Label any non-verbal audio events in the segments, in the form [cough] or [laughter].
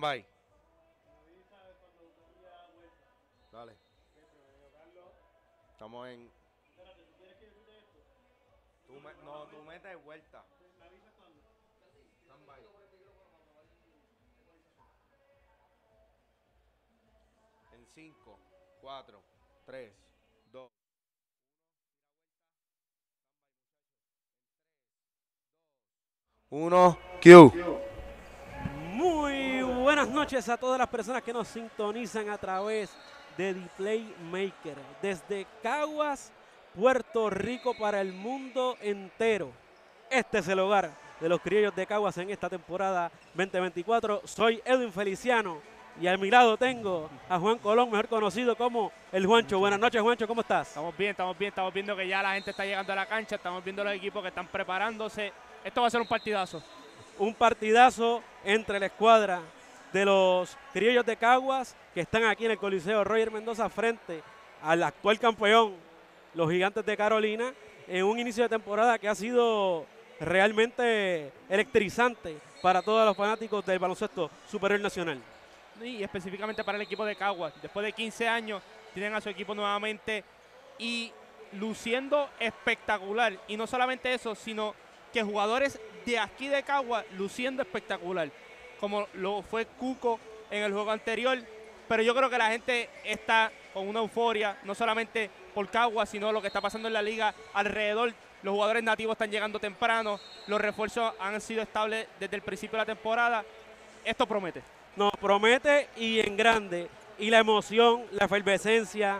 By. Dale. Estamos en. Tú me- no, vuelta. En 5, 4, 3, 2. Uno, Q. Buenas noches a todas las personas que nos sintonizan a través de The Playmaker. Desde Caguas, Puerto Rico para el mundo entero. Este es el hogar de los criollos de Caguas en esta temporada 2024. Soy Edwin Feliciano y a mi lado tengo a Juan Colón, mejor conocido como el Juancho. Buenas noches, Juancho, ¿cómo estás? Estamos bien, estamos bien, estamos viendo que ya la gente está llegando a la cancha, estamos viendo los equipos que están preparándose. Esto va a ser un partidazo. un partidazo entre la escuadra de los criollos de Caguas que están aquí en el Coliseo Roger Mendoza frente al actual campeón, los gigantes de Carolina, en un inicio de temporada que ha sido realmente electrizante para todos los fanáticos del baloncesto superior nacional. Y específicamente para el equipo de Caguas. Después de 15 años, tienen a su equipo nuevamente y luciendo espectacular. Y no solamente eso, sino que jugadores de aquí de Caguas luciendo espectacular. Como lo fue Cuco en el juego anterior. Pero yo creo que la gente está con una euforia, no solamente por Caguas, sino lo que está pasando en la liga alrededor. Los jugadores nativos están llegando temprano, los refuerzos han sido estables desde el principio de la temporada. Esto promete. Nos promete y en grande. Y la emoción, la efervescencia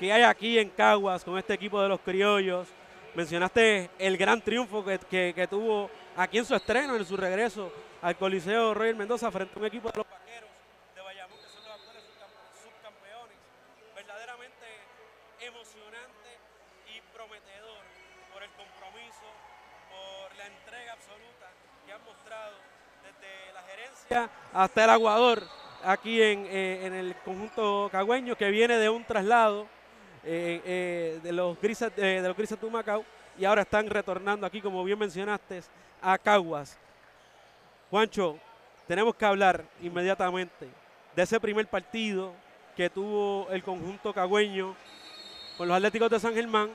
que hay aquí en Caguas con este equipo de los criollos. Mencionaste el gran triunfo que- que tuvo aquí en su estreno, en su regreso al Coliseo Royal Mendoza frente a un equipo de los vaqueros de Bayamón, que son los actuales subcam- subcampeones. Verdaderamente emocionante y prometedor por el compromiso, por la entrega absoluta que han mostrado desde la gerencia hasta el aguador aquí en, eh, en el conjunto cagüeño que viene de un traslado eh, eh, de los grises de los grises de y ahora están retornando aquí como bien mencionaste a Caguas. Juancho, tenemos que hablar inmediatamente de ese primer partido que tuvo el conjunto cagüeño con los Atléticos de San Germán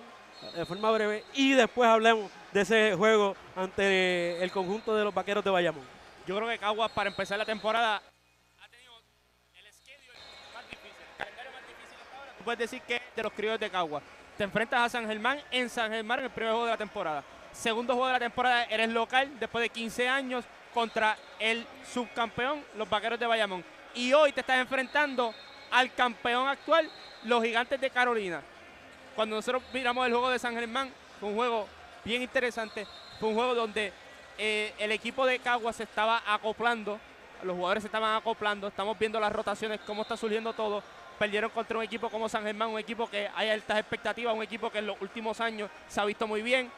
de forma breve y después hablemos de ese juego ante el conjunto de los Vaqueros de Bayamón. Yo creo que Caguas para empezar la temporada ha tenido el schedule más difícil. Tú puedes decir que de los criollos de Caguas. Te enfrentas a San Germán en San Germán en el primer juego de la temporada. Segundo juego de la temporada eres local después de 15 años contra el subcampeón, los Vaqueros de Bayamón. Y hoy te estás enfrentando al campeón actual, los Gigantes de Carolina. Cuando nosotros miramos el juego de San Germán, fue un juego bien interesante. Fue un juego donde eh, el equipo de Caguas se estaba acoplando, los jugadores se estaban acoplando, estamos viendo las rotaciones, cómo está surgiendo todo. Perdieron contra un equipo como San Germán, un equipo que hay altas expectativas, un equipo que en los últimos años se ha visto muy bien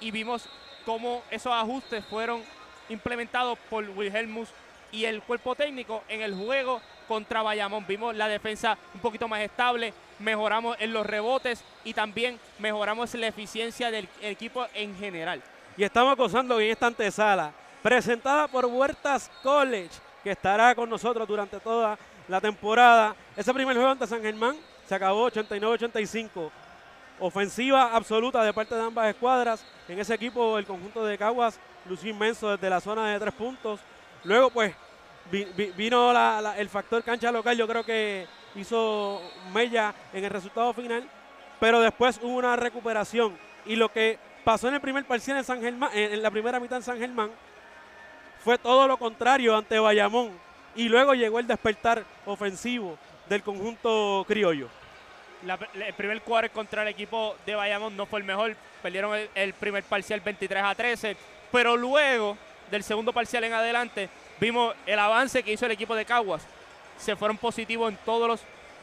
y vimos cómo esos ajustes fueron implementados por Wilhelmus y el cuerpo técnico en el juego contra Bayamón. Vimos la defensa un poquito más estable, mejoramos en los rebotes y también mejoramos la eficiencia del equipo en general. Y estamos gozando en esta antesala, presentada por Huertas College, que estará con nosotros durante toda la temporada. Ese primer juego ante San Germán se acabó 89-85. Ofensiva absoluta de parte de ambas escuadras. En ese equipo, el conjunto de Caguas lució inmenso desde la zona de tres puntos. Luego, pues, vi- vi- vino el factor cancha local. Yo creo que hizo Mella en el resultado final. Pero después hubo una recuperación. Y lo que pasó en el primer parcial en San Germán, en en la primera mitad en San Germán, fue todo lo contrario ante Bayamón. Y luego llegó el despertar ofensivo del conjunto criollo. El primer cuadro contra el equipo de Bayamón no fue el mejor. Perdieron el, el primer parcial 23 a 13. Pero luego del segundo parcial en adelante, vimos el avance que hizo el equipo de Caguas. Se fueron positivos en todos los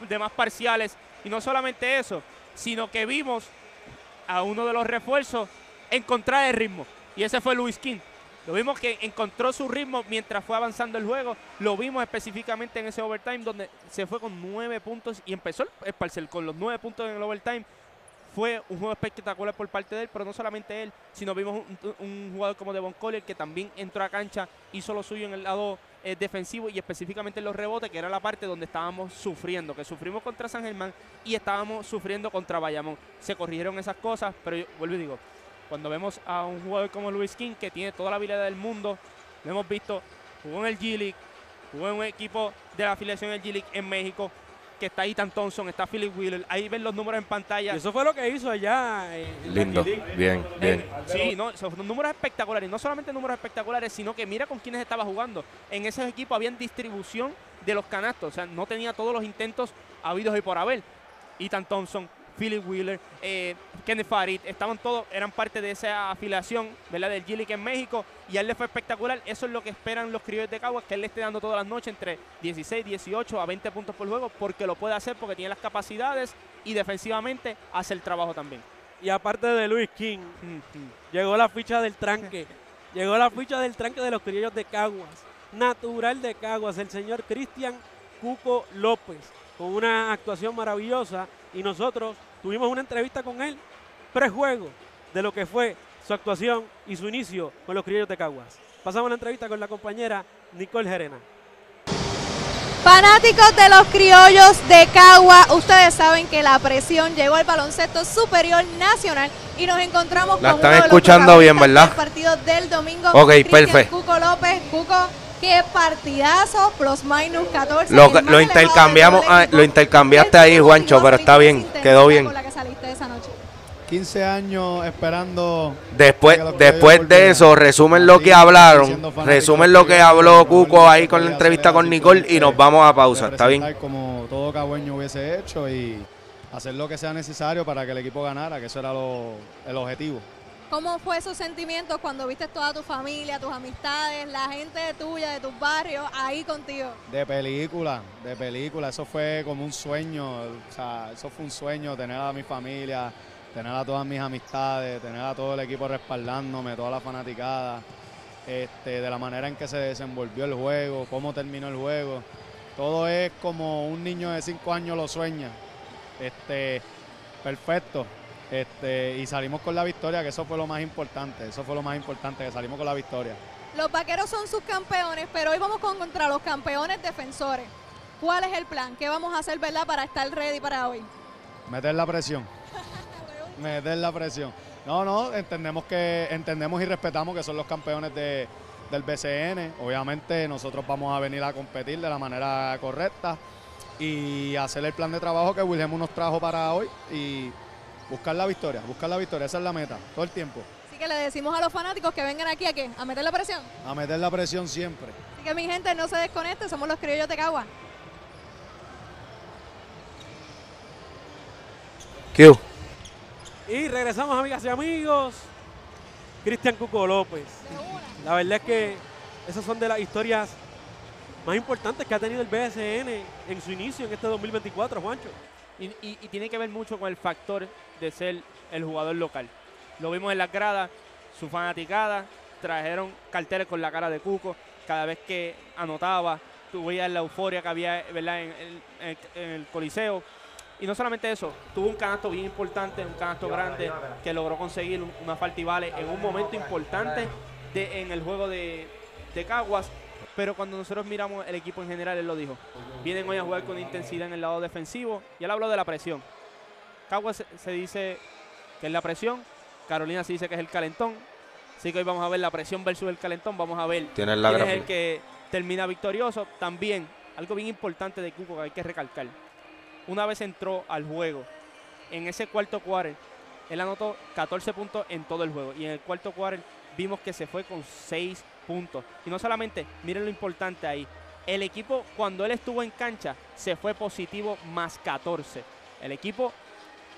demás parciales. Y no solamente eso, sino que vimos a uno de los refuerzos encontrar el ritmo. Y ese fue Luis King. Lo vimos que encontró su ritmo mientras fue avanzando el juego. Lo vimos específicamente en ese overtime donde se fue con nueve puntos y empezó el- el parcial con los nueve puntos en el overtime. Fue un juego espectacular por parte de él, pero no solamente él, sino vimos un, un jugador como Devon Collier que también entró a cancha, hizo lo suyo en el lado eh, defensivo y específicamente en los rebotes, que era la parte donde estábamos sufriendo, que sufrimos contra San Germán y estábamos sufriendo contra Bayamón. Se corrigieron esas cosas, pero yo vuelvo y digo, cuando vemos a un jugador como Luis King, que tiene toda la habilidad del mundo, lo hemos visto, jugó en el G-League, jugó en un equipo de la afiliación del G-League en México, que está Ethan Thompson, está Philip Wheeler, ahí ven los números en pantalla. Y eso fue lo que hizo allá en Lindo, bien, bien. Sí, no, son números espectaculares. No solamente números espectaculares, sino que mira con quiénes estaba jugando. En esos equipos había distribución de los canastos. O sea, no tenía todos los intentos habidos y por haber. Ethan Thompson, Philip Wheeler, eh, Kenneth Farid, estaban todos, eran parte de esa afiliación, ¿verdad? Del G League en México. Y a él le fue espectacular. Eso es lo que esperan los criollos de Caguas, que él le esté dando todas las noches entre 16, 18 a 20 puntos por juego, porque lo puede hacer, porque tiene las capacidades y defensivamente hace el trabajo también. Y aparte de Luis King, [laughs] llegó la ficha del tranque. Llegó la ficha del tranque de los criollos de Caguas. Natural de Caguas, el señor Cristian Cuco López, con una actuación maravillosa. Y nosotros tuvimos una entrevista con él, prejuego de lo que fue su actuación y su inicio con los criollos de Caguas. Pasamos la entrevista con la compañera Nicole Gerena. Fanáticos de los criollos de Cagua, ustedes saben que la presión llegó al baloncesto superior nacional y nos encontramos La con están uno de los escuchando bien, ¿verdad? del partido del domingo. Ok, Cristian perfecto. Cuco López, Cuco, qué partidazo, plus minus 14. Lo- lo intercambiamos, ah, lo intercambiaste ¿Qué ahí, te Juancho, pero está bien, quedó bien. Con la que saliste esa noche. 15 años esperando. Después, después de eso, resumen lo que hablaron, resumen lo que habló Cuco ahí con la entrevista con Nicole y nos vamos a pausa, ¿está bien? como todo cagüeño hubiese hecho y hacer lo que sea necesario para que el equipo ganara, que eso era lo- el objetivo. ¿Cómo fue esos sentimientos cuando viste toda tu familia, tus amistades, la gente tuya, de tus barrios, ahí contigo? De película, de película, eso fue como un sueño, o sea, eso fue un sueño, tener a mi familia, tener a todas mis amistades, tener a todo el equipo respaldándome, toda la fanaticada, este, de la manera en que se desenvolvió el juego, cómo terminó el juego. Todo es como un niño de 5 años lo sueña. Este, perfecto. Este, y salimos con la victoria, que eso fue lo más importante, eso fue lo más importante, que salimos con la victoria. Los vaqueros son sus campeones, pero hoy vamos con contra los campeones defensores. ¿Cuál es el plan? ¿Qué vamos a hacer, verdad, para estar ready para hoy? Meter la presión. [laughs] Meter la presión. No, no, entendemos que entendemos y respetamos que son los campeones de, del BCN. Obviamente nosotros vamos a venir a competir de la manera correcta y hacer el plan de trabajo que Wilhelm nos trajo para hoy y buscar la victoria, buscar la victoria, esa es la meta, todo el tiempo. Así que le decimos a los fanáticos que vengan aquí a qué? A meter la presión. A meter la presión siempre. Así que mi gente no se desconecte, somos los criollos de Cagua. Q. Y regresamos, amigas y amigos. Cristian Cuco López. La verdad es que esas son de las historias más importantes que ha tenido el BSN en su inicio en este 2024, Juancho. Y, y- y tiene que ver mucho con el factor de ser el jugador local. Lo vimos en las gradas, su fanaticada, trajeron carteles con la cara de Cuco. Cada vez que anotaba, tú veías la euforia que había ¿verdad? En, el- en- en el Coliseo. Y no solamente eso, tuvo un canasto bien importante, un canasto grande, que logró conseguir un- una falta y vale en un momento importante de- en el juego de, de Caguas. Pero cuando nosotros miramos el equipo en general, él lo dijo. Vienen hoy a jugar con intensidad en el lado defensivo. Y él habló de la presión. Caguas se, dice que es la presión. Carolina se dice que es el calentón. Así que hoy vamos a ver la presión versus el calentón. Vamos a ver quién es el que termina victorioso. También, algo bien importante de Cuco que hay que recalcar. Una vez entró al juego, en ese cuarto quarter, él anotó 14 puntos en todo el juego. Y en el cuarto quarter vimos que se fue con 6 puntos. Y no solamente, miren lo importante ahí. El equipo, cuando él estuvo en cancha, se fue positivo más 14. El equipo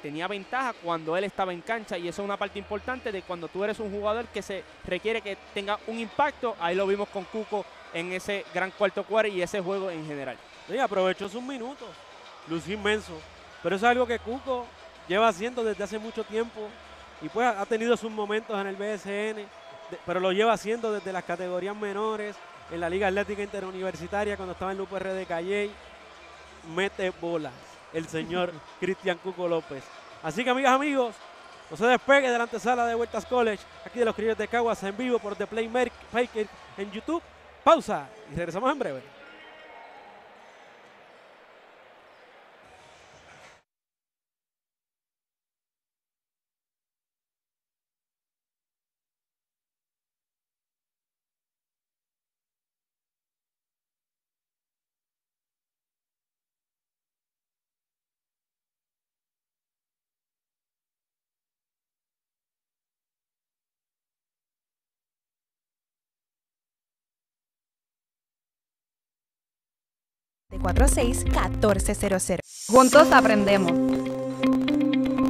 tenía ventaja cuando él estaba en cancha y eso es una parte importante de cuando tú eres un jugador que se requiere que tenga un impacto. Ahí lo vimos con Cuco en ese gran cuarto quarter y ese juego en general. Sí, aprovechó sus minutos. Lució inmenso. Pero eso es algo que Cuco lleva haciendo desde hace mucho tiempo. Y pues ha tenido sus momentos en el BSN. Pero lo lleva haciendo desde las categorías menores. En la Liga Atlética Interuniversitaria, cuando estaba en el UPR de Calley. Mete bolas. El señor [laughs] Cristian Cuco López. Así que, amigas, amigos, no se despegue de la antesala de Vueltas College. Aquí de los Criollos de Caguas en vivo por The Playmaker en YouTube. Pausa y regresamos en breve. De 46 1400. Juntos aprendemos.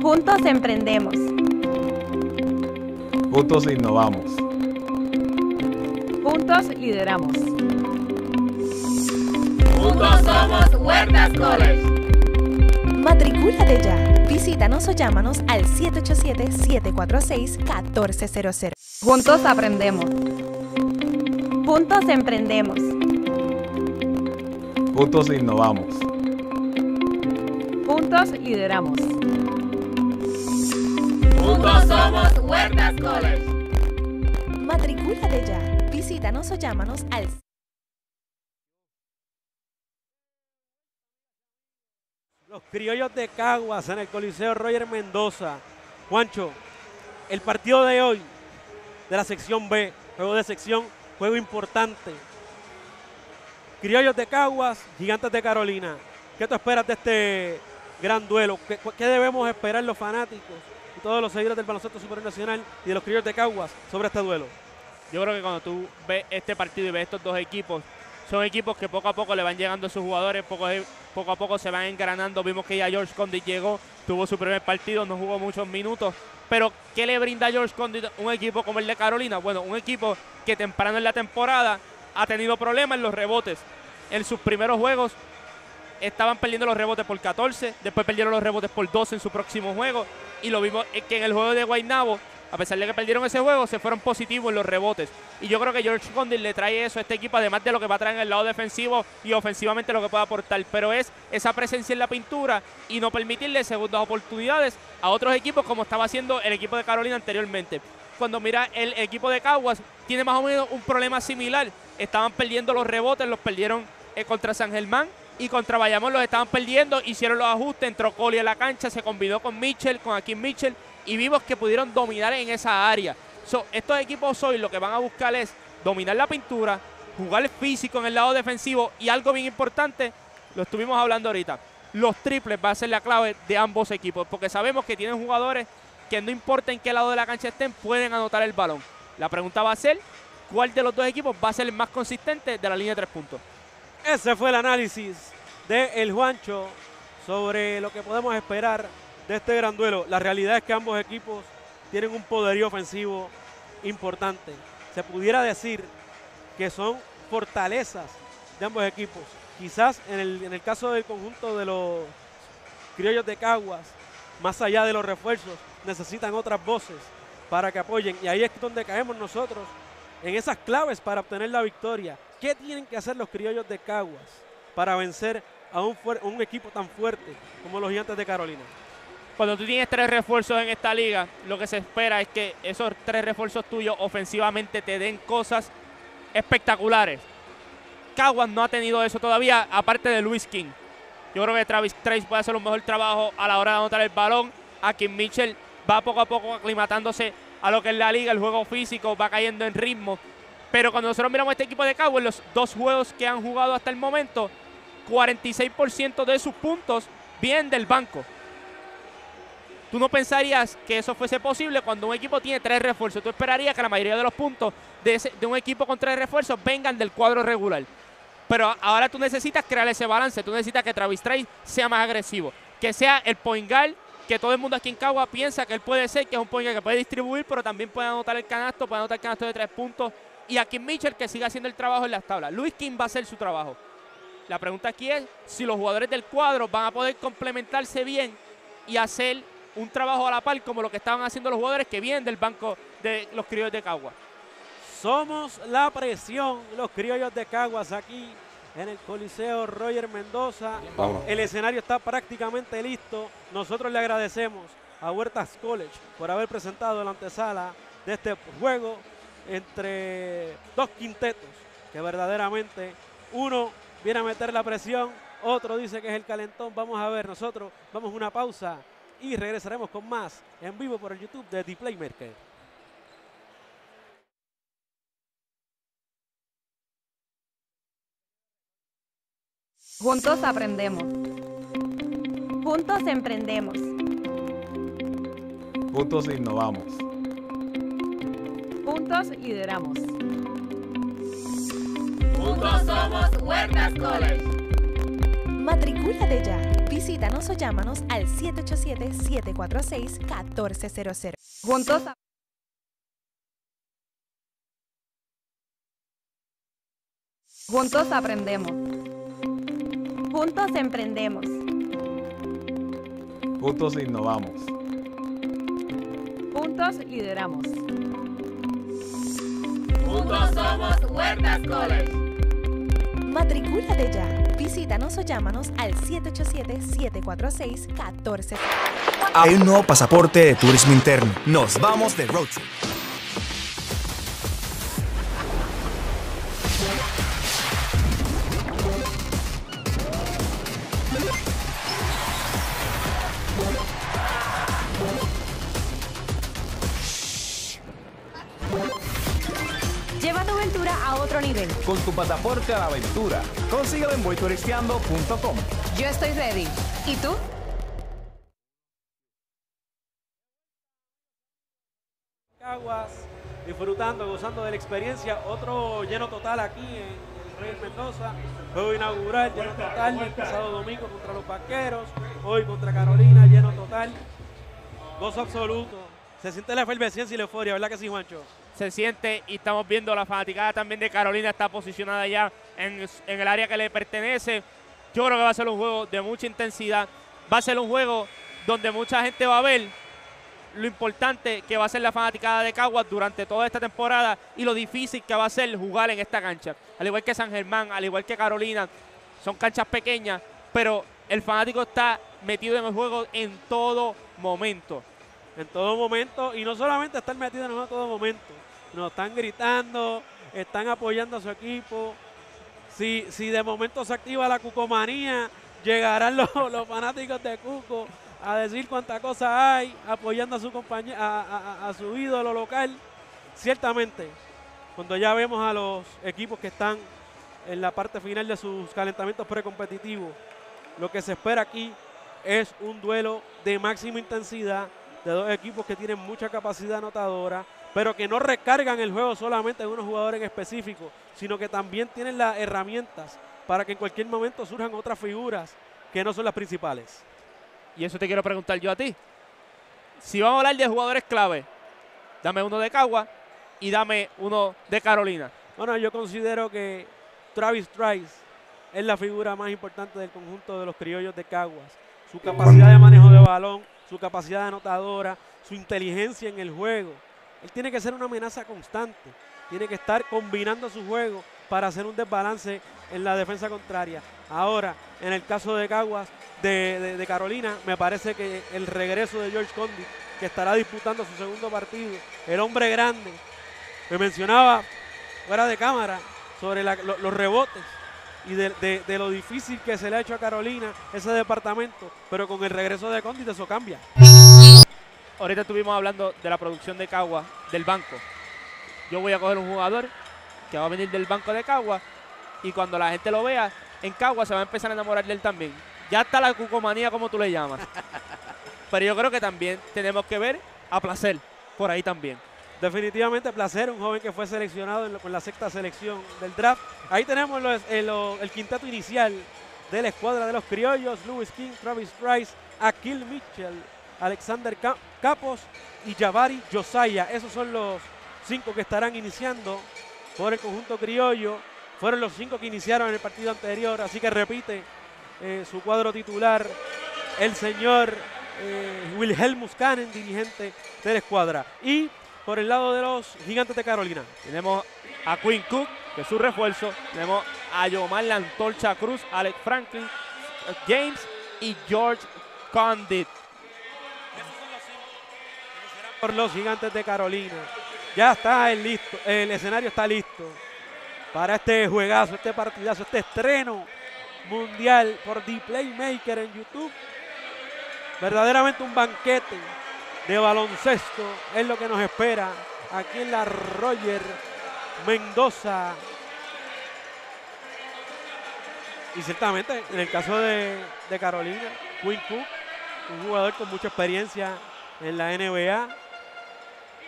Juntos emprendemos. Juntos innovamos. Juntos lideramos. Juntos somos Huertas College. Matricúlate ya. Visítanos o llámanos al 787-746-1400. Juntos aprendemos. Juntos emprendemos. Juntos innovamos. Juntos lideramos. Juntos somos Huertas College. Matricúlate ya. Visítanos o llámanos al Los criollos de Caguas en el Coliseo Roger Mendoza. Juancho, el partido de hoy de la sección B, juego de sección, juego importante. Criollos de Caguas, Gigantes de Carolina. ¿Qué tú esperas de este gran duelo? ¿Qué, debemos esperar los fanáticos y todos los seguidores del baloncesto superior nacional y de los Criollos de Caguas sobre este duelo? Yo creo que cuando tú ves este partido y ves estos dos equipos, son equipos que poco a poco le van llegando a sus jugadores, poco, a poco se van engranando. Vimos que ya George Condit llegó, tuvo su primer partido, no jugó muchos minutos. Pero, ¿qué le brinda George Condit un equipo como el de Carolina? Bueno, un equipo que temprano en la temporada ha tenido problemas en los rebotes. En sus primeros juegos estaban perdiendo los rebotes por 14, después perdieron los rebotes por 12 en su próximo juego. Y lo vimos que en el juego de Guaynabo, a pesar de que perdieron ese juego, se fueron positivos en los rebotes. Y yo creo que George Condit le trae eso a este equipo, además de lo que va a traer en el lado defensivo y ofensivamente lo que puede aportar. Pero es esa presencia en la pintura y no permitirle segundas oportunidades a otros equipos como estaba haciendo el equipo de Carolina anteriormente. Cuando mira el equipo de Caguas, tiene más o menos un problema similar. Estaban perdiendo los rebotes, los perdieron eh, contra San Germán y contra Bayamón los estaban perdiendo, hicieron los ajustes, entró Coli a la cancha, se combinó con Mitchell, con Akin Mitchell y vimos que pudieron dominar en esa área. Estos equipos hoy lo que van a buscar es dominar la pintura, jugar físico en el lado defensivo y algo bien importante, lo estuvimos hablando ahorita, los triples va a ser la clave de ambos equipos, porque sabemos que tienen jugadores que no importa en qué lado de la cancha estén, pueden anotar el balón. La pregunta va a ser, ¿cuál de los dos equipos va a ser el más consistente de la línea de tres puntos? Ese fue el análisis de El Juancho sobre lo que podemos esperar de este gran duelo. La realidad es que ambos equipos tienen un poderío ofensivo importante. Se pudiera decir que son fortalezas de ambos equipos. Quizás en el, en el caso del conjunto de los criollos de Caguas, más allá de los refuerzos, necesitan otras voces para que apoyen. Y ahí es donde caemos nosotros, en esas claves para obtener la victoria. ¿Qué tienen que hacer los criollos de Caguas para vencer a un, un equipo tan fuerte como los gigantes de Carolina? Cuando tú tienes tres refuerzos en esta liga, lo que se espera es que esos tres refuerzos tuyos ofensivamente te den cosas espectaculares. Caguas no ha tenido eso todavía, aparte de Luis King. Yo creo que Travis Trace puede hacer un mejor trabajo a la hora de anotar el balón. A Kim Mitchell va poco a poco aclimatándose a lo que es la liga, el juego físico, va cayendo en ritmo. Pero cuando nosotros miramos este equipo de Caguas, los dos juegos que han jugado hasta el momento, 46% de sus puntos vienen del banco. Tú no pensarías que eso fuese posible cuando un equipo tiene tres refuerzos. Tú esperarías que la mayoría de los puntos de, ese, de un equipo con tres refuerzos vengan del cuadro regular. Pero ahora tú necesitas crear ese balance. Tú necesitas que Travis Trace sea más agresivo. Que sea el point guard que todo el mundo aquí en Cagua piensa que él puede ser, que es un point que puede distribuir, pero también puede anotar el canasto, puede anotar el canasto de tres puntos. Y aquí Mitchell que siga haciendo el trabajo en las tablas. Luis King va a hacer su trabajo. La pregunta aquí es si los jugadores del cuadro van a poder complementarse bien y hacer un trabajo a la par como lo que estaban haciendo los jugadores que vienen del banco de los criollos de Caguas. Somos la presión, los criollos de Caguas aquí en el Coliseo Roger Mendoza. Vamos. El escenario está prácticamente listo. Nosotros le agradecemos a Huertas College por haber presentado la antesala de este juego entre dos quintetos que verdaderamente uno viene a meter la presión, otro dice que es el calentón. Vamos a ver, nosotros vamos a una pausa y regresaremos con más en vivo por el YouTube de The Playmaker. Juntos aprendemos. Juntos emprendemos. Juntos innovamos. Juntos lideramos. Juntos somos Huertas College. Matricúlate ya. Visítanos o llámanos al 787-746-1400. Juntos Juntos aprendemos. Juntos emprendemos. Juntos innovamos. Juntos lideramos. Juntos somos Huertas College. Matricúlate ya. Visítanos o llámanos al 787-746-1400. Hay un nuevo pasaporte de turismo interno. Nos vamos de road trip. Pasaporte a la aventura. Consíguelo en voyturisteando.com. Yo estoy ready. ¿Y tú? Caguas, disfrutando, gozando de la experiencia. Otro lleno total aquí en el Rey Mendoza. Juego inaugural, lleno total. El pasado domingo contra los Vaqueros. Hoy contra Carolina, lleno total. Gozo absoluto. Se siente la efervescencia y la euforia, ¿verdad que sí, Juancho? Se siente y estamos viendo la fanaticada también de Carolina está posicionada ya en, en el área que le pertenece. Yo creo que va a ser un juego de mucha intensidad. Va a ser un juego donde mucha gente va a ver lo importante que va a ser la fanaticada de Caguas durante toda esta temporada y lo difícil que va a ser jugar en esta cancha. Al igual que San Germán, al igual que Carolina, son canchas pequeñas, pero el fanático está metido en el juego en todo momento. En todo momento, y no solamente estar metidos en todo momento, nos están gritando, están apoyando a su equipo. Si, si de momento se activa la cucomanía, llegarán los, [laughs] los fanáticos de Cuco a decir cuánta cosa hay, apoyando a su compañía, a, a- a su ídolo local. Ciertamente, cuando ya vemos a los equipos que están en la parte final de sus calentamientos precompetitivos, lo que se espera aquí es un duelo de máxima intensidad de dos equipos que tienen mucha capacidad anotadora, pero que no recargan el juego solamente en unos jugadores en específico, sino que también tienen las herramientas para que en cualquier momento surjan otras figuras que no son las principales. Y eso te quiero preguntar yo a ti. Si vamos a hablar de jugadores clave, dame uno de Cagua y dame uno de Carolina. Bueno, yo considero que Travis Trice es la figura más importante del conjunto de los criollos de Caguas. Su capacidad de manejo de balón, su capacidad anotadora, su inteligencia en el juego. Él tiene que ser una amenaza constante. Tiene que estar combinando su juego para hacer un desbalance en la defensa contraria. Ahora, en el caso de Caguas, de, Carolina, me parece que el regreso de George Condi, que estará disputando su segundo partido, el hombre grande, me mencionaba fuera de cámara sobre los rebotes y de, de- de lo difícil que se le ha hecho a Carolina ese departamento, pero con el regreso de Condi eso cambia. Ahorita estuvimos hablando de la producción de Cagua del banco. Yo voy a coger un jugador que va a venir del banco de Cagua y cuando la gente lo vea en Cagua se va a empezar a enamorar de él también. Ya está la cucomanía como tú le llamas. [laughs] Pero yo creo que también tenemos que ver a placer por ahí también. Definitivamente placer, un joven que fue seleccionado en la sexta selección del draft. Ahí tenemos los- el, lo- el quinteto inicial de la escuadra de los criollos, Lewis King, Travis Price, Akil Mitchell, Alexander Ca- Capos y Javari Josiah. Esos son los cinco que estarán iniciando por el conjunto criollo. Fueron los cinco que iniciaron en el partido anterior, así que repite eh, su cuadro titular el señor eh, Wilhelmus Cannon, dirigente de la escuadra. Y por el lado de los gigantes de Carolina. Tenemos a Quinn Cook, que es su refuerzo. Tenemos a Yomar La Antorcha Cruz, Alex Franklin, James y George Condit. Por los gigantes de Carolina. Ya está el listo, el escenario está listo. para este juegazo, este partidazo, este estreno mundial por The Playmaker en YouTube. Verdaderamente un banquete de baloncesto es lo que nos espera aquí en la Roger Mendoza. Y ciertamente, en el caso de, de Carolina, Quinn Cook, un jugador con mucha experiencia en la NBA.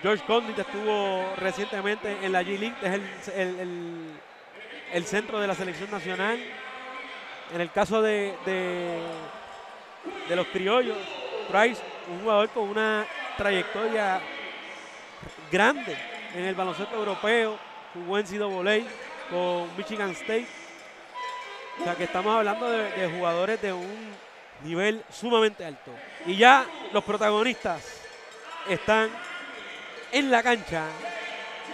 George Condit estuvo recientemente en la G-League, es el, el- el- centro de la selección nacional. En el caso de, de, de los criollos, Price, un jugador con una trayectoria grande en el baloncesto europeo, jugó en NCAA con Michigan State. O sea que estamos hablando de jugadores de un nivel sumamente alto. Y ya los protagonistas están en la cancha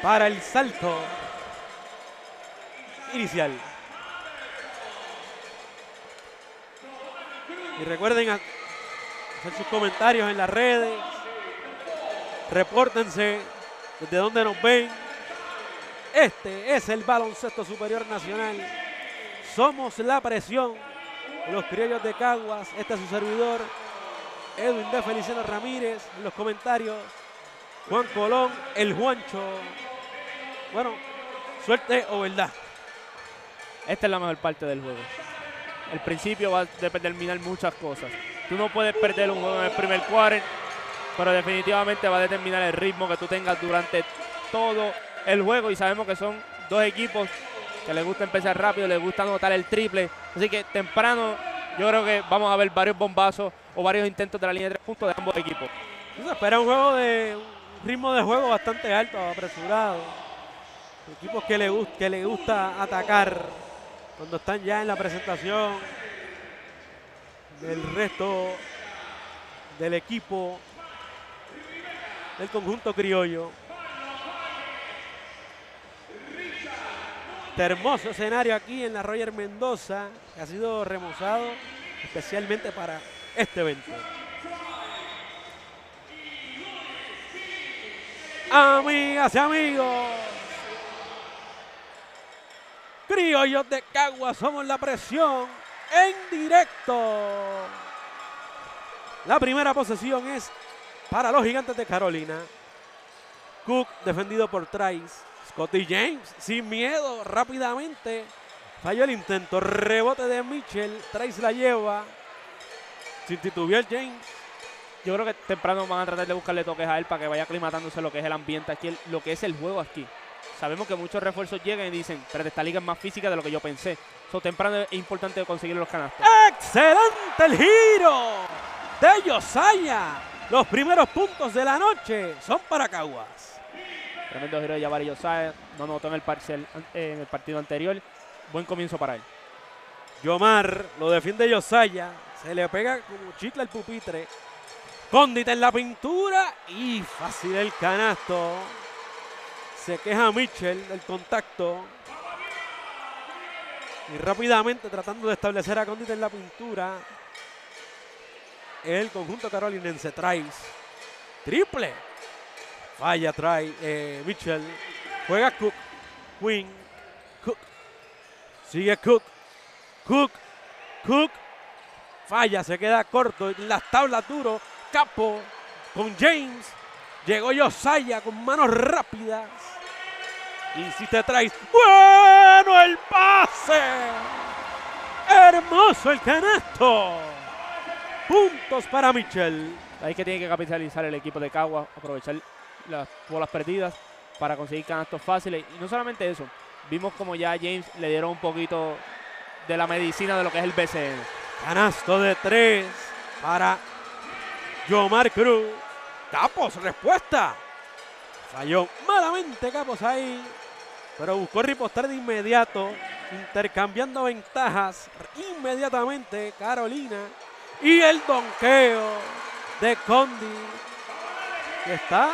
para el salto inicial. Y recuerden hacer sus comentarios en las redes. Repórtense desde donde nos ven. Este es el baloncesto superior nacional. Somos la presión. Los criollos de Caguas. Este es su servidor. Edwin de Feliciano Ramírez. En los comentarios. Juan Colón, el Juancho. Bueno, suerte o verdad. Esta es la mejor parte del juego. El principio va a determinar muchas cosas. Tú no puedes perder un juego en el primer quarter, pero definitivamente va a determinar el ritmo que tú tengas durante todo el juego. Y sabemos que son dos equipos que les gusta empezar rápido, les gusta anotar el triple. Así que temprano yo creo que vamos a ver varios bombazos o varios intentos de la línea de tres puntos de ambos equipos. Se espera un juego de ritmo de juego bastante alto, apresurado. Equipos que le, gusta atacar cuando están ya en la presentación del resto del equipo del conjunto criollo. Este hermoso escenario aquí en la Roger Mendoza, que ha sido remozado especialmente para este evento. Amigas y amigos, criollos de Cagua, somos la presión en directo. La primera posesión es para los gigantes de Carolina. Cook defendido por Trice. Scotty James sin miedo rápidamente. Falló el intento. Rebote de Mitchell. Trice la lleva. Sin titubear James. Yo creo que temprano van a tratar de buscarle toques a él para que vaya aclimatándose lo que es el ambiente aquí, el- lo que es el juego aquí. Sabemos que muchos refuerzos llegan y dicen, pero esta liga es más física de lo que yo pensé. So, temprano es importante conseguir los canastos. ¡Excelente el giro de Josiah! Los primeros puntos de la noche son para Caguas. Tremendo giro de Jabari Josiah. No notó en el, parcial- en el partido anterior. Buen comienzo para él. Yomar lo defiende Josiah. Se le pega como chicle al pupitre. Condit en la pintura y fácil el canasto. Se queja Mitchell del contacto. Y rápidamente tratando de establecer a Condit en la pintura. El conjunto carolinense Trice. Triple. Falla trae eh, Mitchell. Juega Cook. Quinn. Cook. Sigue Cook. Cook. Cook. Falla, se queda corto. Las tablas duro. Capo con James. Llegó Josiah con manos rápidas. Y si te traes. ¡Bueno el pase! ¡Hermoso el canasto! Puntos para Mitchell. Ahí que tiene que capitalizar el equipo de Cagua, aprovechar las bolas perdidas para conseguir canastos fáciles. Y no solamente eso, vimos como ya a James le dieron un poquito de la medicina de lo que es el BCN. Canasto de tres para Yomar Cruz. Capos, respuesta. Falló malamente Capos ahí. Pero buscó ripostar de inmediato. Intercambiando ventajas inmediatamente Carolina. Y el donqueo de Condi. Que está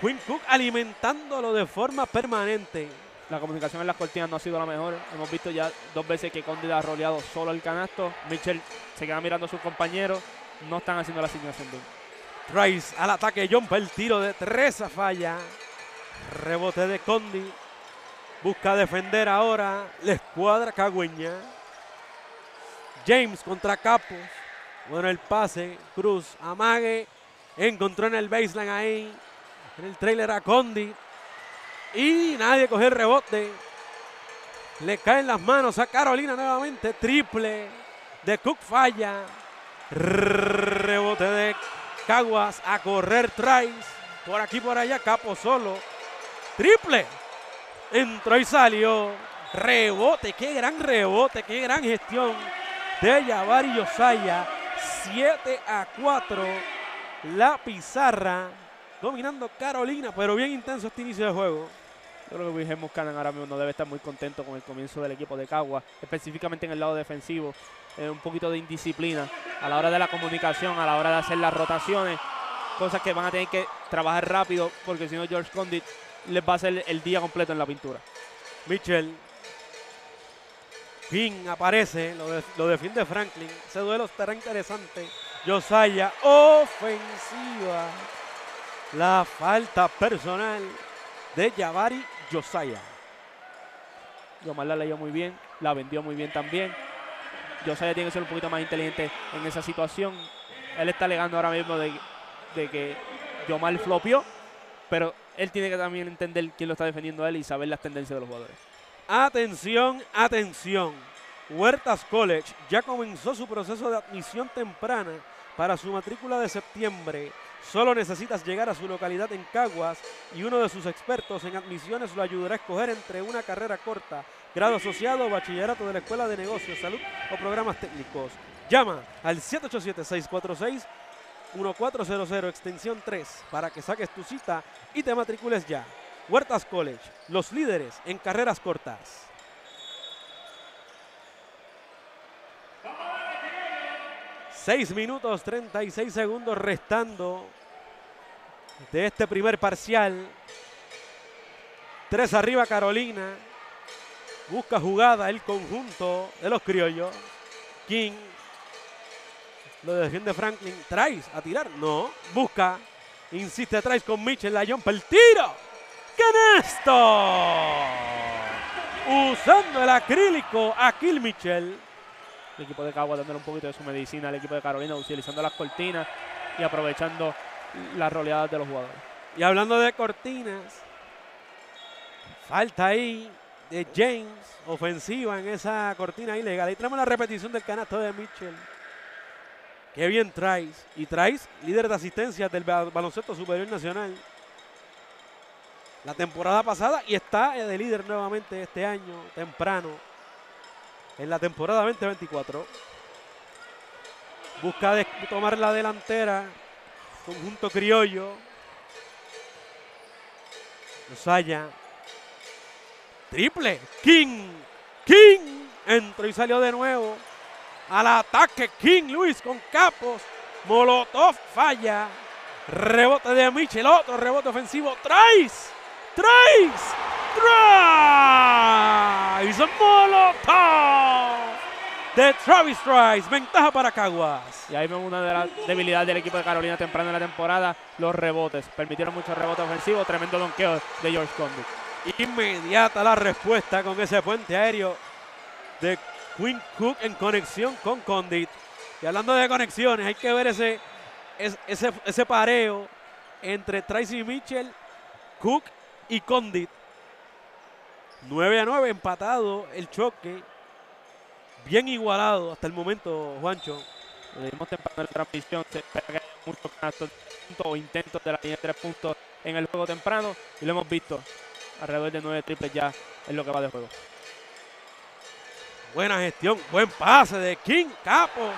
Quinn Cook alimentándolo de forma permanente. La comunicación en las cortinas no ha sido la mejor. Hemos visto ya dos veces que Condit ha roleado solo el canasto. Mitchell se queda mirando a sus compañeros. No están haciendo la asignación bien. Rice al ataque, Jump el tiro de tres falla. Rebote de Condi. Busca defender ahora la escuadra cagüeña. James contra Capos. Bueno, el pase. Cruz, amague. Encontró en el baseline ahí. En el trailer a Condi. Y nadie coge el rebote. Le caen las manos a Carolina nuevamente. Triple de Cook falla. Rebote de Caguas a correr Trice. Por aquí, por allá, Capo solo. Triple. Entró y salió. Rebote, qué gran rebote, qué gran gestión de Yavari Yosaya. 7 a 4. La pizarra dominando Carolina, pero bien intenso este inicio de juego. Yo creo que Virgen Muscanan ahora mismo no debe estar muy contento con el comienzo del equipo de Cagua, específicamente en el lado defensivo. Eh, un poquito de indisciplina a la hora de la comunicación, a la hora de hacer las rotaciones, cosas que van a tener que trabajar rápido porque si no George Condit les va a hacer el día completo en la pintura. Mitchell. King aparece, lo, de- lo defiende Franklin. Ese duelo estará interesante. Josiah, ofensiva. La falta personal de Javari Josiah. Yomar la leyó muy bien, la vendió muy bien también. Josiah tiene que ser un poquito más inteligente en esa situación. Él está alegando ahora mismo de, de que Yomar flopió, pero él tiene que también entender quién lo está defendiendo a él y saber las tendencias de los jugadores. Atención, atención. Huertas College ya comenzó su proceso de admisión temprana para su matrícula de septiembre. Solo necesitas llegar a su localidad en Caguas y uno de sus expertos en admisiones lo ayudará a escoger entre una carrera corta, grado asociado bachillerato de la Escuela de Negocios, Salud o programas técnicos. Llama al 787-646-1400 extensión 3 para que saques tu cita y te matricules ya. Huertas College, los líderes en carreras cortas. Seis minutos 36 segundos restando de este primer parcial. Tres arriba Carolina. Busca jugada el conjunto de los criollos. King. Lo defiende Franklin. Trice a tirar. No. Busca. Insiste Trice con Mitchell. La jumpa el tiro. ¡Canesto! Usando el acrílico a Kill Mitchell. El equipo de Cagua dándole un poquito de su medicina al equipo de Carolina, utilizando las cortinas y aprovechando las roleadas de los jugadores. Y hablando de cortinas, falta ahí de James, ofensiva en esa cortina ilegal. Ahí tenemos la repetición del canasto de Mitchell. Qué bien Trice. Y Trice, líder de asistencias del ba- baloncesto superior nacional. La temporada pasada y está de líder nuevamente este año, temprano, en la temporada 2024. Busca tomar la delantera, conjunto criollo. Osaya. Triple. King. King. Entró y salió de nuevo. Al ataque King Luis con capos. Molotov falla. Rebote de Mitchell. Otro rebote ofensivo. Trice. Trice. Trice. Molotov. De Travis Trice. Ventaja para Caguas. Y ahí vemos una de las debilidades del equipo de Carolina temprano en la temporada, los rebotes. Permitieron muchos rebotes ofensivos, tremendo donqueo de George Condit. Inmediata la respuesta con ese puente aéreo de Quinn Cook en conexión con Condit. Y hablando de conexiones, hay que ver ese, es- ese, ese pareo entre Tracy Mitchell, Cook y Condit. 9 a 9, empatado el choque. Bien igualado hasta el momento, Juancho. Lo dijimos temprano transmisión, se espera que haya muchos canastos o intentos de la línea de tres puntos en el juego temprano y lo hemos visto. Alrededor de nueve triples ya es lo que va de juego. Buena gestión, buen pase de King Capo.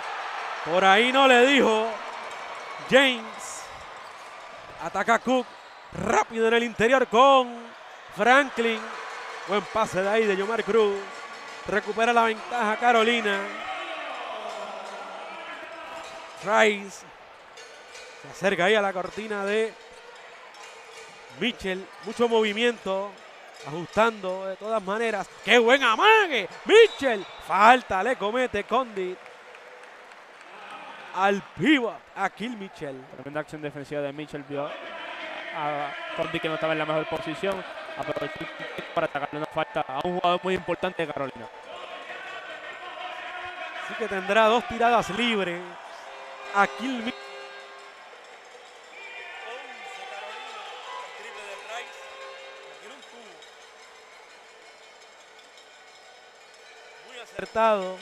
Por ahí no le dijo James. Ataca Cook rápido en el interior con Franklin. Buen pase de ahí de Yomar Cruz. Recupera la ventaja Carolina. Trice se acerca ahí a la cortina de Mitchell. Mucho movimiento. Ajustando de todas maneras. ¡Qué buen amague! Mitchell. Falta le comete Condit. Al pivot. A Kill Mitchell. Tremenda acción defensiva de Mitchell vio a Condit que no estaba en la mejor posición aprovechó para sacarle una falta a un jugador muy importante de Carolina. Así que tendrá dos tiradas libres. Aquí el acertado.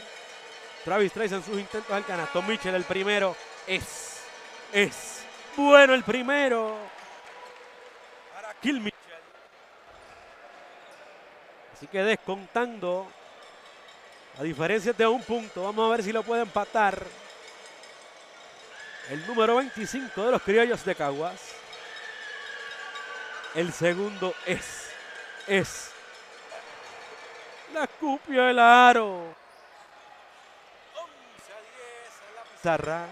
Travis Trice en sus intentos al canasto. Mitchell el primero. Es, es bueno el primero. Para Kill Mitchell. Así que descontando. A diferencia de un punto. Vamos a ver si lo puede empatar. El número 25 de los criollos de Caguas. El segundo es. Es. La escupió el aro. 11 a 10 en la pizarra.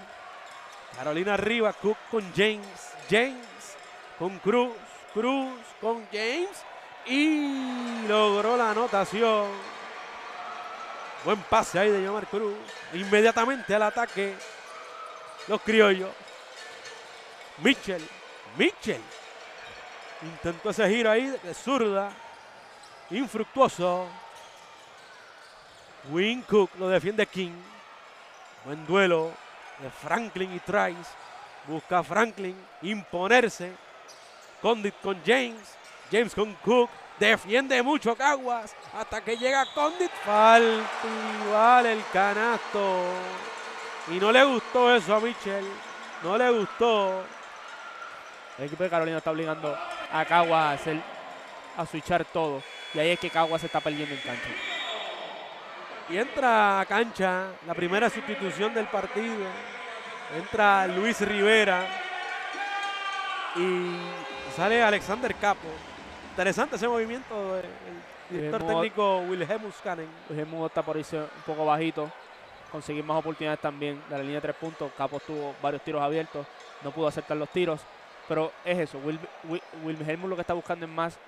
Carolina arriba. Cook con James. James con Cruz. Cruz con James. Y logró la anotación. Buen pase ahí de Yomar Cruz. Inmediatamente al ataque. Los criollos. Mitchell. Mitchell. Intentó ese giro ahí de zurda. Infructuoso. Win Cook lo defiende King. Buen duelo de Franklin y Trice. Busca a Franklin imponerse. Condit con James. James con Cook. Defiende mucho Caguas. Hasta que llega Condit. Falta el canasto. Y no le gustó eso a Mitchell. No le gustó. El equipo de Carolina está obligando a Caguas a hacer switchar todo. Y ahí es que Caguas se está perdiendo en cancha. Y entra a cancha la primera sustitución del partido. Entra Luis Rivera. Y sale Alexander Capo. Interesante ese movimiento del director técnico Wilhelmus Canen. Wilhelmo está por irse un poco bajito. Conseguir más oportunidades también. La línea de tres puntos. Capos tuvo varios tiros abiertos. No pudo acertar los tiros. Pero es eso. Wil, Wil- Wilhelmus lo que está buscando es más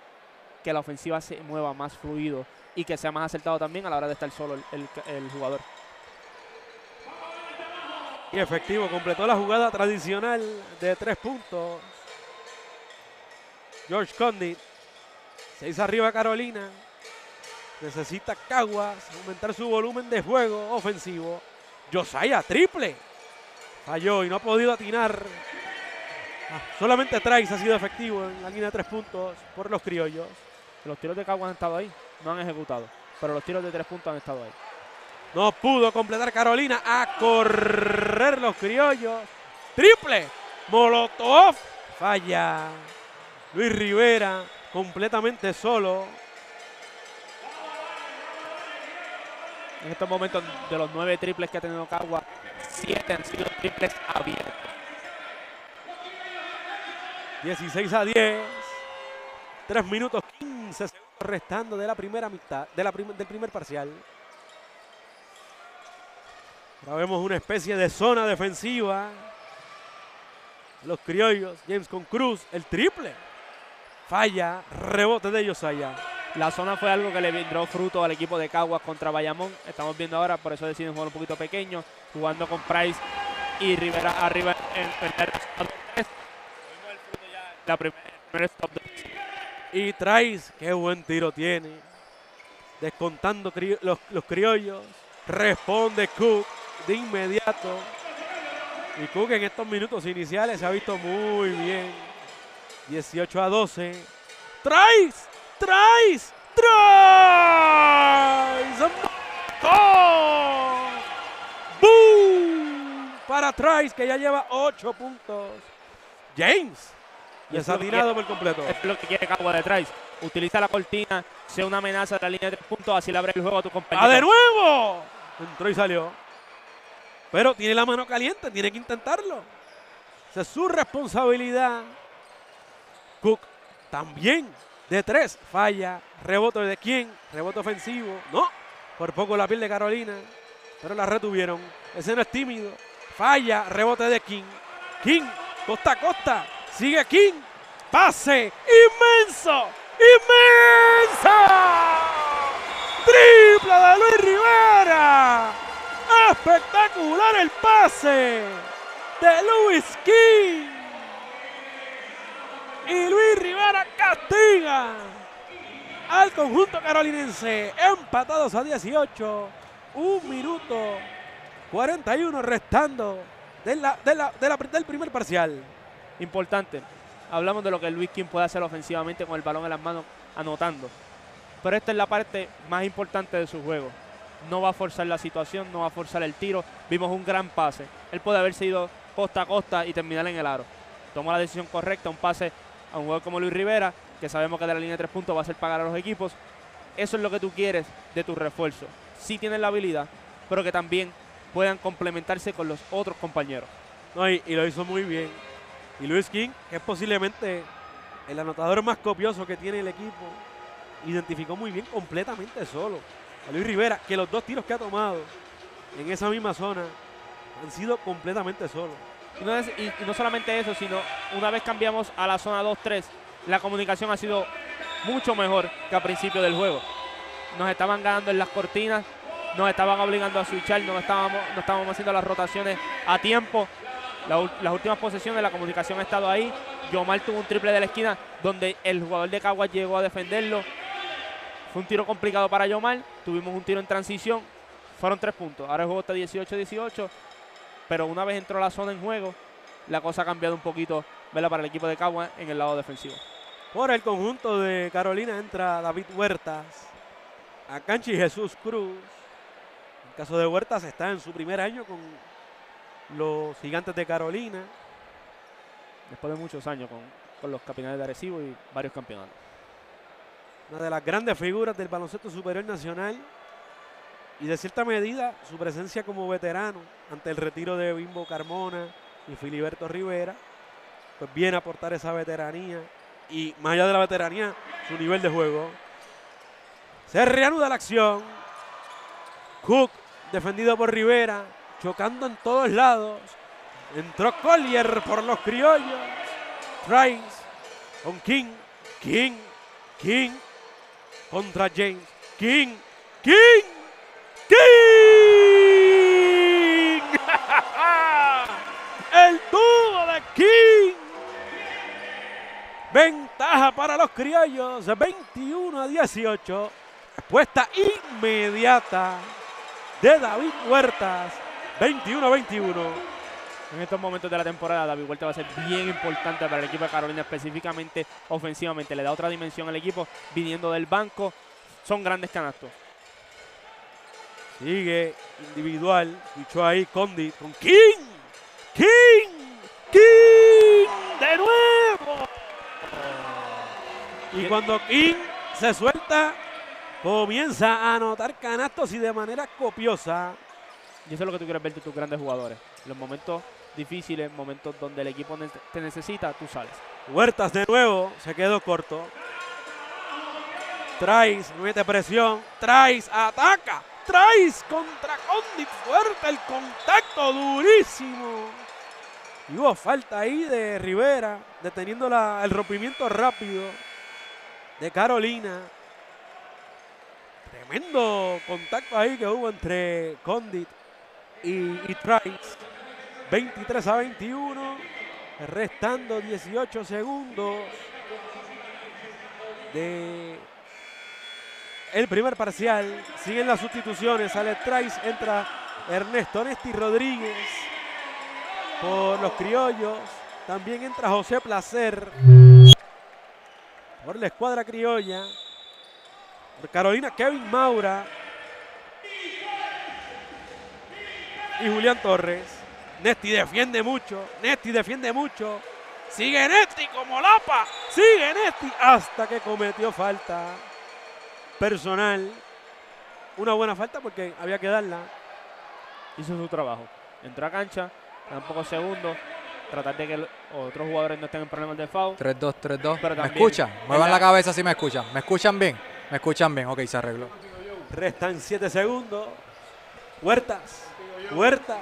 que la ofensiva se mueva más fluido y que sea más acertado también a la hora de estar solo el, el- el jugador. Y efectivo, completó la jugada tradicional de tres puntos. George Condit. Seis arriba Carolina. Necesita Caguas aumentar su volumen de juego ofensivo. Josiah, triple. Falló y no ha podido atinar. Ah, solamente Trice ha sido efectivo en la línea de tres puntos por los criollos. Los tiros de Caguas han estado ahí, no han ejecutado. Pero los tiros de tres puntos han estado ahí. No pudo completar Carolina. A correr los criollos. Triple. Molotov. Falla. Luis Rivera completamente solo. En estos momentos, de los nueve triples que ha tenido Caguas, siete han sido triples abiertos. 16 a 10. 3 minutos 15 segundos restando de la primera mitad, de la prim- del primer parcial. Ahora vemos una especie de zona defensiva. Los criollos, James con Cruz, el triple. Falla, rebote de Josiah. La zona fue algo que le brindó fruto al equipo de Caguas contra Bayamón. Estamos viendo ahora, por eso deciden jugar un poquito pequeño, jugando con Price y Rivera arriba en, la primer- el primer. Y Trice, qué buen tiro tiene. Descontando los, los criollos. Responde Cook de inmediato. Y Cook en estos minutos iniciales se ha visto muy bien. 18 a 12. Trice, Trice, Trice. ¡Boom! Para Trice que ya lleva 8 puntos. James. Y Desatinado por completo. Es lo que quiere Caguas de Trice. Utiliza la cortina, sea una amenaza de la línea de tres puntos, así le abre el juego a tu compañero. ¡Ah, de nuevo! Entró y salió. Pero tiene la mano caliente, tiene que intentarlo. Esa es su responsabilidad. Cook también de tres. Falla. Rebote de quién? Rebote ofensivo. No. Por poco la piel de Carolina. Pero la retuvieron. Ese no es tímido. Falla. Rebote de King. King. Costa a costa. Sigue King. Pase. Inmenso. Inmensa. Triple de Luis Rivera. Espectacular el pase de Luis King. Y Luis Rivera castiga al conjunto carolinense. Empatados a 18. Un minuto 41 restando de la, de la, de la, del primer parcial. Importante. Hablamos de lo que Luis King puede hacer ofensivamente con el balón en las manos, anotando. Pero esta es la parte más importante de su juego. No va a forzar la situación, no va a forzar el tiro. Vimos un gran pase. Él puede haberse ido costa a costa y terminar en el aro. Tomó la decisión correcta, un pase a un jugador como Luis Rivera, que sabemos que de la línea de tres puntos va a hacer pagar a los equipos. Eso es lo que tú quieres de tu refuerzo. Sí tienen la habilidad, pero que también puedan complementarse con los otros compañeros. No, y lo hizo muy bien. Y Luis King, que es posiblemente el anotador más copioso que tiene el equipo, identificó muy bien completamente solo a Luis Rivera, que los dos tiros que ha tomado en esa misma zona han sido completamente solos. Y no, solamente eso, sino una vez cambiamos a la zona 2-3, la comunicación ha sido mucho mejor que al principio del juego. Nos estaban ganando en las cortinas, nos estaban obligando a switchar, no estábamos haciendo las rotaciones a tiempo. La, las últimas posesiones, la comunicación ha estado ahí. Yomar tuvo un triple de la esquina donde el jugador de Caguas llegó a defenderlo. Fue un tiro complicado para Yomar. Tuvimos un tiro en transición. Fueron tres puntos. Ahora el juego está 18-18. Pero una vez entró la zona en juego, la cosa ha cambiado un poquito ¿verdad? para el equipo de Caguas en el lado defensivo. Por el conjunto de Carolina entra David Huertas, Acanchi Jesús Cruz. En caso de Huertas está en su primer año con los gigantes de Carolina. Después de muchos años con, con los capitanes de Arecibo y varios campeonatos. Una de las grandes figuras del baloncesto superior nacional y de cierta medida su presencia como veterano ante el retiro de Bimbo Carmona y Filiberto Rivera, pues viene a aportar esa veteranía y más allá de la veteranía, su nivel de juego. Se reanuda la acción. Cook, defendido por Rivera, chocando en todos lados. Entró Collier por los criollos. Trice con King. King. King. Contra James. King. King. King. [laughs] El tubo de King. Ventaja para los criollos. 21 a 18. Respuesta inmediata de David Huertas. 21 a 21. En estos momentos de la temporada, David Huerta va a ser bien importante para el equipo de Carolina, específicamente ofensivamente. Le da otra dimensión al equipo viniendo del banco. Son grandes canastos. Sigue individual. Luchó ahí Condit con King. King. King. De nuevo. Y cuando King se suelta, comienza a anotar canastos y de manera copiosa. Y eso es lo que tú quieres ver de tus grandes jugadores. Los momentos difíciles, momentos donde el equipo te necesita, tú sales. Huertas de nuevo, se quedó corto. Trice mete presión. Trice ataca. Trice contra Condit. Fuerte el contacto, durísimo. Y hubo falta ahí de Rivera, deteniendo la, el rompimiento rápido de Carolina. Tremendo contacto ahí que hubo entre Condit y, y Trice. 23 a 21, restando 18 segundos de el primer parcial. Siguen las sustituciones, sale Trice, entra Ernesto Nesti Rodríguez por los criollos. También entra José Placer por la escuadra criolla. Por Carolina, Kevin Maura y Julián Torres. Nesti defiende mucho, Nesti defiende mucho. Sigue Nesti como Lapa, sigue Nesti hasta que cometió falta personal. Una buena falta porque había que darla. Hizo su trabajo. Entró a cancha, quedan pocos segundos. Tratar de que otros jugadores no estén en problemas de foul. 3-2, 3-2. Pero ¿Me escuchan? Muevan la- la cabeza si me escuchan. ¿Me escuchan bien? ¿Me escuchan bien? Ok, se arregló. Restan 7 segundos. Huertas. Huertas.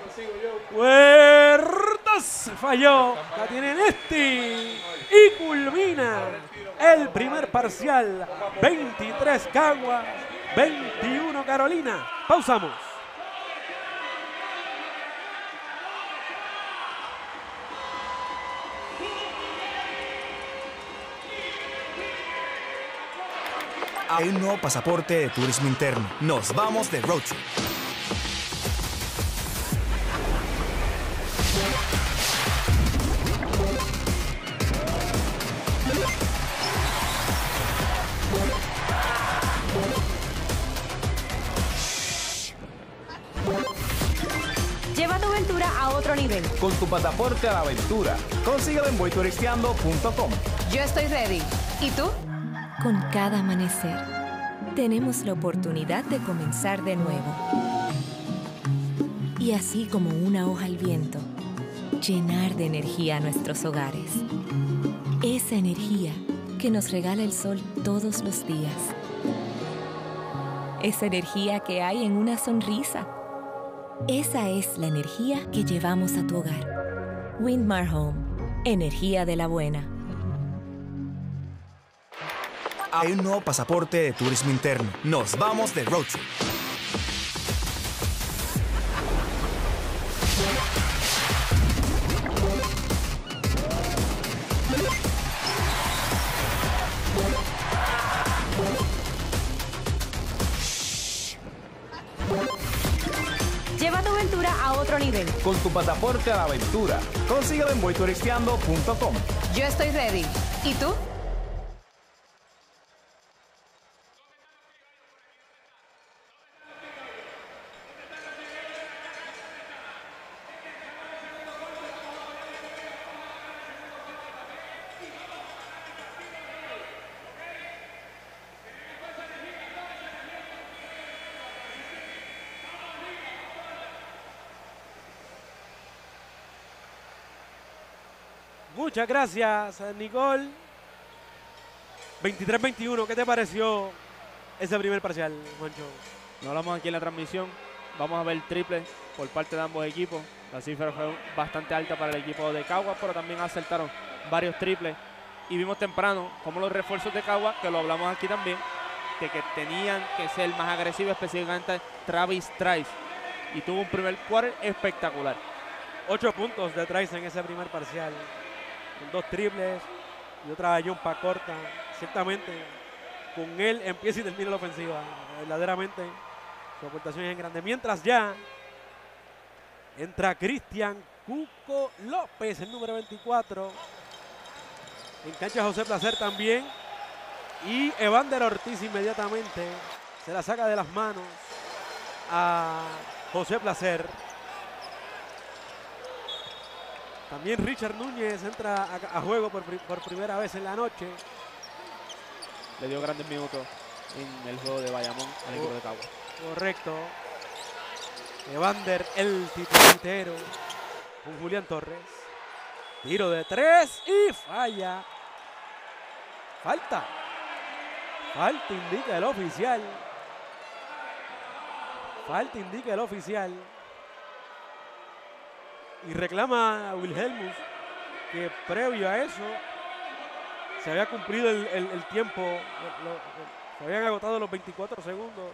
Huertas. Falló. La tiene Nesti. Y culmina el primer parcial. 23 Caguas. 21 Carolina. Pausamos. Hay un nuevo pasaporte de turismo interno. Nos vamos de road trip. A otro nivel. Con tu pasaporte a la aventura. Consíguelo en voyturisteando.com. Yo estoy ready. ¿Y tú? Con cada amanecer, tenemos la oportunidad de comenzar de nuevo. Y así como una hoja al viento, llenar de energía nuestros hogares. Esa energía que nos regala el sol todos los días. Esa energía que hay en una sonrisa. Esa es la energía que llevamos a tu hogar. Windmar Home, energía de la buena. Hay un nuevo pasaporte de turismo interno. Nos vamos de road. Con tu pasaporte a la aventura. Consíguelo en voyturisteando.com. Yo estoy ready. ¿Y tú? Muchas gracias, Nicole. 23-21, ¿qué te pareció ese primer parcial, Juancho? No hablamos aquí en la transmisión. Vamos a ver triple por parte de ambos equipos. La cifra fue bastante alta para el equipo de Caguas, pero también acertaron varios triples. Y vimos temprano como los refuerzos de Caguas, que lo hablamos aquí también, de que tenían que ser más agresivos, específicamente Travis Trice. Y tuvo un primer quarter espectacular. Ocho puntos de Trice en ese primer parcial. Con dos triples y otra jumpa corta. Ciertamente, con él empieza y termina la ofensiva. Verdaderamente, su aportación es en grande. Mientras ya entra Cristian Cuco López, el número 24. En cancha José Placer también. Y Evander Ortiz inmediatamente se la saca de las manos a José Placer. También Richard Núñez entra a, a juego por, por primera vez en la noche. Le dio grandes minutos en el juego de Bayamón al equipo de Caguas. Correcto. Evander, el titular con Julián Torres. Tiro de tres y falla. Falta. Falta indica el oficial. Falta indica el oficial. Y reclama a Wilhelmus que previo a eso se había cumplido el, el- el tiempo. lo- lo- se habían agotado los 24 segundos.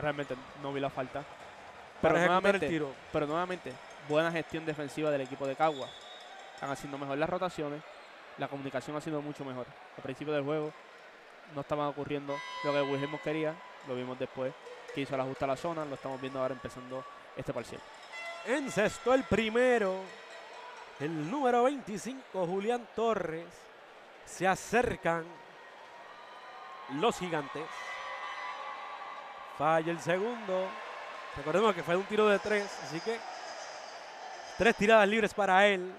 Realmente no vi la falta. Pero nuevamente, el tiro. pero nuevamente, buena gestión defensiva del equipo de Cagua. Están haciendo mejor las rotaciones. La comunicación ha sido mucho mejor. Al principio del juego no estaba ocurriendo lo que Wilhelmus quería. Lo vimos después que hizo el ajuste a la zona. Lo estamos viendo ahora empezando este parcial. Encestó el primero. El número 25, Julián Torres. Se acercan los gigantes. Falla el segundo. Recordemos que fue un tiro de tres, así que tres tiradas libres para él.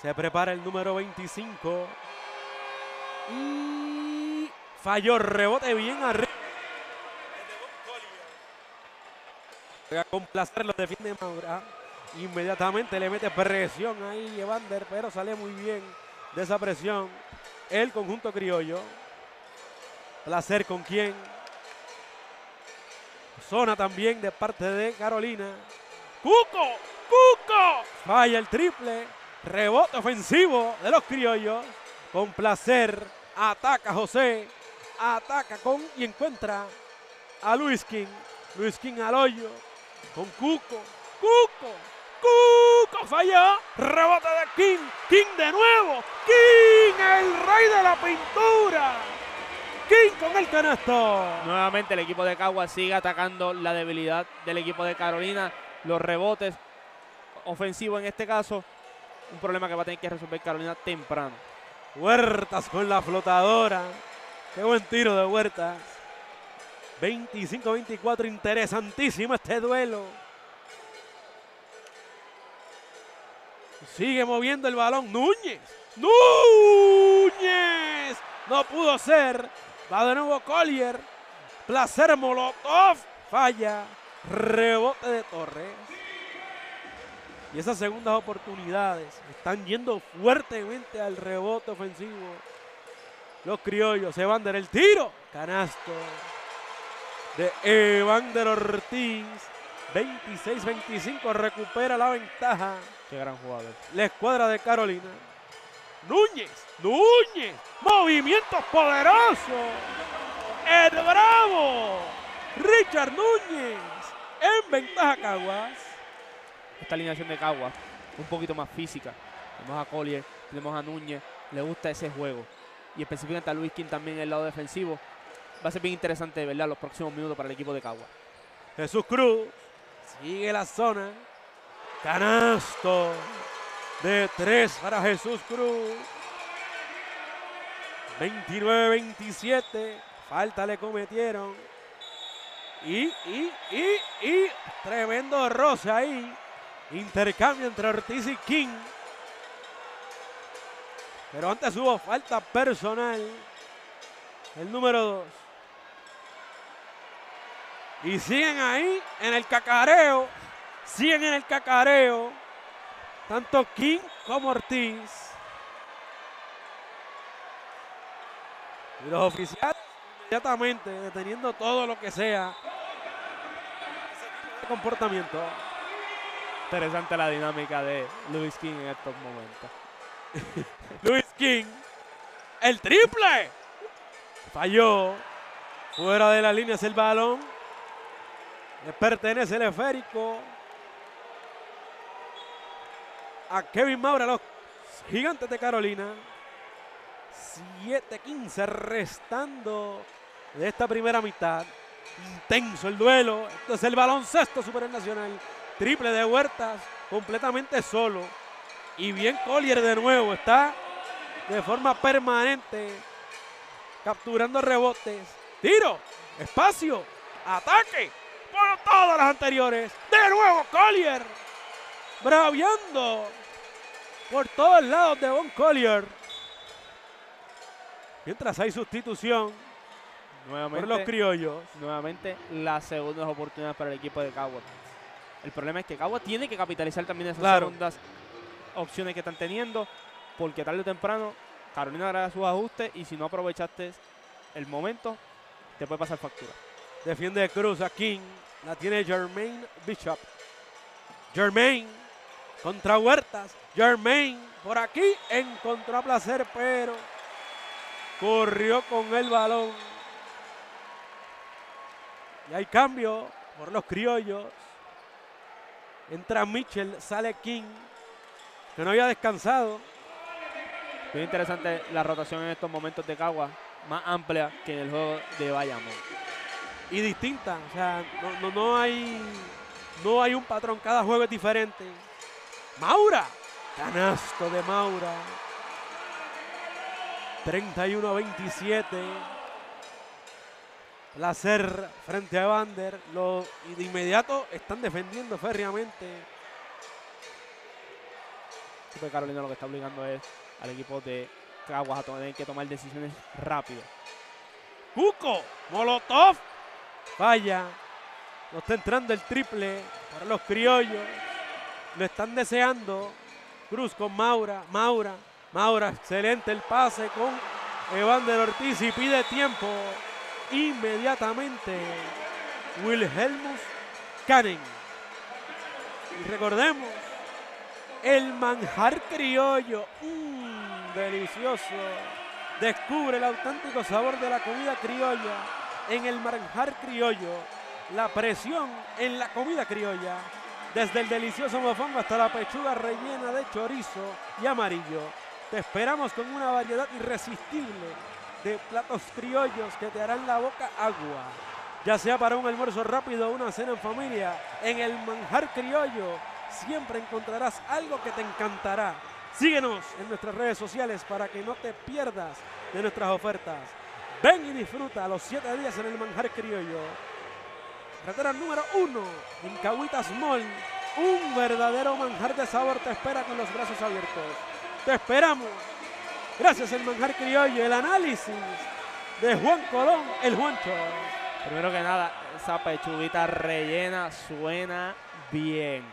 Se prepara el número 25. Y falló, rebote bien arriba. Con placer, lo defiende Maura. Inmediatamente le mete presión ahí Evander, pero sale muy bien de esa presión. El conjunto criollo. Placer con quién. Zona también de parte de Carolina. ¡Cuco! ¡Cuco! Falla el triple. Rebote ofensivo de los criollos. Con placer. Ataca José. Ataca con y encuentra a Luis King. Luis King al hoyo. Con Cuco. Cuco. Cuco falló. Rebote de King. King de nuevo. King, el rey de la pintura. King con el canasto. Nuevamente el equipo de Cagua sigue atacando la debilidad del equipo de Carolina. Los rebotes ofensivos en este caso. Un problema que va a tener que resolver Carolina temprano. Huertas con la flotadora. Qué buen tiro de Huertas. 25-24, interesantísimo este duelo. Sigue moviendo el balón Núñez. Núñez. No pudo ser. Va de nuevo Collier. Placer Molotov. Falla. Rebote de Torres. Y esas segundas oportunidades están yendo fuertemente al rebote ofensivo. Los criollos, Evander el tiro. Canasto de Evander Ortiz. 26-25 recupera la ventaja. Qué gran jugador. La escuadra de Carolina. Núñez, Núñez. Movimientos poderosos. El Bravo. Richard Núñez. En ventaja Caguas. Esta alineación de Caguas un poquito más física. Tenemos a Collier, tenemos a Núñez. Le gusta ese juego. Y específicamente a Luis King también en el lado defensivo. Va a ser bien interesante, ¿verdad? Los próximos minutos para el equipo de Caguas. Jesús Cruz. Sigue la zona. Canasto de tres para Jesús Cruz. 29-27. Falta le cometieron. Y, y, y, y. Tremendo roce ahí. Intercambio entre Ortiz y King. Pero antes hubo falta personal. El número 2. Y siguen ahí en el cacareo. Siguen en el cacareo. Tanto King como Ortiz. Y los oficiales inmediatamente deteniendo todo lo que sea. Ese comportamiento. Interesante la dinámica de Luis King en estos momentos. [laughs] Luis King. El triple. Falló. Fuera de la línea es el balón. Le pertenece el esférico. A Kevin Maura, los gigantes de Carolina. 7-15 restando de esta primera mitad. Intenso el duelo. Esto es el baloncesto supernacional. Triple de Huertas, completamente solo. Y bien Collier de nuevo. Está de forma permanente capturando rebotes. Tiro, espacio, ataque. Por todas las anteriores. De nuevo Collier. Braviando por todos lados de Von Collier. Mientras hay sustitución Nuevamente, por los criollos. Nuevamente las segundas oportunidades para el equipo de Caguas. El problema es que Caguas tiene que capitalizar también esas Claro. segundas opciones que están teniendo, porque tarde o temprano Carolina hará sus ajustes y si no aprovechaste el momento, te puede pasar factura. Defiende Cruz a King. La tiene Jermaine Bishop. Jermaine contra Huertas. Jermaine por aquí encontró a placer, pero corrió con el balón. Y hay cambio por los criollos. Entra Mitchell, sale King, que no había descansado. Muy interesante la rotación en estos momentos de Caguas, más amplia que en el juego de Bayamón. Y distinta. O sea, no, no, no hay no hay un patrón, cada juego es diferente. Maura, canasto de Maura. 31 a 27. Placer frente a Evander. Lo, y de inmediato están defendiendo férreamente. De Carolina lo que está obligando es al equipo de Caguas a tener que tomar decisiones rápido. Cuco, Molotov, falla. No está entrando el triple para los criollos. Lo están deseando. Cruz con Maura, Maura, Maura, excelente el pase con Evander Ortiz y pide tiempo inmediatamente Wilhelmus Canning. Y recordemos, el manjar criollo, mmm, delicioso. Descubre el auténtico sabor de la comida criolla en el manjar criollo. La presión en la comida criolla desde el delicioso mofongo hasta la pechuga rellena de chorizo y amarillo. Te esperamos con una variedad irresistible de platos criollos que te harán la boca agua. Ya sea para un almuerzo rápido o una cena en familia, en el manjar criollo siempre encontrarás algo que te encantará. Síguenos en nuestras redes sociales para que no te pierdas de nuestras ofertas. Ven y disfruta los siete días en el manjar criollo. Carretera número uno en Cahuitas Mall. Un verdadero manjar de sabor te espera con los brazos abiertos. Te esperamos. Gracias el manjar criollo, el análisis de Juan Colón, el Juancho. Primero que nada, esa pechuguita rellena suena bien.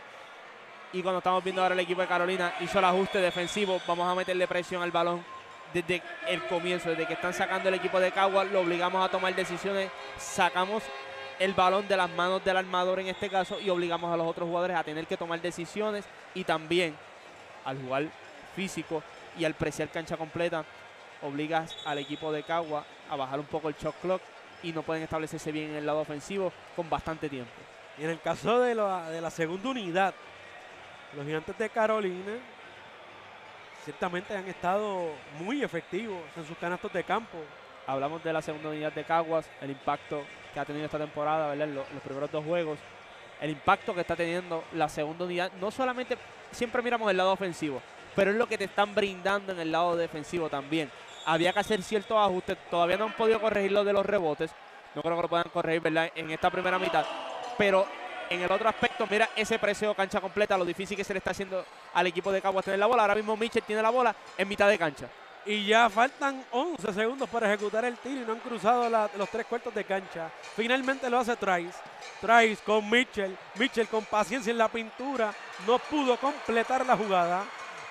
Y cuando estamos viendo ahora el equipo de Carolina hizo el ajuste defensivo, vamos a meterle presión al balón desde el comienzo, desde que están sacando el equipo de Cagua, lo obligamos a tomar decisiones, sacamos el balón de las manos del armador en este caso y obligamos a los otros jugadores a tener que tomar decisiones y también al jugar físico y al preciar cancha completa, obligas al equipo de Cagua a bajar un poco el shot clock y no pueden establecerse bien en el lado ofensivo con bastante tiempo. Y en el caso de la, de la segunda unidad, los gigantes de Carolina ciertamente han estado muy efectivos en sus canastos de campo. Hablamos de la segunda unidad de Caguas, el impacto que ha tenido esta temporada, ¿verdad? Los, primeros dos juegos, el impacto que está teniendo la segunda unidad. No solamente siempre miramos el lado ofensivo, pero es lo que te están brindando en el lado defensivo también. Había que hacer ciertos ajustes, todavía no han podido corregir lo de los rebotes, no creo que lo puedan corregir ¿verdad? en esta primera mitad, pero en el otro aspecto, mira ese preseo cancha completa, lo difícil que se le está haciendo al equipo de Caguas tener la bola. Ahora mismo Mitchell tiene la bola en mitad de cancha. Y ya faltan 11 segundos para ejecutar el tiro y no han cruzado los tres cuartos de cancha. Finalmente lo hace Trice. Trice con Mitchell. Mitchell con paciencia en la pintura. No pudo completar la jugada.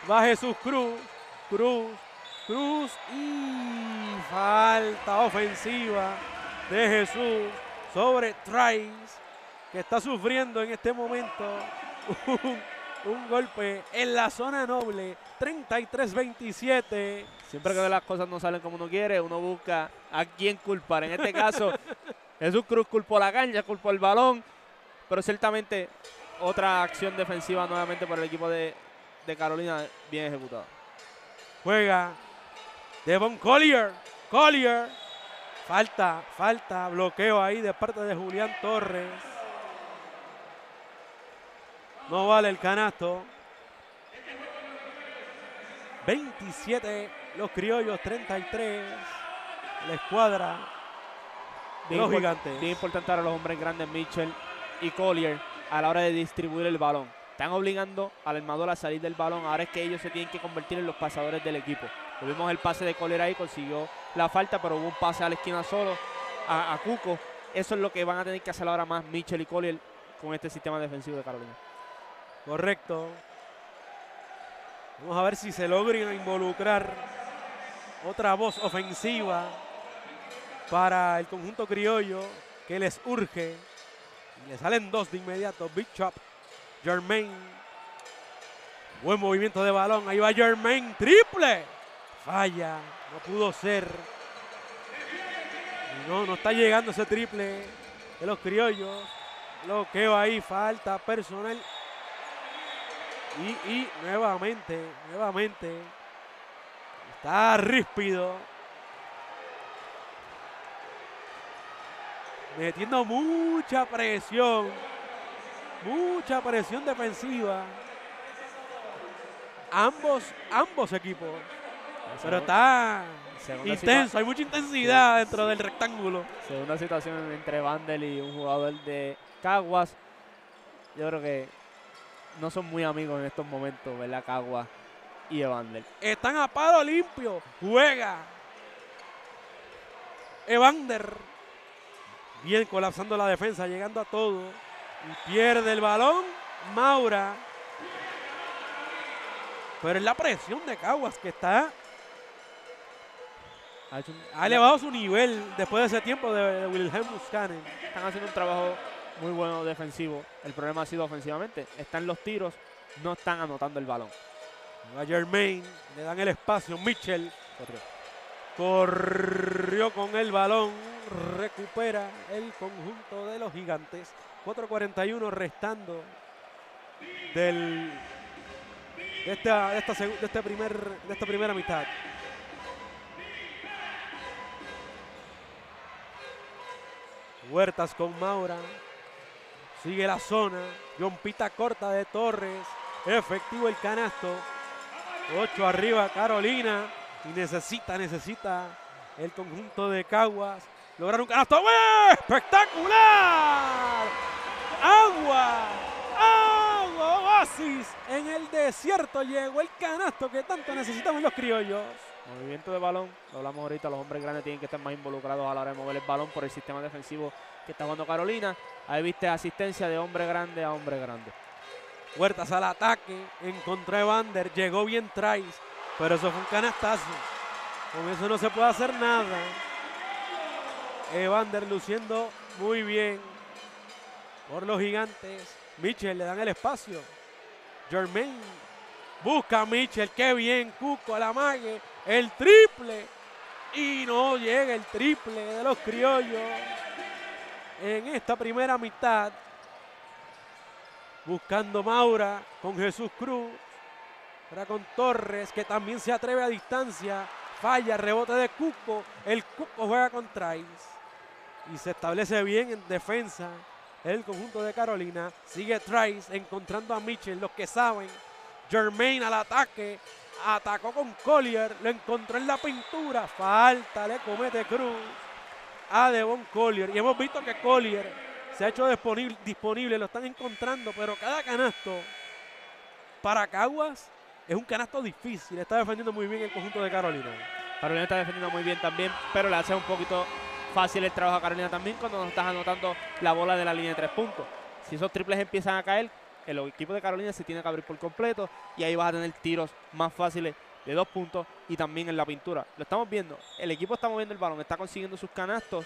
Va Jesús Cruz. Cruz. Cruz. Y falta ofensiva de Jesús sobre Trice que está sufriendo en este momento [laughs] un, un golpe en la zona noble. 33-27. Siempre que las cosas no salen como uno quiere, uno busca a quién culpar. En este caso, [laughs] Jesús Cruz culpó la cancha, culpó el balón, pero ciertamente otra acción defensiva nuevamente por el equipo de, de Carolina bien ejecutada. Juega Devon Collier. Collier. Falta, falta, bloqueo ahí de parte de Julián Torres. No vale el canasto. 27 los criollos, 33 la escuadra de los gigantes. Bien importante ahora los hombres grandes Mitchell y Collier a la hora de distribuir el balón. Están obligando al armador a salir del balón. Ahora es que ellos se tienen que convertir en los pasadores del equipo. Tuvimos el pase de Collier ahí, consiguió la falta, pero hubo un pase a la esquina solo a, a Cuco. Eso es lo que van a tener que hacer ahora más Mitchell y Collier con este sistema defensivo de Carolina. Correcto. Vamos a ver si se logra involucrar otra voz ofensiva para el conjunto criollo que les urge. Le salen dos de inmediato. Big Chop, Jermaine. Buen movimiento de balón. Ahí va Jermaine. Triple. Falla. No pudo ser. No, no está llegando ese triple de los criollos. Bloqueo ahí. Falta personal. Y, y nuevamente, nuevamente. Está ríspido. Metiendo mucha presión. Mucha presión defensiva. Ambos, ambos equipos. Pero está intenso, hay mucha intensidad Sí, dentro del rectángulo. Segunda situación entre Vandel y un jugador de Caguas. Yo creo que no son muy amigos en estos momentos, ¿verdad? Caguas y Evander. Están a palo limpio. Juega. Evander. Bien colapsando la defensa, llegando a todo. Y pierde el balón. Maura. Pero es la presión de Caguas que está. Ha, hecho un- Ha elevado su nivel después de ese tiempo de, de Wilhelm Buchanan. Están haciendo un trabajo muy bueno defensivo. El problema ha sido ofensivamente. Están los tiros, no están anotando el balón. Va Jermaine, le dan el espacio. Mitchell corrió con el balón, recupera el conjunto de los gigantes. 4.41 restando del, de, esta, de, esta, de, este primer, de esta primera mitad. Huertas con Maura. Sigue la zona. Pita corta de Torres. Efectivo el canasto. 8 arriba Carolina. Y necesita, necesita el conjunto de Caguas. Lograr un canasto. ¡Espectacular! ¡Agua! ¡Agua! Oasis en el desierto. Llegó el canasto que tanto necesitamos los criollos. Movimiento de balón, lo hablamos ahorita, los hombres grandes tienen que estar más involucrados a la hora de mover el balón por el sistema defensivo que está jugando Carolina. Ahí viste asistencia de hombre grande a hombre grande. Huertas al ataque, encontró a Evander, llegó bien Trice, pero eso fue un canastazo. Con eso no se puede hacer nada. Evander luciendo muy bien por los gigantes. Mitchell le dan el espacio. Jermaine busca a Mitchell, qué bien, Cuco a la mague, el triple. Y no llega el triple de los criollos en esta primera mitad. Buscando Maura con Jesús Cruz. Ahora con Torres, que también se atreve a distancia. Falla, rebote de Cuco. El Cuco juega con Trice. Y se establece bien en defensa el conjunto de Carolina. Sigue Trice encontrando a Mitchell, los que saben. Jermaine al ataque. Atacó con Collier. Lo encontró en la pintura. Falta, le comete Cruz a Devon Collier. Y hemos visto que Collier se ha hecho disponible, disponible, lo están encontrando, pero cada canasto para Caguas es un canasto difícil. Está defendiendo muy bien el conjunto de Carolina. Carolina está defendiendo muy bien también, pero le hace un poquito fácil el trabajo a Carolina también cuando nos estás anotando la bola de la línea de tres puntos. Si esos triples empiezan a caer, el equipo de Carolina se tiene que abrir por completo y ahí vas a tener tiros más fáciles de dos puntos y también en la pintura. Lo estamos viendo. El equipo está moviendo el balón, está consiguiendo sus canastos.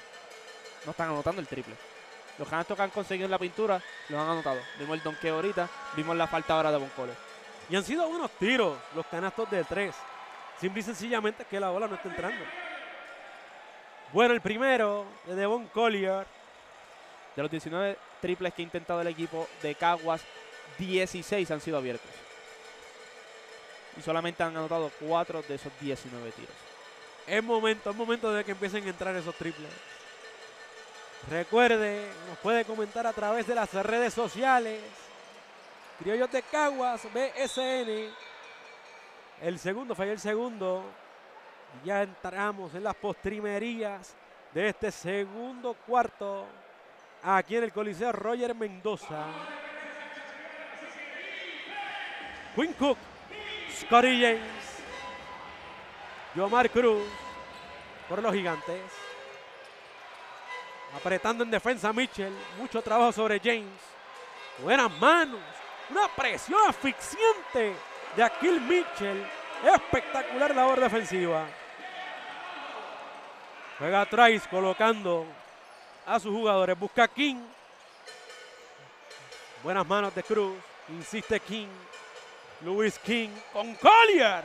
No están anotando el triple. Los canastos que han conseguido en la pintura los han anotado. Vimos el donkeo ahorita, vimos la falta ahora de Boncole. Y han sido buenos tiros los canastos de tres. Simple y sencillamente que la bola no está entrando. Bueno, el primero de Devon Collier. De los 19 triples que ha intentado el equipo de Caguas, 16 han sido abiertos y solamente han anotado 4 de esos 19 tiros. Es momento, es momento de que empiecen a entrar esos triples. Recuerde, nos puede comentar a través de las redes sociales. Criollos de Caguas, BSN. El segundo, falló el segundo. Ya entramos en las postrimerías de este segundo cuarto. Aquí en el Coliseo Roger Mendoza. Quinn Cook Scotty James. Yomar Cruz por los gigantes. Apretando en defensa Mitchell. Mucho trabajo sobre James. Buenas manos. Una presión asfixiante de Akil Mitchell. Espectacular labor defensiva. Juega Trice colocando a sus jugadores. Busca King. Buenas manos de Cruz. Insiste King. Luis King con Collier.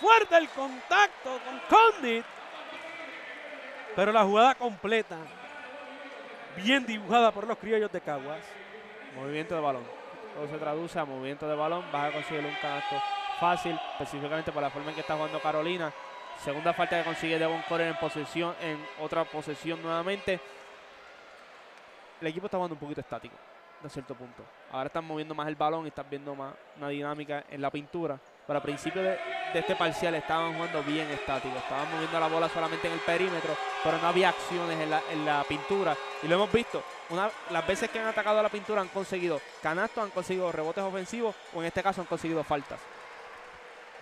Fuerte el contacto con Condit. Pero la jugada completa. Bien dibujada por los criollos de Caguas. Movimiento de balón. Todo se traduce a movimiento de balón. Vas a conseguir un canasto fácil, específicamente por la forma en que está jugando Carolina. Segunda falta que consigue Devon Collier en posesión, en otra posesión nuevamente. El equipo está jugando un poquito estático de cierto punto. Ahora están moviendo más el balón y están viendo más una dinámica en la pintura. Pero al principio de, este parcial estaban jugando bien estático. Estaban moviendo la bola solamente en el perímetro, pero no había acciones en la, pintura. Y lo hemos visto. Las veces que han atacado a la pintura han conseguido canastos, han conseguido rebotes ofensivos o en este caso han conseguido faltas.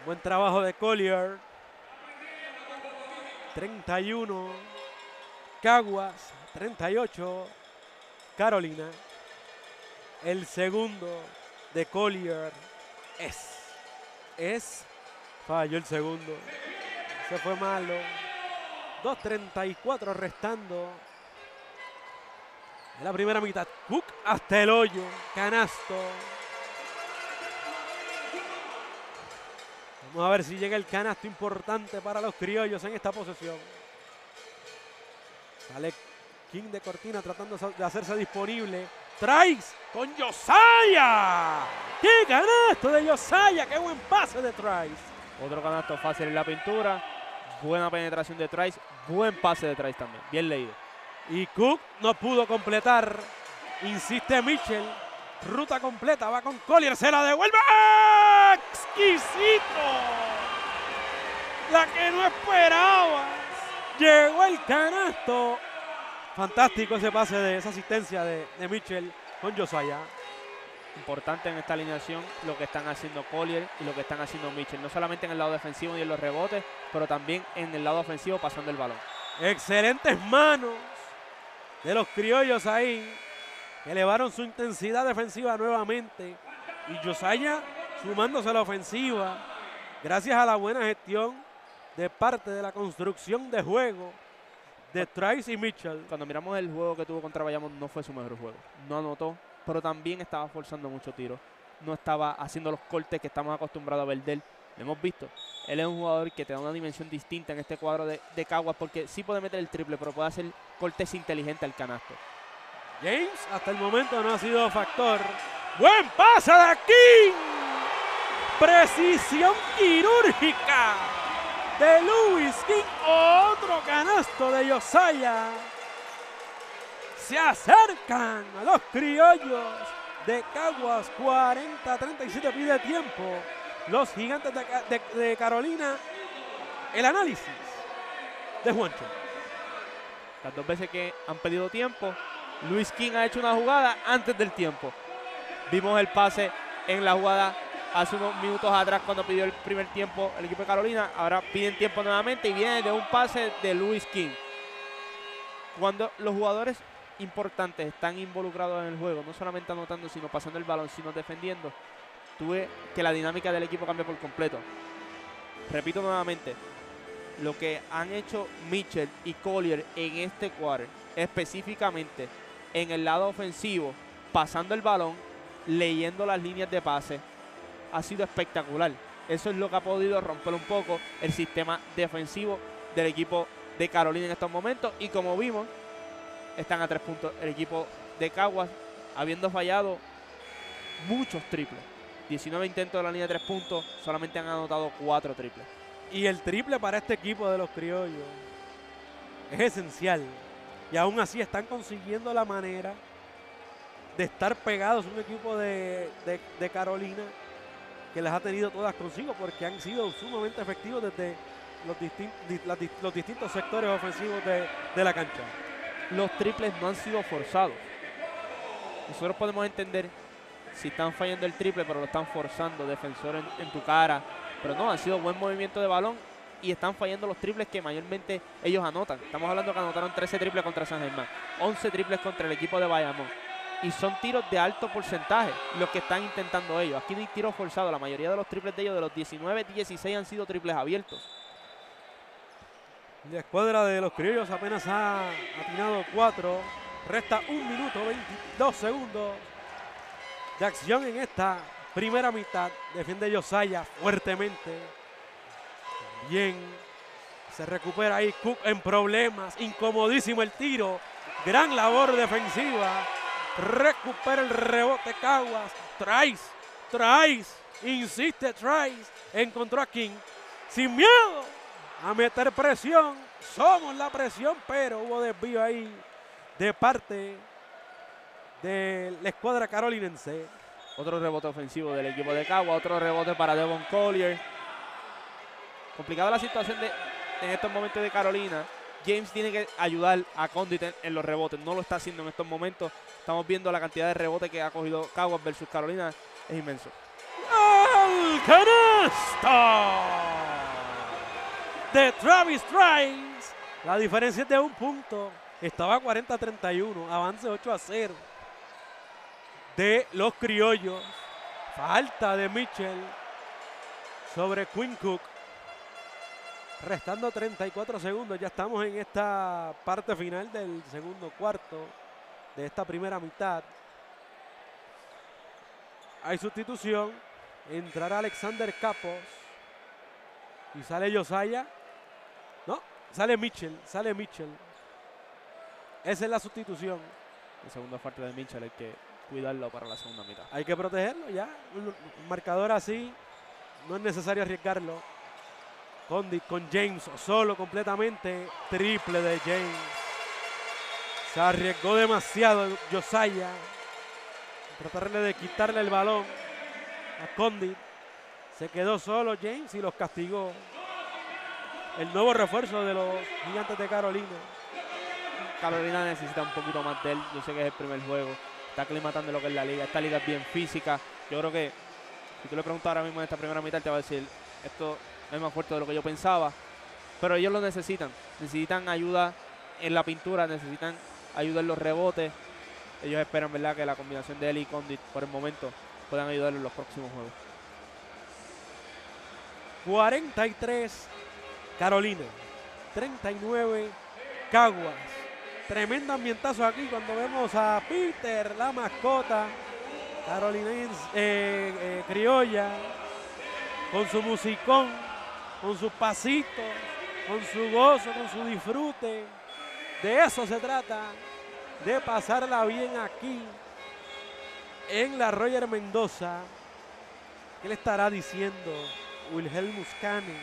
Buen trabajo de Collier. 31. Caguas. 38. Carolina. El segundo de Collier es. Es. Falló el segundo. Se fue malo. 2.34 restando. En la primera mitad. Cook hasta el hoyo. Canasto. Vamos a ver si llega el canasto importante para los criollos en esta posesión. Sale King de Cortina tratando de hacerse disponible Trice con Josiah. ¡Qué canasto de Josiah! ¡Qué buen pase de Trice! Otro canasto fácil en la pintura. Buena penetración de Trice. Buen pase de Trice también. Bien leído. Y Cook no pudo completar. Insiste Mitchell. Ruta completa. Va con Collier. Se la devuelve. ¡Ah! ¡Exquisito! La que no esperabas. Llegó el canasto. Fantástico ese pase de esa asistencia de, de Mitchell con Josiah. Importante en esta alineación lo que están haciendo Collier y lo que están haciendo Mitchell. No solamente en el lado defensivo y en los rebotes, pero también en el lado ofensivo pasando el balón. Excelentes manos de los criollos ahí. Elevaron su intensidad defensiva nuevamente. Y Josiah sumándose a la ofensiva. Gracias a la buena gestión de parte de la construcción de juego de Trice y Mitchell. Cuando miramos el juego que tuvo contra Bayamón, no fue su mejor juego. No anotó, pero también estaba forzando mucho tiro. No estaba haciendo los cortes que estamos acostumbrados a ver de él. Lo hemos visto. Él es un jugador que te da una dimensión distinta en este cuadro de, de Caguas porque sí puede meter el triple, pero puede hacer cortes inteligentes al canasto. James hasta el momento no ha sido factor. Buen pase de aquí. Precisión quirúrgica de Lewis King. Otro canasto de Josiah. Se acercan a los criollos de Caguas. 40-37 pide tiempo. Los gigantes de, de- de Carolina. El análisis de Juancho. Las dos veces que han pedido tiempo, Luis King ha hecho una jugada antes del tiempo. Vimos el pase en la jugada hace unos minutos atrás cuando pidió el primer tiempo el equipo de Carolina. Ahora piden tiempo nuevamente y viene de un pase de Luis King. Cuando los jugadores importantes están involucrados en el juego, no solamente anotando, sino pasando el balón, sino defendiendo, tuve que la dinámica del equipo cambia por completo. Repito nuevamente, lo que han hecho Mitchell y Collier en este quarter, específicamente en el lado ofensivo, pasando el balón, leyendo las líneas de pase, ha sido espectacular. Eso es lo que ha podido romper un poco el sistema defensivo del equipo de Carolina en estos momentos. Y como vimos, están a tres puntos el equipo de Caguas, habiendo fallado muchos triples. 19 intentos de la línea de tres puntos, solamente han anotado cuatro triples. Y el triple para este equipo de los criollos es esencial. Y aún así están consiguiendo la manera de estar pegados un equipo de, de- de Carolina que las ha tenido todas consigo porque han sido sumamente efectivos desde los, distintos sectores ofensivos de, de la cancha. los triples no han sido forzados. Nosotros podemos entender si están fallando el triple, pero lo están forzando, defensor en, en tu cara. Pero no, han sido buen movimiento de balón y están fallando los triples que mayormente ellos anotan. Estamos hablando que anotaron 13 triples contra San Germán, 11 triples contra el equipo de Bayamón. Y son tiros de alto porcentaje los que están intentando ellos. Aquí hay tiros forzados. La mayoría de los triples de ellos, de los 19, 16 han sido triples abiertos. La escuadra de los criollos apenas ha atinado 4. Resta un minuto 22 segundos de acción en esta primera mitad. Defiende Josiah fuertemente. Bien. Se recupera ahí Cook en problemas. Incomodísimo el tiro. Gran labor defensiva. Recupera el rebote Caguas. Trice. Trice. Insiste Trice. Encontró a King. Sin miedo a meter presión. Somos la presión, pero hubo desvío ahí de parte de la escuadra carolinense. Otro rebote ofensivo del equipo de Cagua, otro rebote para Devon Collier. Complicada la situación de, en estos momentos de Carolina. James tiene que ayudar a Condit en, los rebotes. No lo está haciendo en estos momentos. Estamos viendo la cantidad de rebotes que ha cogido Caguas versus Carolina. Es inmenso. ¡Al canasta! De Travis Trice. La diferencia es de un punto. Estaba 40-31. Avance 8 a 0. De los criollos. Falta de Mitchell sobre Quinn Cook. Restando 34 segundos. Ya estamos en esta parte final del segundo cuarto de esta primera mitad. Hay sustitución. Entrará Alexander Capos. Y sale Josiah. No, sale Mitchell. Sale Mitchell. Esa es la sustitución. El segundo falta de Mitchell hay que cuidarlo para la segunda mitad. Hay que protegerlo ya. Un marcador así, no es necesario arriesgarlo. Condit con James solo completamente. Triple de James. Se arriesgó demasiado Josiah. Tratarle de quitarle el balón a Condit. Se quedó solo James y los castigó. El nuevo refuerzo de los gigantes de Carolina. Carolina necesita un poquito más de él. Yo sé que es el primer juego. Está aclimatando lo que es la liga. Esta liga es bien física. Yo creo que si tú le preguntas ahora mismo en esta primera mitad, te va a decir, esto es más fuerte de lo que yo pensaba. Pero ellos lo necesitan. Necesitan ayuda en la pintura, necesitan ayuda en los rebotes. Ellos esperan, ¿verdad?, que la combinación de él y Condit por el momento puedan ayudar en los próximos juegos. 43 Carolina, 39 Caguas. Tremendo ambientazo aquí cuando vemos a Peter, la mascota carolinense, eh, eh, criolla, con su musicón, con sus pasitos, con su gozo, con su disfrute. De eso se trata, de pasarla bien aquí en la Roger Mendoza. ¿Qué le estará diciendo Wilhelm Muscani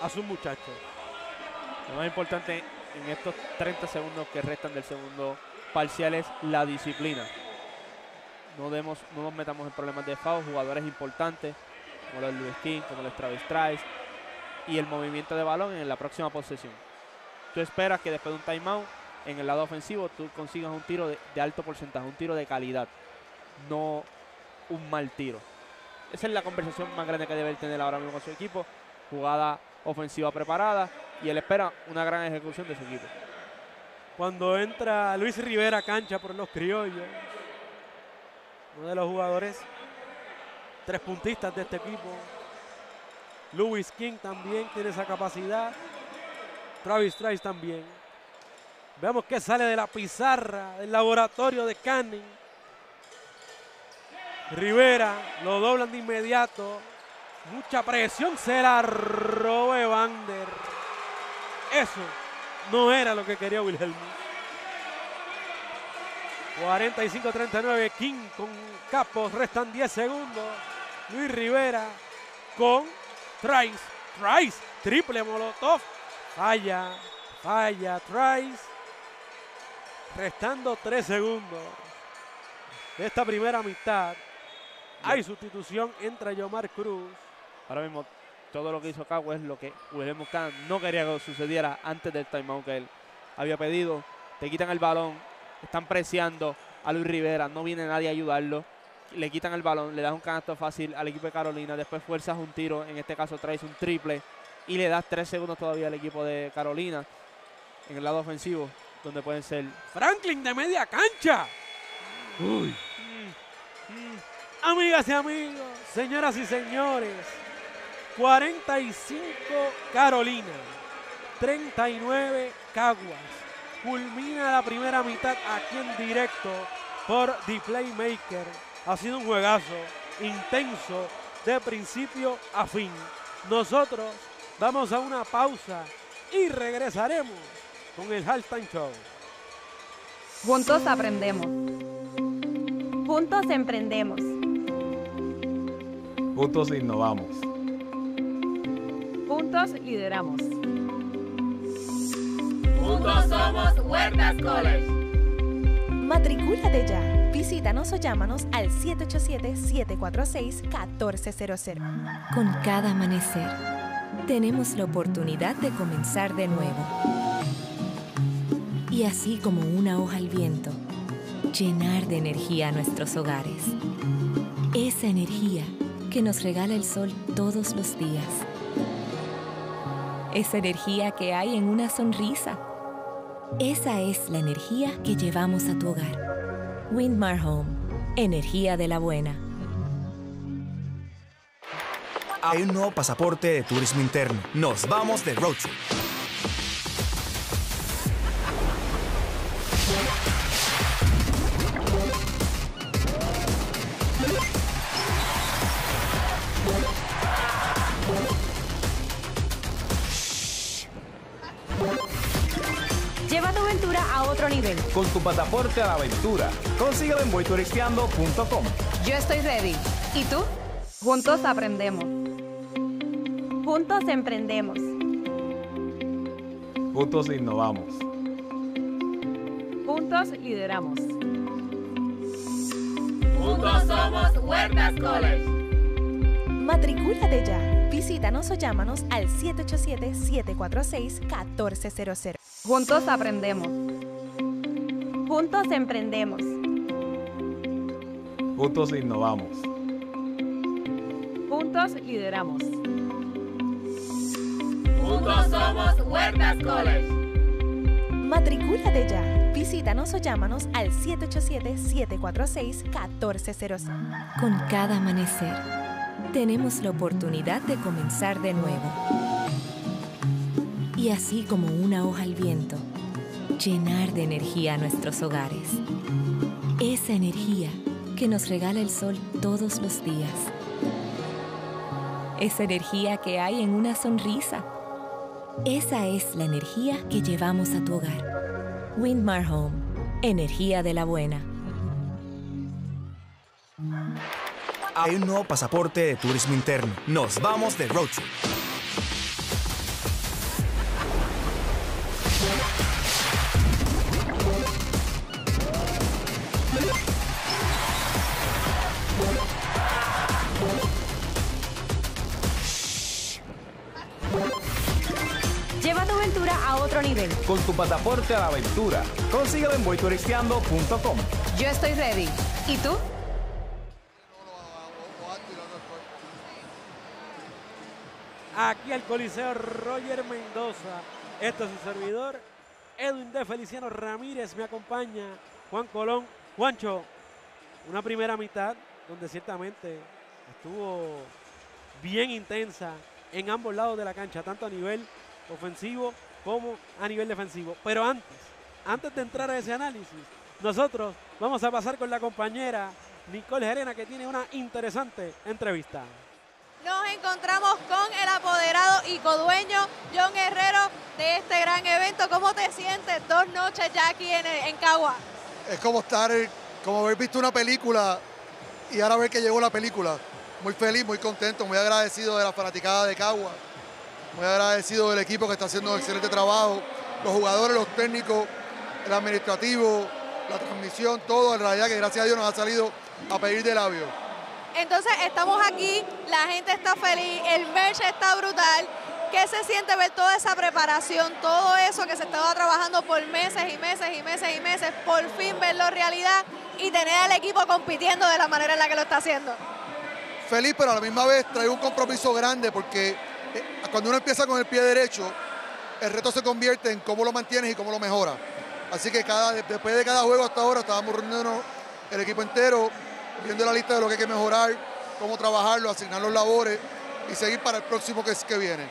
a sus muchachos? Lo más importante en estos 30 segundos que restan del segundo parcial es la disciplina. No, demos, no nos metamos en problemas de foul, jugadores importantes como los Luis King, como los Travis Trice y el movimiento de balón en la próxima posesión. Tú esperas que después de un timeout en el lado ofensivo tú consigas un tiro de, alto porcentaje, un tiro de calidad, no un mal tiro. Esa es la conversación más grande que debe tener ahora mismo con su equipo. Jugada ofensiva preparada y él espera una gran ejecución de su equipo. Cuando entra Luis Rivera cancha por los criollos, uno de los jugadores tres puntistas de este equipo. Lewis King también tiene esa capacidad. Travis Trice también. Veamos que sale de la pizarra del laboratorio de Canning. Rivera lo doblan de inmediato. Mucha presión, se la roba Evander. Eso no era lo que quería Wilhelm. 45-39, King con Capos, restan 10 segundos. Luis Rivera con Trice. Trice, triple molotov. Falla, falla, Trice. Restando 3 segundos de esta primera mitad. Hay sustitución entre Yomar Cruz. Ahora mismo todo lo que hizo Cagua es lo que Wilhelm Muscana no quería que sucediera antes del timeout que él había pedido. Te quitan el balón, están preciando a Luis Rivera, no viene nadie a ayudarlo. Le quitan el balón, le das un canasto fácil al equipo de Carolina, después fuerzas un tiro, en este caso traes un triple y le das tres segundos todavía al equipo de Carolina en el lado ofensivo, donde pueden ser Franklin de media cancha. Uy. Amigas y amigos, señoras y señores, 45 Carolina, 39 Caguas. Culmina la primera mitad aquí en directo por The Playmaker. Ha sido un juegazo intenso de principio a fin. Nosotros vamos a una pausa y regresaremos con el Halftime Show. Juntos aprendemos. Juntos emprendemos. Juntos innovamos. Juntos lideramos. Juntos somos Huertas College. Matricúlate ya. Visítanos o llámanos al 787-746-1400. Con cada amanecer, tenemos la oportunidad de comenzar de nuevo. Y así como una hoja al viento, llenar de energía nuestros hogares. Esa energía que nos regala el sol todos los días. Esa energía que hay en una sonrisa. Esa es la energía que llevamos a tu hogar. Windmar Home. Energía de la buena. Hay un nuevo pasaporte de turismo interno. Nos vamos de road trip. Con tu pasaporte a la aventura. Consíguelo en voyturisteando.com. Yo estoy ready. ¿Y tú? Juntos aprendemos. Juntos emprendemos. Juntos innovamos. Juntos lideramos. Juntos somos Huertas College. Matricúlate ya. Visítanos o llámanos al 787-746-1400. Juntos aprendemos. Juntos emprendemos. Juntos innovamos. Juntos lideramos. Juntos somos Huertas College. Matricúlate ya. Visítanos o llámanos al 787-746-1400. Con cada amanecer, tenemos la oportunidad de comenzar de nuevo. Y así como una hoja al viento, llenar de energía nuestros hogares. Esa energía que nos regala el sol todos los días. Esa energía que hay en una sonrisa. Esa es la energía que llevamos a tu hogar. Windmar Home, energía de la buena. Hay un nuevo pasaporte de turismo interno. Nos vamos de road trip. Lleva tu aventura a otro nivel. Con tu pasaporte a la aventura. Consíguelo en voyturisteando.com. Yo estoy ready. ¿Y tú? Aquí al Coliseo Roger Mendoza. Este es su servidor, Edwin de Feliciano Ramírez. Me acompaña Juan Colón. Juancho, una primera mitad donde ciertamente estuvo bien intensa en ambos lados de la cancha, tanto a nivel ofensivo como a nivel defensivo. Pero antes, antes de entrar a ese análisis, nosotros vamos a pasar con la compañera Nicole Gerena que tiene una interesante entrevista. Nos encontramos con el apoderado y codueño John Herrero de este gran evento. ¿Cómo te sientes dos noches ya aquí en, en Cagua? Es como estar, como haber visto una película y ahora ver que llegó la película. Muy feliz, muy contento, muy agradecido de la fanaticada de Cagua, muy agradecido del equipo que está haciendo un excelente trabajo, los jugadores, los técnicos, el administrativo, la transmisión, todo en realidad que gracias a Dios nos ha salido a pedir de labio. Entonces estamos aquí, la gente está feliz, el merch está brutal. ¿Qué se siente ver toda esa preparación, todo eso que se estaba trabajando por meses y meses y meses y meses, por fin verlo realidad y tener al equipo compitiendo de la manera en la que lo está haciendo? Feliz, pero a la misma vez trae un compromiso grande porque cuando uno empieza con el pie derecho, el reto se convierte en cómo lo mantienes y cómo lo mejoras. Así que cada, después de cada juego hasta ahora estábamos reuniéndonos el equipo entero, viendo la lista de lo que hay que mejorar, cómo trabajarlo, asignar los labores y seguir para el próximo que, que viene.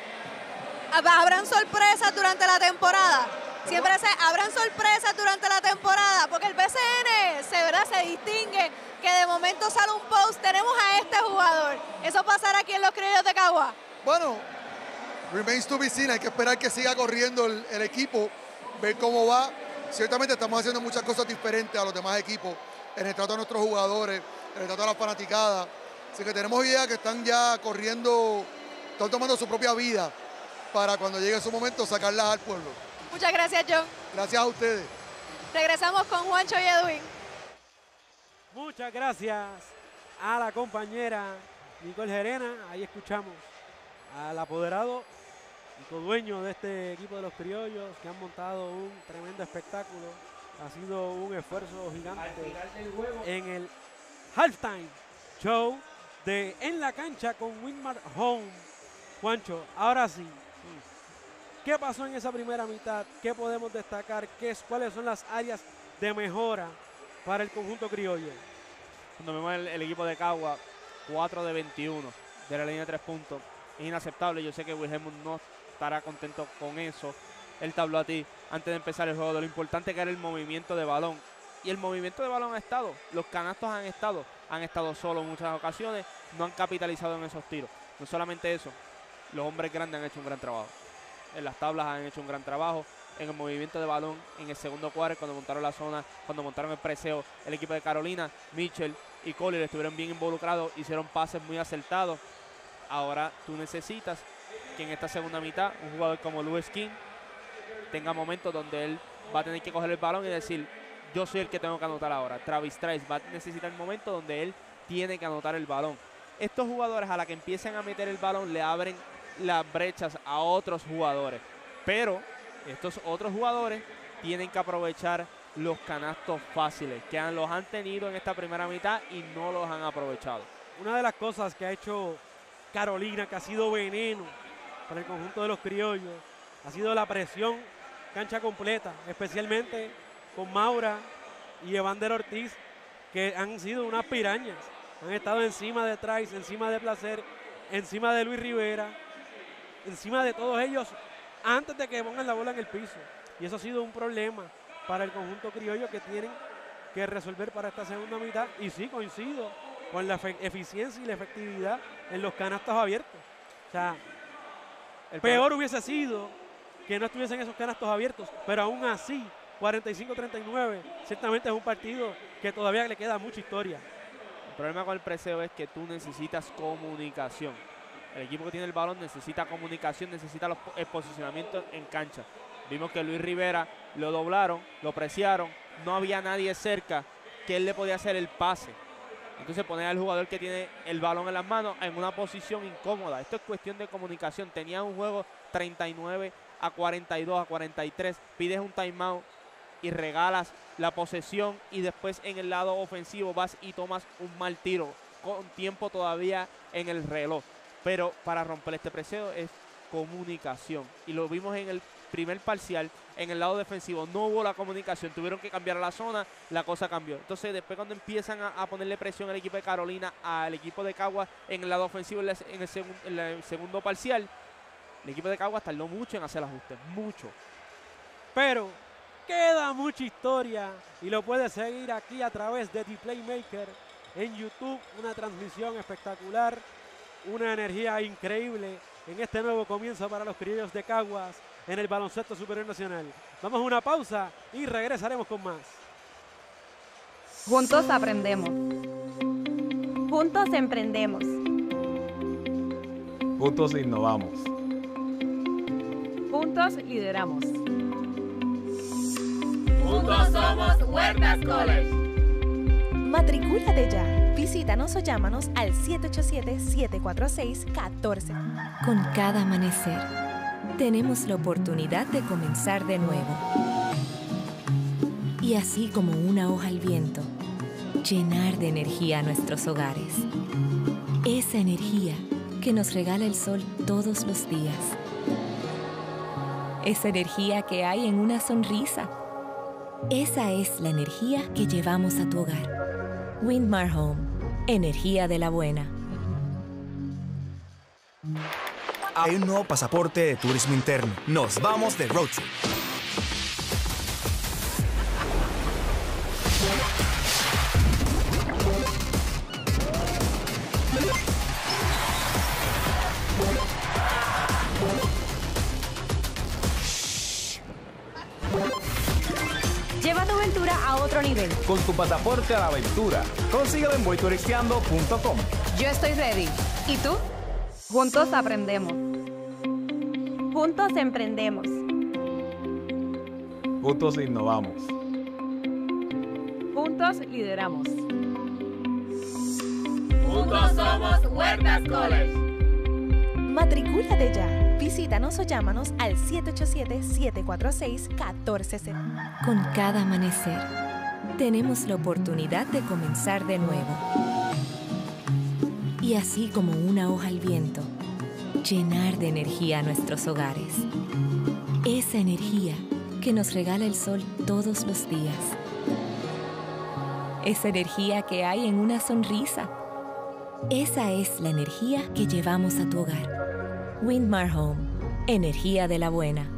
¿Habrán sorpresas durante la temporada? Siempre se habrán sorpresas durante la temporada, porque el BCN se, ¿verdad? se distingue que de momento sale un post, tenemos a este jugador. ¿Eso pasará aquí en los criollos de Cagua? Bueno, remains to be seen, hay que esperar que siga corriendo el, el equipo, ver cómo va. Ciertamente estamos haciendo muchas cosas diferentes a los demás equipos en el trato de nuestros jugadores, en el trato de la fanaticada. Así que tenemos ideas que están ya corriendo, están tomando su propia vida para cuando llegue su momento sacarlas al pueblo. Muchas gracias, John. Gracias a ustedes. Regresamos con Juancho y Edwin. Muchas gracias a la compañera Nicole Gerena. Ahí escuchamos al apoderado y codueño de este equipo de los criollos que han montado un tremendo espectáculo. Ha sido un esfuerzo gigante en el halftime show de En la cancha con Winmar Home. Juancho, ahora sí. ¿Qué pasó en esa primera mitad? ¿Qué podemos destacar? ¿Qué es, ¿Cuáles son las áreas de mejora para el conjunto criollo? Cuando vemos el, el equipo de Cagua, 4 de 21 de la línea de tres puntos. Es inaceptable. Yo sé que Wilhelm no estará contento con eso. Él te habló a ti antes de empezar el juego de lo importante que era el movimiento de balón. Y el movimiento de balón ha estado. Los canastos han estado. Han estado solos en muchas ocasiones. No han capitalizado en esos tiros. No solamente eso. Los hombres grandes han hecho un gran trabajo. En las tablas han hecho un gran trabajo. en el movimiento de balón en el segundo cuarto, cuando montaron la zona, cuando montaron el preseo, el equipo de Carolina, Mitchell y Collier estuvieron bien involucrados, hicieron pases muy acertados. Ahora tú necesitas que en esta segunda mitad un jugador como Louis King tenga momentos donde él va a tener que coger el balón y decir, yo soy el que tengo que anotar ahora. Travis Trice va a necesitar el momento donde él tiene que anotar el balón. Estos jugadores a la que empiecen a meter el balón le abren las brechas a otros jugadores. Pero estos otros jugadores tienen que aprovechar los canastos fáciles que los han tenido en esta primera mitad y no los han aprovechado. Una de las cosas que ha hecho Carolina, que ha sido veneno para el conjunto de los criollos, ha sido la presión cancha completa, especialmente con Maura y Evander Ortiz, que han sido unas pirañas. Han estado encima de Trice, encima de Placer, encima de Luis Rivera, encima de todos ellos antes de que pongan la bola en el piso. Y eso ha sido un problema para el conjunto criollo que tienen que resolver para esta segunda mitad. Y sí, coincido con la eficiencia y la efectividad en los canastos abiertos. O sea, el peor hubiese sido que no estuviesen esos canastos abiertos, pero aún así, 45-39, ciertamente es un partido que todavía le queda mucha historia. El problema con el preseo es que tú necesitas comunicación. El equipo que tiene el balón necesita comunicación, necesita los, el posicionamiento en cancha. Vimos que Luis Rivera lo doblaron, lo preciaron, no había nadie cerca que él le podía hacer el pase. Entonces poner al jugador que tiene el balón en las manos en una posición incómoda. Esto es cuestión de comunicación. Tenía un juego 39 a 42, a 43. Pides un timeout y regalas la posesión y después en el lado ofensivo vas y tomas un mal tiro con tiempo todavía en el reloj. Pero para romper este precio es comunicación. Y lo vimos en el primer parcial, en el lado defensivo. No hubo la comunicación, tuvieron que cambiar la zona, la cosa cambió. Entonces después cuando empiezan a, ponerle presión al equipo de Carolina, al equipo de Cagua en el lado ofensivo en, el, segundo parcial, el equipo de Cagua tardó mucho en hacer ajustes, mucho. Pero queda mucha historia y lo puedes seguir aquí a través de The Playmaker en YouTube. Una transmisión espectacular, una energía increíble en este nuevo comienzo para los criollos de Caguas en el baloncesto superior nacional. Vamos a una pausa y regresaremos con más. Juntos aprendemos. Juntos emprendemos. Juntos innovamos. Juntos lideramos. Juntos somos Huertas College. Matricúlate ya. Visítanos o llámanos al 787-746-14. Con cada amanecer, tenemos la oportunidad de comenzar de nuevo. Y así como una hoja al viento, llenar de energía nuestros hogares. Esa energía que nos regala el sol todos los días. Esa energía que hay en una sonrisa esa es la energía que llevamos a tu hogar. Windmar Home, energía de la buena. Hay un nuevo pasaporte de turismo interno. Nos vamos de road trip. con tu pasaporte a la aventura. Consíguelo en voyturisteando.com. Yo estoy ready. ¿Y tú? Juntos aprendemos. Juntos emprendemos. Juntos innovamos. Juntos lideramos. Juntos somos Huertas College. Matricúlate ya. Visítanos o llámanos al 787-746-1470. Con cada amanecer tenemos la oportunidad de comenzar de nuevo. Y así como una hoja al viento, llenar de energía nuestros hogares. Esa energía que nos regala el sol todos los días. Esa energía que hay en una sonrisa. Esa es la energía que llevamos a tu hogar. Windmar Home, energía de la buena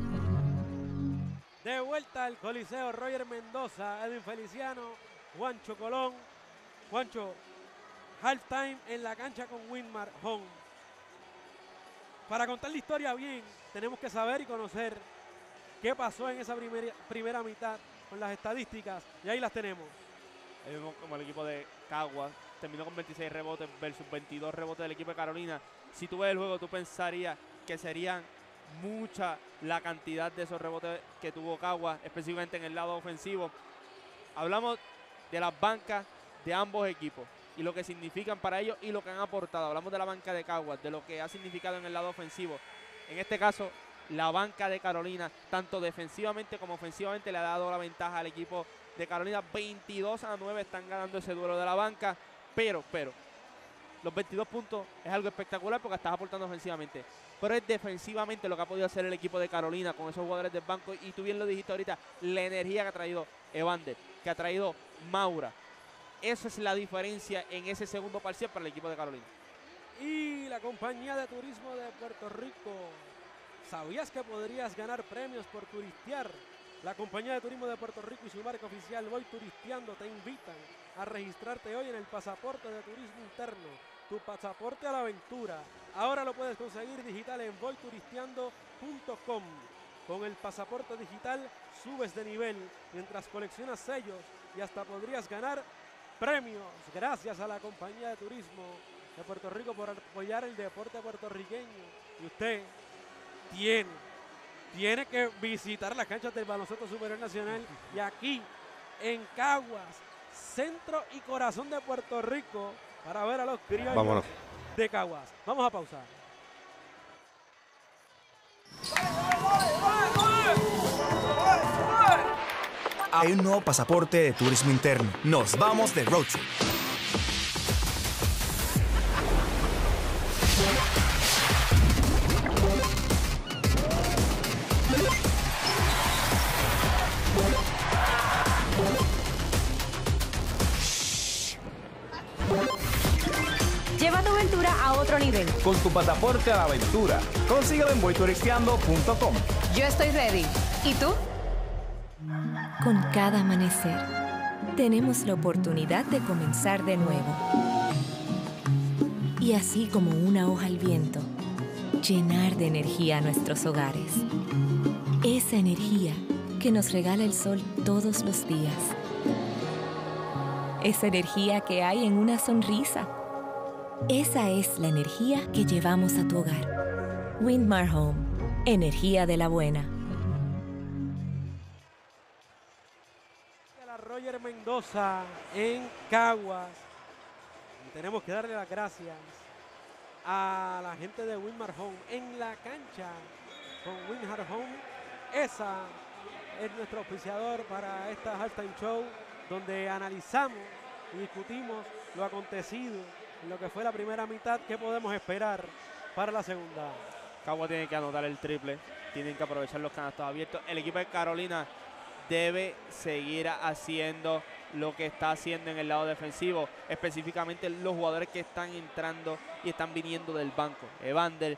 al Coliseo Roger Mendoza, Edwin Feliciano, Juancho Colón. Juancho, halftime en la cancha con Winmar Home. Para contar la historia bien, tenemos que saber y conocer qué pasó en esa primera, primera mitad con las estadísticas. Y ahí las tenemos. Vemos como el equipo de Caguas terminó con 26 rebotes versus 22 rebotes del equipo de Carolina. Si tú ves el juego, tú pensarías que serían mucha la cantidad de esos rebotes que tuvo Caguas, específicamente en el lado ofensivo. Hablamos de las bancas de ambos equipos y lo que significan para ellos y lo que han aportado. Hablamos de la banca de Caguas, de lo que ha significado en el lado ofensivo. En este caso, la banca de Carolina, tanto defensivamente como ofensivamente, le ha dado la ventaja al equipo de Carolina. 22 a 9 están ganando ese duelo de la banca, pero, pero, los 22 puntos es algo espectacular porque estás aportando ofensivamente. Pero es defensivamente lo que ha podido hacer el equipo de Carolina con esos jugadores del banco. Y tú bien lo dijiste ahorita, la energía que ha traído Evander, que ha traído Maura. Esa es la diferencia en ese segundo parcial para el equipo de Carolina. Y la compañía de turismo de Puerto Rico. ¿Sabías que podrías ganar premios por turistear? La compañía de turismo de Puerto Rico y su marca oficial Voy Turisteando te invitan a registrarte hoy en el pasaporte de turismo interno, tu pasaporte a la aventura. Ahora lo puedes conseguir digital en voyturisteando.com. Con el pasaporte digital subes de nivel mientras coleccionas sellos y hasta podrías ganar premios gracias a la compañía de turismo de Puerto Rico por apoyar el deporte puertorriqueño. Y usted tiene, tiene que visitar las canchas del baloncesto superior nacional y aquí en Caguas, centro y corazón de Puerto Rico, para ver a los criollos Vámonos. de Caguas. Vamos a pausar. Hay un nuevo pasaporte de turismo interno. Nos vamos de road trip. Lleva tu aventura a otro nivel. Con tu pasaporte a la aventura. Consíguelo en voyturisteando.com. Yo estoy ready. ¿Y tú? Con cada amanecer, tenemos la oportunidad de comenzar de nuevo. Y así como una hoja al viento, llenar de energía nuestros hogares. Esa energía que nos regala el sol todos los días. Esa energía que hay en una sonrisa. Esa es la energía que llevamos a tu hogar. Windmar Home, energía de la buena. Mendoza en Caguas. Y tenemos que darle las gracias a la gente de Winmar Home en la cancha con Winmar Home. Esa es nuestro auspiciador para esta halftime show donde analizamos y discutimos lo acontecido lo que fue la primera mitad, qué podemos esperar para la segunda. Cagua tiene que anotar el triple, tienen que aprovechar los canastos abiertos. El equipo de Carolina debe seguir haciendo lo que está haciendo en el lado defensivo, específicamente los jugadores que están entrando y están viniendo del banco. Evander,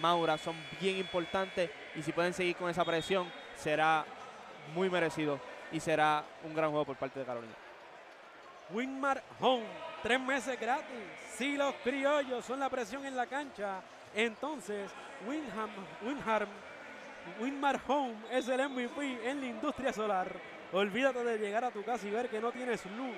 Maura son bien importantes y si pueden seguir con esa presión será muy merecido y será un gran juego por parte de Carolina. Winmar Home, tres meses gratis. Si los criollos son la presión en la cancha, entonces Winham, Winham, Winmar Home es el MVP en la industria solar. Olvídate de llegar a tu casa y ver que no tienes luz.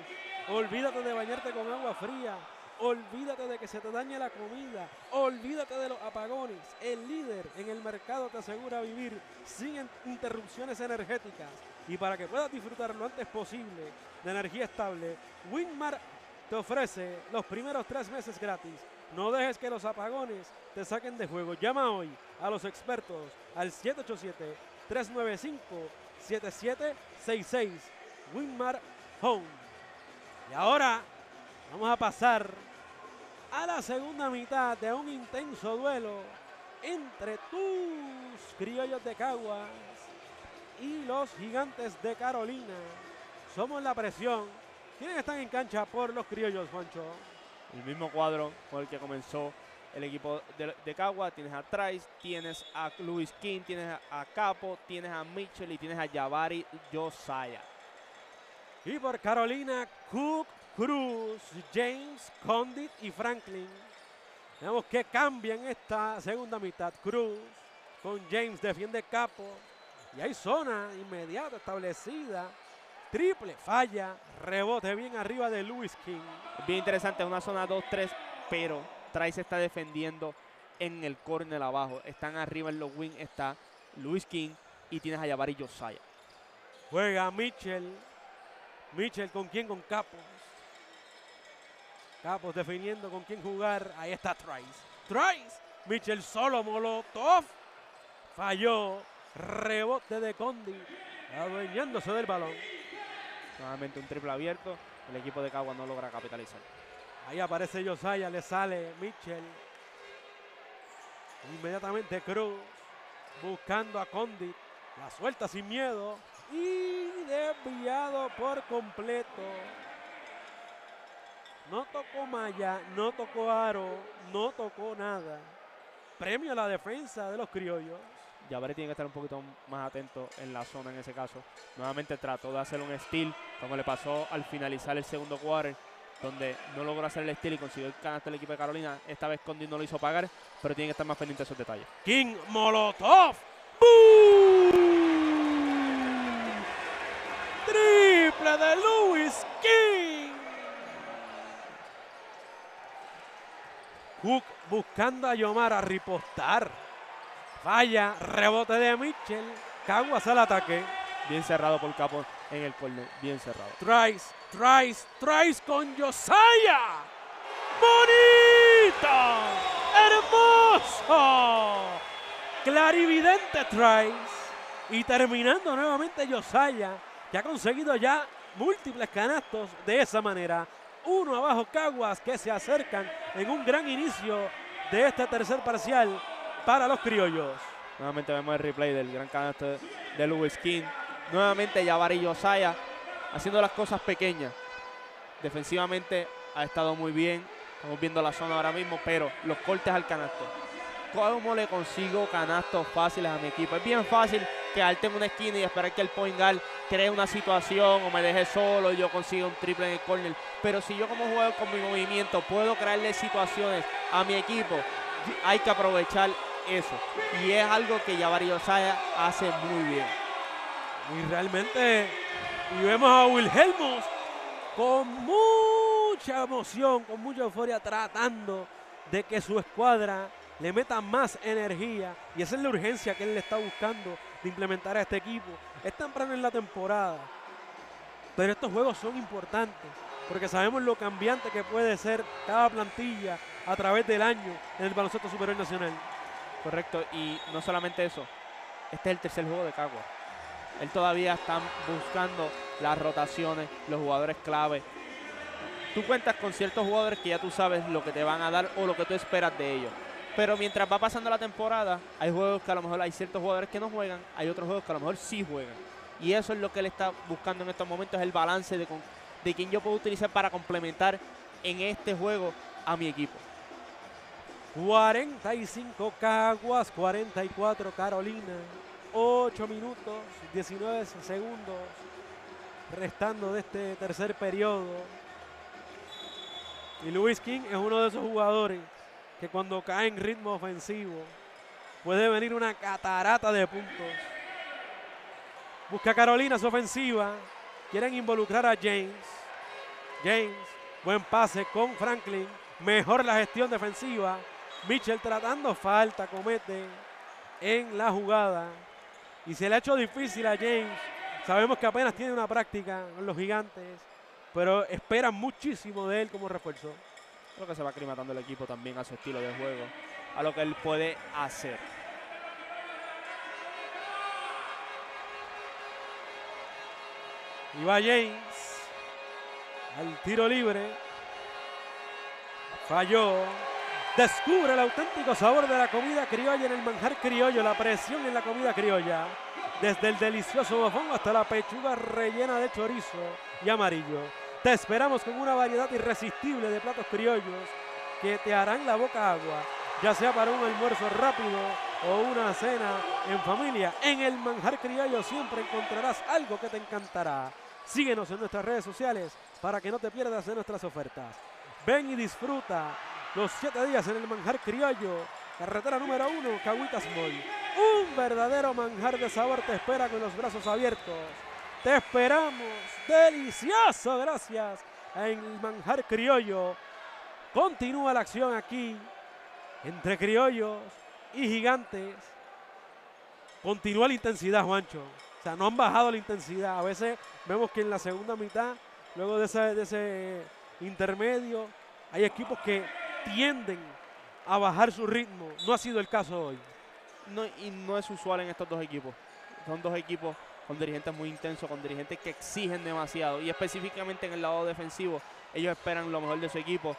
Olvídate de bañarte con agua fría. Olvídate de que se te dañe la comida. Olvídate de los apagones. El líder en el mercado te asegura vivir sin in- interrupciones energéticas. Y para que puedas disfrutar lo antes posible de energía estable, Winmar te ofrece los primeros tres meses gratis. No dejes que los apagones te saquen de juego. Llama hoy a los expertos al 787-395-7766. Winmar Home. Y ahora vamos a pasar a la segunda mitad de un intenso duelo entre tus criollos de Caguas y los gigantes de Carolina. Somos la presión. ¿Quiénes están en cancha por los criollos, Juancho? El mismo cuadro con el que comenzó el equipo de, de Cagua. Tienes a Trice, tienes a Luis King, tienes a, a Capo, tienes a Mitchell y tienes a Javari Josiah. Y por Carolina, Cook, Cruz, James, Condit y Franklin. Veamos que cambia en esta segunda mitad. Cruz con James defiende Capo. Y hay zona inmediata establecida. Triple, falla, rebote bien arriba de Lewis King. Bien interesante, es una zona 2-3, pero Trice está defendiendo en el corner abajo. Están arriba en los wings, está Luis King y tienes a Jabari Josiah. Juega Mitchell. Mitchell con quién, con Capos. Capos definiendo con quién jugar. Ahí está Trice. Trice. Mitchell solo, Molotov. Falló. Rebote de Condi. Adueñándose del balón. Nuevamente un triple abierto. El equipo de Cagua no logra capitalizar. Ahí aparece Josiah, le sale Mitchell. Inmediatamente Cruz. Buscando a Condit. La suelta sin miedo. Y desviado por completo. No tocó malla, no tocó aro, no tocó nada. Premio a la defensa de los criollos. Jabari tiene que estar un poquito más atento en la zona en ese caso. Nuevamente trató de hacer un steal, como le pasó al finalizar el segundo quarter, donde no logró hacer el steal y consiguió el canasto del equipo de Carolina. Esta vez Condi no lo hizo pagar, pero tiene que estar más pendiente de esos detalles. King Molotov. ¡Boom! Triple de Lewis King. Cook buscando a Yomar a ripostar. Falla, rebote de Mitchell. Caguas al ataque. Bien cerrado por Capo en el corner, bien cerrado. Trice, Trice, Trice con Josiah. ¡Bonito! ¡Hermoso! Clarividente Trice. Y terminando nuevamente Josiah, que ha conseguido ya múltiples canastos de esa manera. Uno abajo Caguas que se acercan en un gran inicio de este tercer parcial para los criollos. Nuevamente vemos el replay del gran canasto de Lewis King. Nuevamente Jabari Josiah haciendo las cosas pequeñas. Defensivamente ha estado muy bien. Estamos viendo la zona ahora mismo, pero los cortes al canasto. ¿Cómo le consigo canastos fáciles a mi equipo? Es bien fácil quedarte en una esquina y esperar que el point guard cree una situación o me deje solo y yo consiga un triple en el corner. Pero si yo como juego con mi movimiento puedo crearle situaciones a mi equipo, hay que aprovechar eso. Y es algo que Jabari Josiah hace muy bien. Y realmente, y vemos a Wilhelmos con mucha emoción, con mucha euforia, tratando de que su escuadra le meta más energía. Y esa es la urgencia que él le está buscando de implementar a este equipo. Es temprano en la temporada, pero estos juegos son importantes porque sabemos lo cambiante que puede ser cada plantilla a través del año en el baloncesto superior nacional. Correcto, y no solamente eso, este es el tercer juego de Cagua. Él todavía está buscando las rotaciones, los jugadores clave. Tú cuentas con ciertos jugadores que ya tú sabes lo que te van a dar o lo que tú esperas de ellos. Pero mientras va pasando la temporada, hay juegos que a lo mejor hay ciertos jugadores que no juegan, hay otros juegos que a lo mejor sí juegan. Y eso es lo que él está buscando en estos momentos, es el balance de, de quién yo puedo utilizar para complementar en este juego a mi equipo. 45 Caguas, 44 Carolina. 8 minutos, 19 segundos restando de este tercer periodo. Y Luis King es uno de esos jugadores que cuando cae en ritmo ofensivo puede venir una catarata de puntos. Busca Carolina su ofensiva. Quieren involucrar a James. James, buen pase con Franklin. Mejor la gestión defensiva. Mitchell tratando falta, comete en la jugada. Y se le ha hecho difícil a James. Sabemos que apenas tiene una práctica con los gigantes, pero esperan muchísimo de él como refuerzo. Creo que se va aclimatando el equipo también a su estilo de juego, a lo que él puede hacer. Y va James al tiro libre. Falló. Descubre el auténtico sabor de la comida criolla en el manjar criollo, la presión en la comida criolla. Desde el delicioso bofón hasta la pechuga rellena de chorizo y amarillo. Te esperamos con una variedad irresistible de platos criollos que te harán la boca agua, ya sea para un almuerzo rápido o una cena en familia. En el manjar criollo siempre encontrarás algo que te encantará. Síguenos en nuestras redes sociales para que no te pierdas de nuestras ofertas. Ven y disfruta los siete días en el manjar criollo, carretera número uno, Caguitas Mall. Un verdadero manjar de sabor te espera con los brazos abiertos. Te esperamos. Delicioso, gracias. En el manjar criollo. Continúa la acción aquí entre criollos y gigantes. Continúa la intensidad, Juancho. O sea, no han bajado la intensidad. A veces vemos que en la segunda mitad, luego de ese, de ese intermedio, hay equipos que tienden a bajar su ritmo. No ha sido el caso hoy. No, y no es usual en estos dos equipos. Son dos equipos con dirigentes muy intensos, con dirigentes que exigen demasiado. Y específicamente en el lado defensivo, ellos esperan lo mejor de su equipo.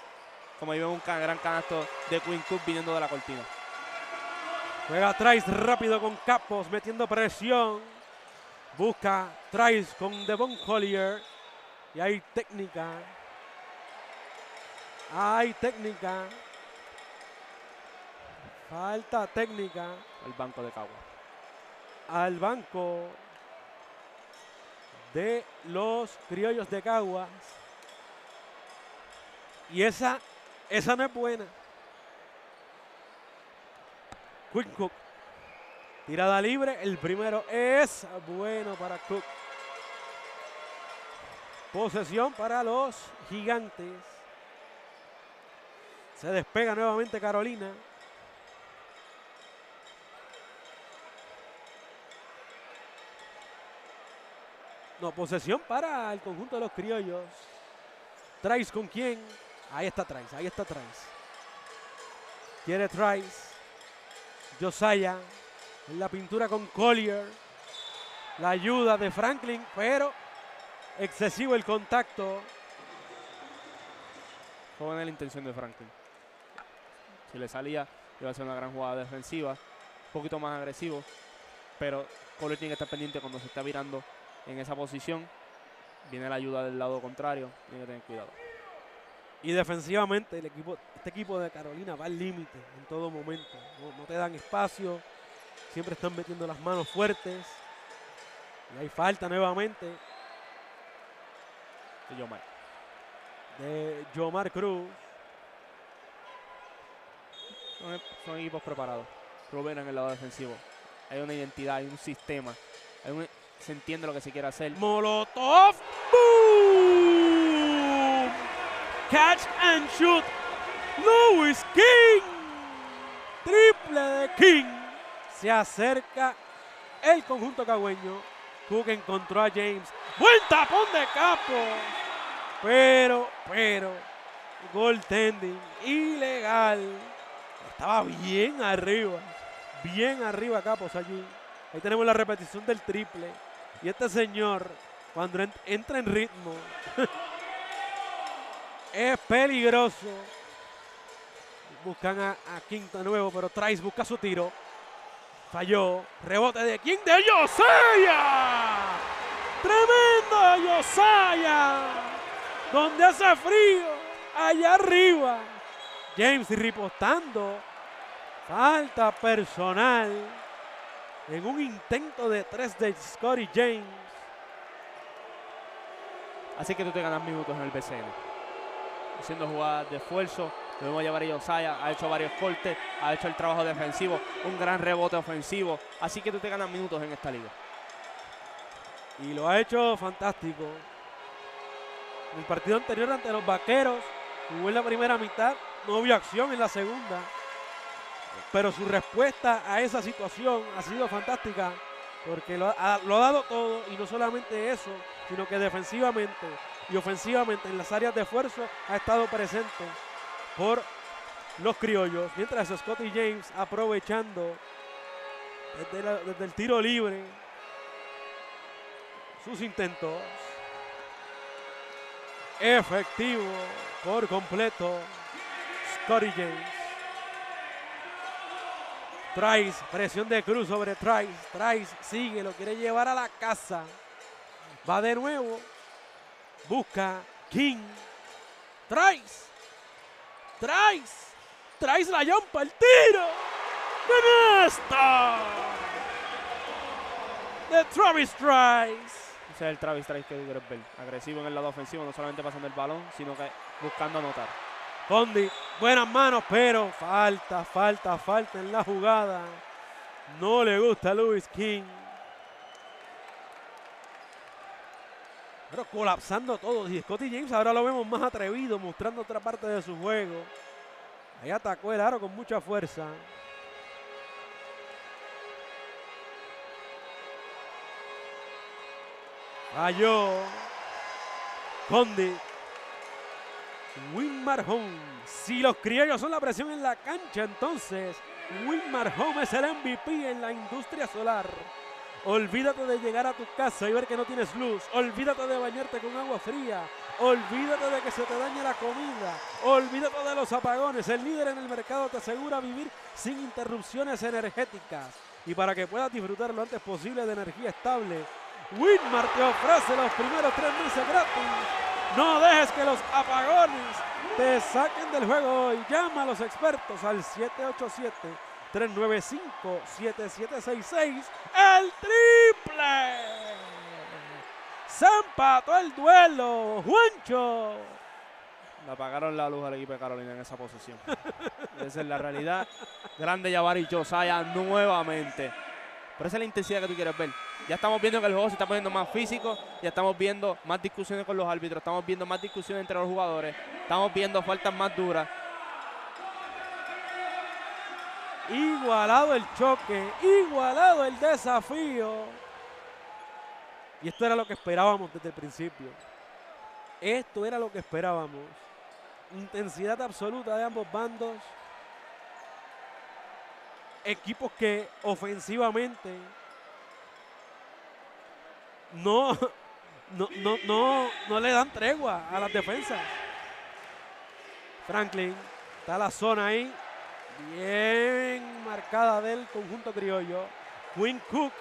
Como ahí ven un gran canasto de Queen Cook viniendo de la cortina. Juega Trice rápido con Capos, metiendo presión. Busca Trice con Devon Collier. Y hay técnica. Hay técnica. Falta técnica El banco de Cagua. al banco de los criollos de Caguas. Y esa, esa no es buena. Quick Cook. Tirada libre. El primero es bueno para Cook. Posesión para los gigantes. Se despega nuevamente Carolina. No, posesión para el conjunto de los criollos. Trice con quién? Ahí está Trice, ahí está Trice. Quiere Trice. Josiah en la pintura con Collier. La ayuda de Franklin, pero excesivo el contacto. Buena la intención de Franklin. Si le salía, iba a ser una gran jugada defensiva. Un poquito más agresivo. Pero Collier tiene que estar pendiente cuando se está virando en esa posición. Viene la ayuda del lado contrario. Tiene que tener cuidado. Y defensivamente el equipo, este equipo de Carolina va al límite en todo momento. No, no te dan espacio. Siempre están metiendo las manos fuertes. Y hay falta nuevamente De Yomar. de Jomar Cruz. Son, son equipos preparados. Rubén en el lado defensivo. Hay una identidad, hay un sistema. hay un- se entiende lo que se quiere hacer. Molotov. ¡Boom! Catch and shoot. Lewis King. Triple de King. Se acerca el conjunto cagüeño. Cook encontró a James. Buen tapón de capo. Pero, pero, goaltending ilegal. Estaba bien arriba. Bien arriba Capos allí. Ahí tenemos la repetición del triple. Y este señor, cuando en- entra en ritmo, [laughs] es peligroso. Buscan a, a King de nuevo, pero Trice busca su tiro. Falló. Rebote de King de Josiah. Tremendo Josiah. Donde hace frío. Allá arriba. James ripostando. Falta personal. En un intento de tres de Scotty James. Así que tú te ganas minutos en el BCN. Haciendo jugadas de esfuerzo. Debemos llevar a Josiah. Ha hecho varios cortes. Ha hecho el trabajo defensivo. Un gran rebote ofensivo. Así que tú te ganas minutos en esta liga. Y lo ha hecho fantástico. En el partido anterior ante los vaqueros, jugó en la primera mitad, no hubo acción en la segunda. Pero su respuesta a esa situación ha sido fantástica porque lo ha, dado todo y no solamente eso, sino que defensivamente y ofensivamente en las áreas de esfuerzo ha estado presente por los criollos. Mientras Scotty James aprovechando desde, desde el tiro libre sus intentos. Efectivo por completo. Scotty James. Trice, presión de Cruz sobre Trice. Trice sigue, lo quiere llevar a la casa. Va de nuevo. Busca King. Trice. Trice. Trice la jumpa, el tiro. ¡Canasta! De Travis Trice. Ese es el Travis Trice que tú quieres. Agresivo en el lado ofensivo, no solamente pasando el balón, sino que buscando anotar. Condi, buenas manos, pero falta, falta, falta en la jugada. No le gusta a Lewis King. Pero colapsando todo. Y Scotty James ahora lo vemos más atrevido, mostrando otra parte de su juego. Ahí atacó el aro con mucha fuerza. Falló. Condit. Winmar Home. Si los criollos son la presión en la cancha, entonces Winmar Home es el MVP en la industria solar. Olvídate de llegar a tu casa y ver que no tienes luz. Olvídate de bañarte con agua fría. Olvídate de que se te dañe la comida. Olvídate de los apagones. El líder en el mercado te asegura vivir sin interrupciones energéticas. Y para que puedas disfrutar lo antes posible de energía estable, Winmar te ofrece los primeros tres meses gratis. No dejes que los apagones te saquen del juego hoy. Llama a los expertos al 787-395-7766. ¡El triple! Se empató el duelo. Juancho. Le apagaron la luz al equipo de Carolina en esa posición. [laughs] esa es la realidad. Grande Yavari Josiah nuevamente. Pero esa es la intensidad que tú quieres ver. Ya estamos viendo que el juego se está poniendo más físico, ya estamos viendo más discusiones con los árbitros, estamos viendo más discusiones entre los jugadores, estamos viendo faltas más duras. Igualado el choque, igualado el desafío. Y esto era lo que esperábamos desde el principio. Esto era lo que esperábamos. Intensidad absoluta de ambos bandos. Equipos que ofensivamente no, no, no, no, no le dan tregua a las defensas. Franklin, está la zona ahí, bien marcada del conjunto criollo. Quinn Cook,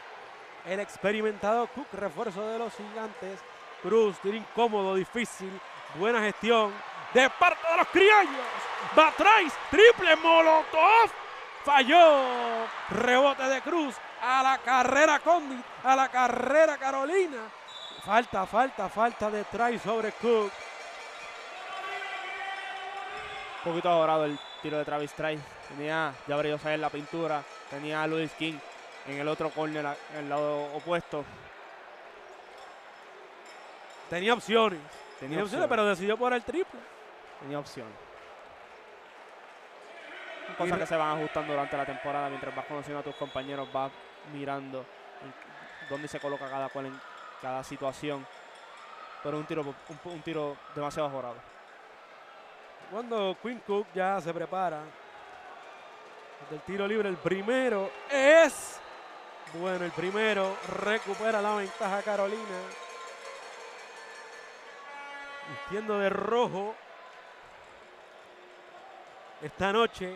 el experimentado Cook, refuerzo de los gigantes. Cruz, tiro incómodo, difícil, buena gestión de parte de los criollos. Batrace, triple molotov, falló. Rebote de Cruz, a la carrera Condit, a la carrera Carolina. Falta, falta, falta de try sobre Cook. Un poquito adorado el tiro de Travis Trice. Tenía Josiah en la pintura, tenía a Luis King en el otro corner, en el lado opuesto. Tenía opciones. Tenía, opciones, pero decidió por el triple. Tenía opciones. Cosas que se van ajustando durante la temporada mientras vas conociendo a tus compañeros, vas mirando dónde se coloca cada cual en cada situación. Pero un tiro, un, tiro demasiado jorado. Cuando Quinn Cook ya se prepara del tiro libre, el primero es bueno. El primero recupera la ventaja Carolina. Vistiendo de rojo esta noche.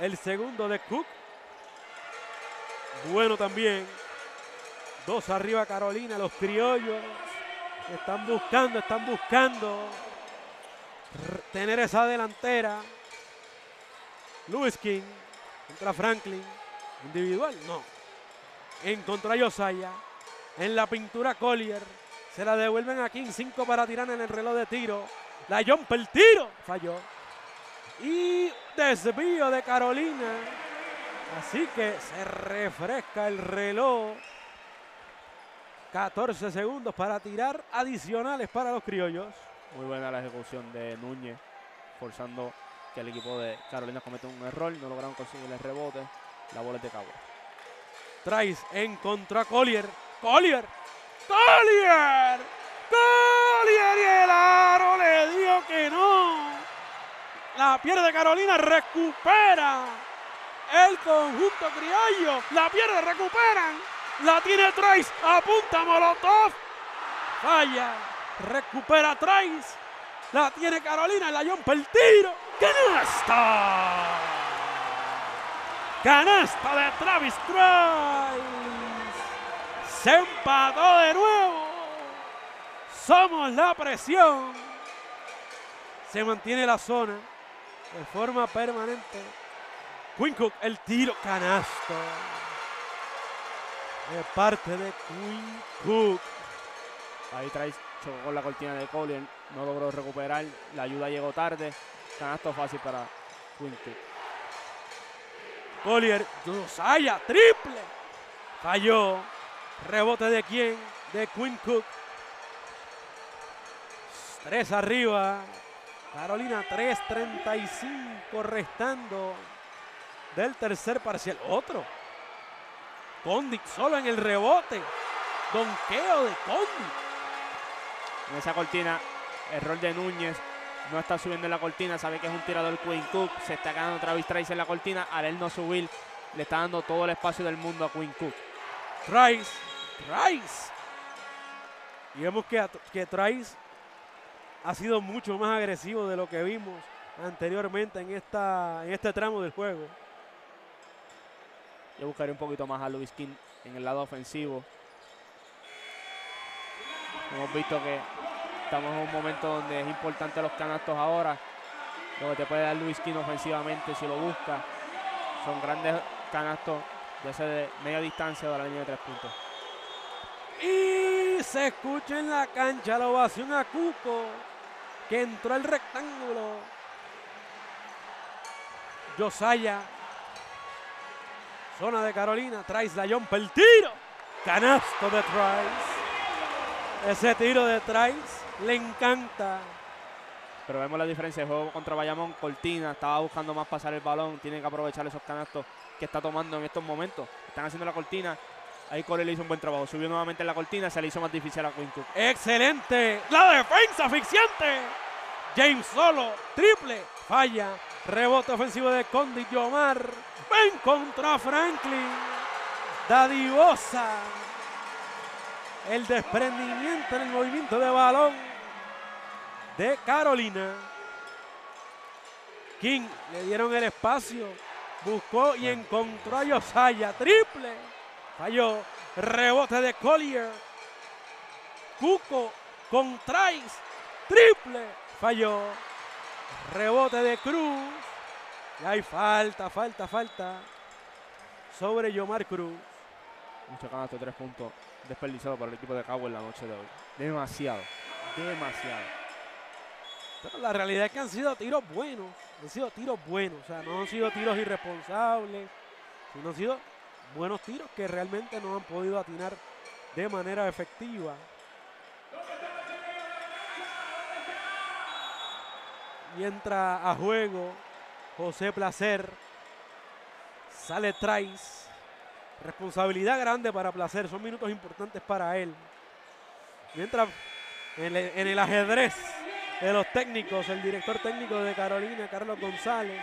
El segundo de Cook. Bueno también. Dos arriba Carolina, los criollos. Están buscando, están buscando tener esa delantera. Lewis King contra Franklin. Individual, no. En contra Josiah. En la pintura Collier. Se la devuelven a King. Cinco para tirar en el reloj de tiro. La jump, el tiro. Falló. Y desvío de Carolina. Así que se refresca el reloj. 14 segundos para tirar adicionales para los criollos. Muy buena la ejecución de Núñez, forzando que el equipo de Carolina cometa un error. No lograron conseguir el rebote. La bola es de Cabo. Traes en contra Collier. Collier. Collier. Collier y el aro le dio que no. La pierde Carolina, recupera el conjunto criollo. La pierde, recuperan. La tiene Trace, apunta Molotov. Falla, recupera Trace. La tiene Carolina, la jumpa el tiro. ¡Canasta! Canasta de Travis Trice. Se empató de nuevo. Somos la presión. Se mantiene la zona de forma permanente. Quinn Cook, el tiro canasto. De parte de Quinn Cook. Ahí trae chocó con la cortina de Collier. No logró recuperar. La ayuda llegó tarde. Canasto fácil para Quinn Cook. Collier, Josiah, triple. Falló. Rebote de quién? De Quinn Cook. Tres arriba. Carolina 3.35 restando del tercer parcial. Otro. Condit solo en el rebote. Donqueo de Condit. En esa cortina, error de Núñez. No está subiendo en la cortina, sabe que es un tirador Quinn Cook. Se está quedando Travis Trice en la cortina. Al él no subir, le está dando todo el espacio del mundo a Quinn Cook. Trice, Trice. Y vemos que, que Trice ha sido mucho más agresivo de lo que vimos anteriormente en, esta, en este tramo del juego. Yo buscaré un poquito más a Luis King en el lado ofensivo. Hemos visto que estamos en un momento donde es importante los canastos ahora. Lo que te puede dar Luis King ofensivamente si lo busca. Son grandes canastos de ese de media distancia de la línea de tres puntos. Y se escucha en la cancha la ovación a Cuco, que entró al rectángulo. Josiah, zona de Carolina, Trice la el tiro. Canasto de Trice. Ese tiro de Trice le encanta. Pero vemos la diferencia de juego contra Bayamón. Cortina estaba buscando más pasar el balón. Tiene que aprovechar esos canastos que está tomando en estos momentos. Están haciendo la cortina. Ahí Corey le hizo un buen trabajo. Subió nuevamente en la cortina. Se le hizo más difícil a Cook. Excelente. La defensa asfixiante. James solo. Triple. Falla. Rebote ofensivo de Condit Yomar. Ven contra Franklin. Dadivosa. El desprendimiento en el movimiento de balón de Carolina. King le dieron el espacio. Buscó y encontró a Josiah. Triple. Falló. Rebote de Collier. Cuco con Trice. Triple. Falló. Rebote de Cruz. Y hay falta, falta, falta. Sobre Yomar Cruz. Mucho canasto de tres puntos desperdiciado por el equipo de Cabo en la noche de hoy. Demasiado. Demasiado. Pero la realidad es que han sido tiros buenos. Han sido tiros buenos. O sea, no han sido tiros irresponsables. Sino han sido buenos tiros que realmente no han podido atinar de manera efectiva. Y entra a juego José Placer. Sale Trice. Responsabilidad grande para Placer. Son minutos importantes para él. Mientras en el, en el ajedrez de los técnicos, el director técnico de Carolina, Carlos González,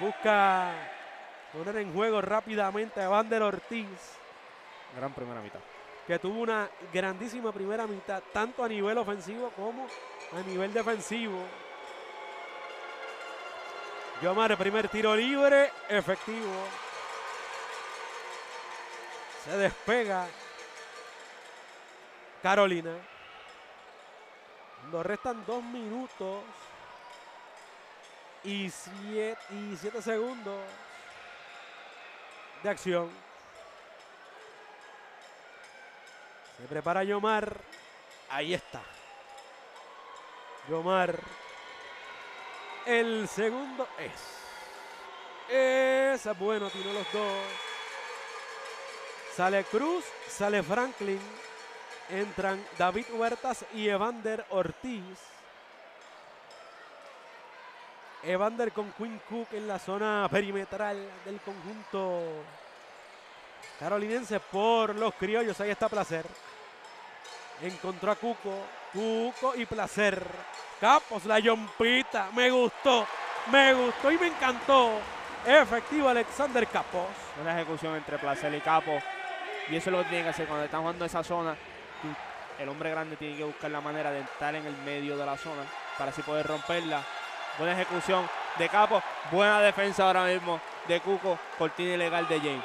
busca poner en juego rápidamente a Vander Ortiz, Gran primera mitad. Que tuvo una grandísima primera mitad, tanto a nivel ofensivo como a nivel defensivo. Yomar, primer tiro libre, efectivo. Se despega Carolina. Nos restan dos minutos y siete, y siete segundos de acción. Se prepara Yomar. Ahí está. Yomar. El segundo es. Ese es bueno, tiró los dos. Sale Cruz, sale Franklin. Entran David Huertas y Evander Ortiz. Evander con Quinn Cook en la zona perimetral del conjunto carolinense por los criollos. Ahí está Placer. Encontró a Cuco. Cuco y Placer. Capos, la yompita. Me gustó. Me gustó y me encantó. Efectivo Alexander Capos. Una ejecución entre Placer y Capo. Y eso es lo que tiene que hacer cuando están jugando esa zona. El hombre grande tiene que buscar la manera de estar en el medio de la zona para así poder romperla. Buena ejecución de Capo. Buena defensa ahora mismo de Cuco. Cortina ilegal de James.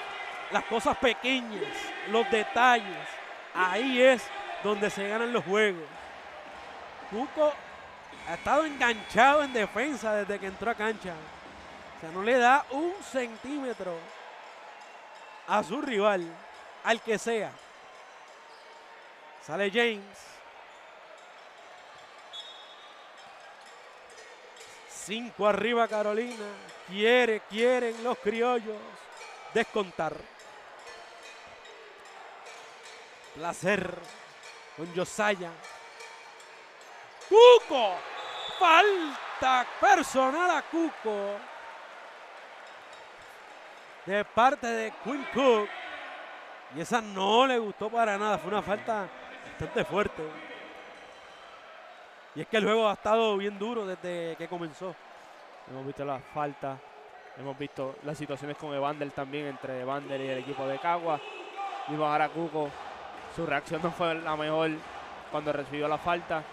Las cosas pequeñas, los detalles. Ahí es donde se ganan los juegos. Cuco ha estado enganchado en defensa desde que entró a cancha. O sea, no le da un centímetro a su rival, al que sea. Sale James. Cinco arriba Carolina. Quiere, quieren los criollos descontar. Placer con Josiah. Cuco. Falta personal a Cuco. De parte de Quinn Cook. Y esa no le gustó para nada. Fue una falta bastante fuerte. Y es que el juego ha estado bien duro desde que comenzó. Hemos visto las faltas, hemos visto las situaciones con Evander también, entre Evander y el equipo de Cagua. Y ahora Cuco, su reacción no fue la mejor cuando recibió la falta.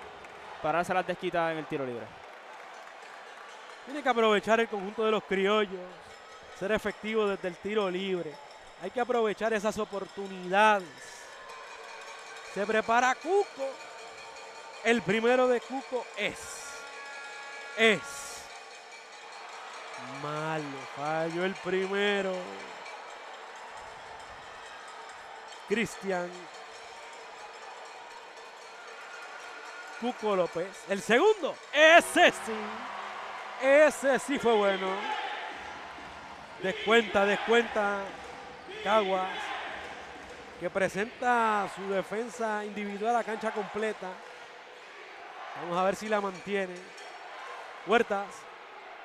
Para hacer las desquitas en el tiro libre. Tiene que aprovechar el conjunto de los criollos, ser efectivo desde el tiro libre. Hay que aprovechar esas oportunidades. Se prepara Cuco. El primero de Cuco es. Es. Malo. Falló el primero. Cristian. Cuco López. El segundo. Ese sí. Ese sí fue bueno. Descuenta, descuenta. Caguas. Que presenta su defensa individual a cancha completa. Vamos a ver si la mantiene. Huertas.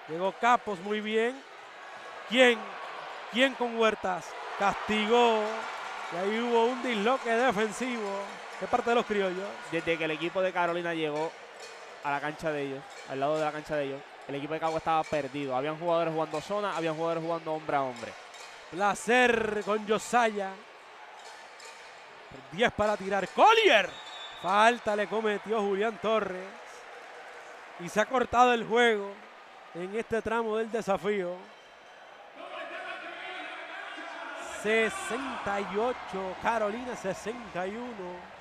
Llegó Capos muy bien. ¿Quién? ¿Quién con Huertas? Castigó. Y ahí hubo un disloque defensivo de parte de los criollos. Desde que el equipo de Carolina llegó a la cancha de ellos, al lado de la cancha de ellos, el equipo de Cagua estaba perdido. Habían jugadores jugando zona, habían jugadores jugando hombre a hombre. Placer con Josiah. 10 para tirar. Collier. Falta le cometió Julián Torres. Y se ha cortado el juego en este tramo del desafío. 68, Carolina 61.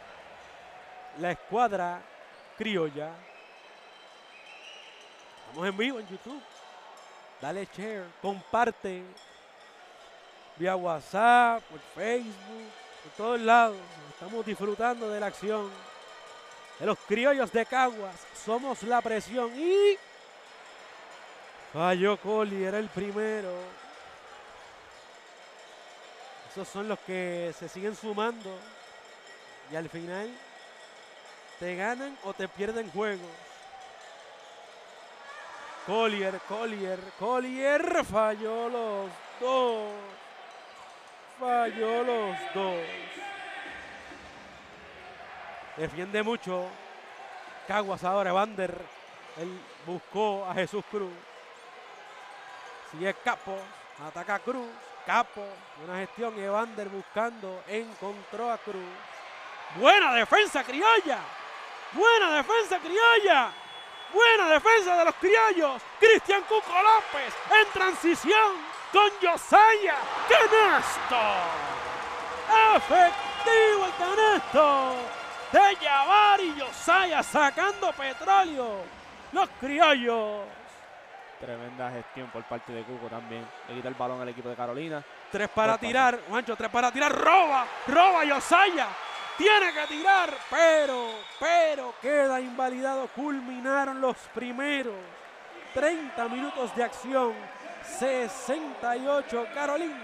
La escuadra criolla. Estamos en vivo en YouTube. Dale share, comparte vía WhatsApp, por Facebook, por todos lados. Estamos disfrutando de la acción de los criollos de Caguas. Somos la presión y falló Coli, era el primero. Esos son los que se siguen sumando y al final te ganan o te pierden juegos. Collier, Collier, Collier falló los dos. Falló los dos. Defiende mucho. Caguas ahora, Vander. Él buscó a Jesús Cruz. Sigue Capo. Ataca a Cruz. Capo. Buena gestión. Evander buscando. Encontró a Cruz. Buena defensa criolla. Buena defensa criolla. Buena defensa de los criollos. Cristian Cuco López en transición con Josiah. ¡Canasto! Efectivo el canasto de Yavar y Josiah sacando petróleo. Los criollos. Tremenda gestión por parte de Cuco también. Le quita el balón al equipo de Carolina. Tres para tirar, Juancho, tres para tirar. Roba, roba Josiah. Tiene que tirar, pero, pero queda invalidado. Culminaron los primeros 30 minutos de acción. 68 Carolina,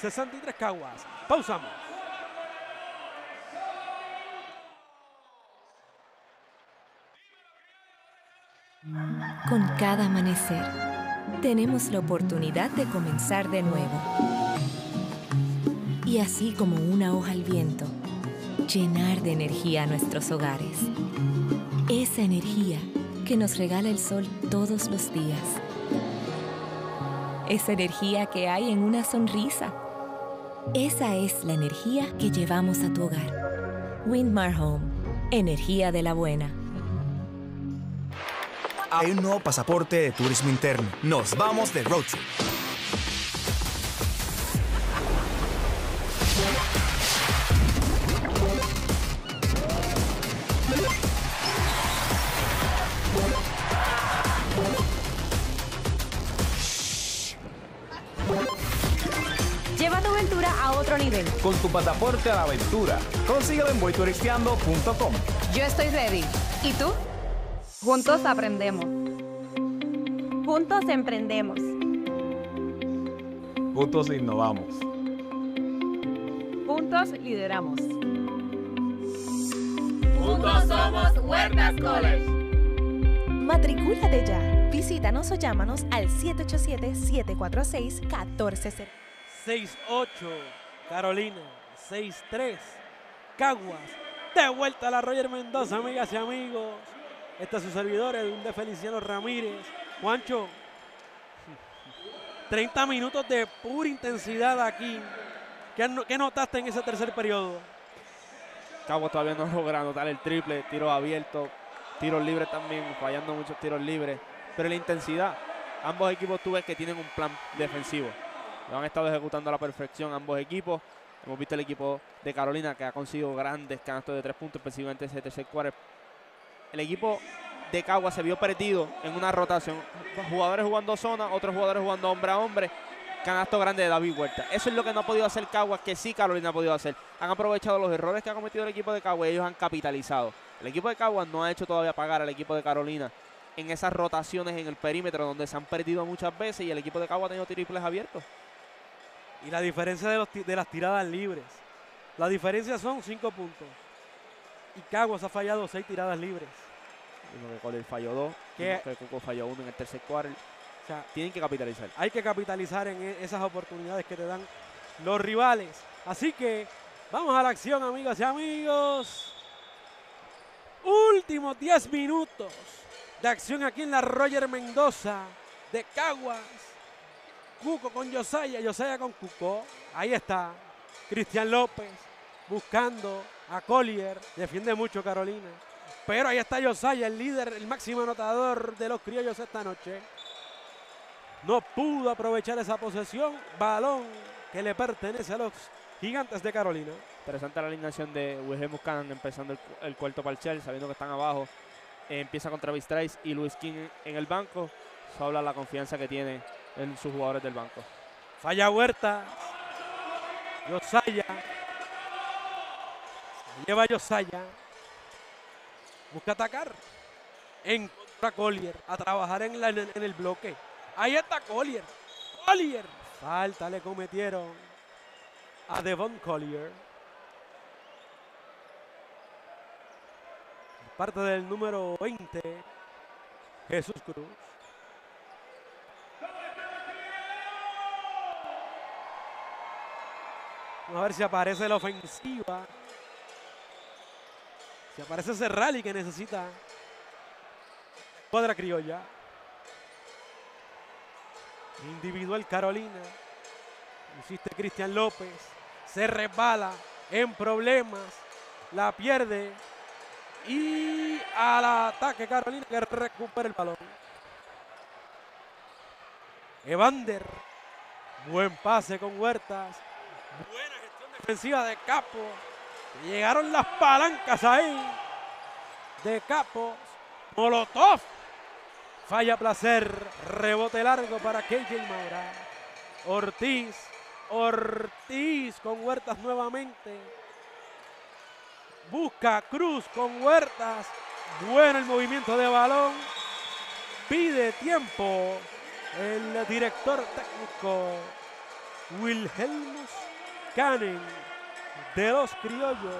63 Caguas. Pausamos. Con cada amanecer, tenemos la oportunidad de comenzar de nuevo. Y así como una hoja al viento, llenar de energía nuestros hogares. Esa energía que nos regala el sol todos los días. Esa energía que hay en una sonrisa. Esa es la energía que llevamos a tu hogar. Windmar Home, energía de la buena. Hay un nuevo pasaporte de turismo interno. Nos vamos de road. Con tu pasaporte a la aventura. Consíguelo en voyturisteando.com. Yo estoy ready. ¿Y tú? Juntos aprendemos. Juntos emprendemos. Juntos innovamos. Juntos lideramos. Juntos somos Huertas College. Matricúlate ya. Visítanos o llámanos al 787-746-1400. 6-8, Carolina. 6-3, Caguas. De vuelta a la Roger Mendoza, amigas y amigos. Este es su servidor, un de Feliciano Ramírez. Juancho, 30 minutos de pura intensidad aquí. ¿Qué, qué notaste en ese tercer periodo? Caguas todavía no logra anotar el triple, tiros abiertos, tiros libres también, fallando muchos tiros libres. Pero la intensidad, ambos equipos tú ves que tienen un plan defensivo. Lo han estado ejecutando a la perfección ambos equipos. Hemos visto el equipo de Carolina que ha conseguido grandes canastos de tres puntos, específicamente ese tercer quarter. El equipo de Caguas se vio perdido en una rotación. Jugadores jugando zona, otros jugadores jugando hombre a hombre. Canasto grande de David Huerta. Eso es lo que no ha podido hacer Caguas, que sí Carolina ha podido hacer. Han aprovechado los errores que ha cometido el equipo de Caguas y ellos han capitalizado. El equipo de Caguas no ha hecho todavía pagar al equipo de Carolina en esas rotaciones en el perímetro donde se han perdido muchas veces y el equipo de Caguas ha tenido triples abiertos. Y la diferencia de, los de las tiradas libres. La diferencia son 5 puntos. Y Caguas ha fallado 6 tiradas libres. Uno que Collier falló que Coco falló uno en el tercer quarter. O sea, Tienen que capitalizar. hay que capitalizar en e- esas oportunidades que te dan los rivales. Así que vamos a la acción, amigas y amigos. Últimos 10 minutos de acción aquí en la Roger Mendoza de Caguas. Cuco con Josaya, Josaya con Cuco. Ahí está. Cristian López buscando a Collier. Defiende mucho Carolina. Pero ahí está Josaya, el líder, el máximo anotador de los criollos esta noche. No pudo aprovechar esa posesión. Balón que le pertenece a los gigantes de Carolina. Interesante la alineación de Wilhelm Buchanan empezando el, el cuarto parcial, sabiendo que están abajo. Empieza contra Travis y Luis King en el banco. Eso habla la confianza que tiene en sus jugadores del banco. Falla Huerta. Yosaya. Lleva Yosaya. Busca atacar. En Collier. A trabajar en, en el bloque. Ahí está Collier. Collier. Falta le cometieron a Devon Collier. Parte del número 20. Jesús Cruz. Vamos a ver si aparece la ofensiva. Si aparece ese rally que necesita. Cuadra criolla. Individual Carolina. Insiste Cristian López. Se resbala en problemas. La pierde. Y al ataque Carolina que recupera el balón. Evander. Buen pase con Huertas. Buena defensiva de Capo. Llegaron las palancas ahí. De Capos. Molotov. Falla placer. Rebote largo para KJ Maura. Ortiz. Ortiz con Huertas nuevamente. Busca Cruz con Huertas. Bueno el movimiento de balón. Pide tiempo el director técnico Wilhelmus Canen de los criollos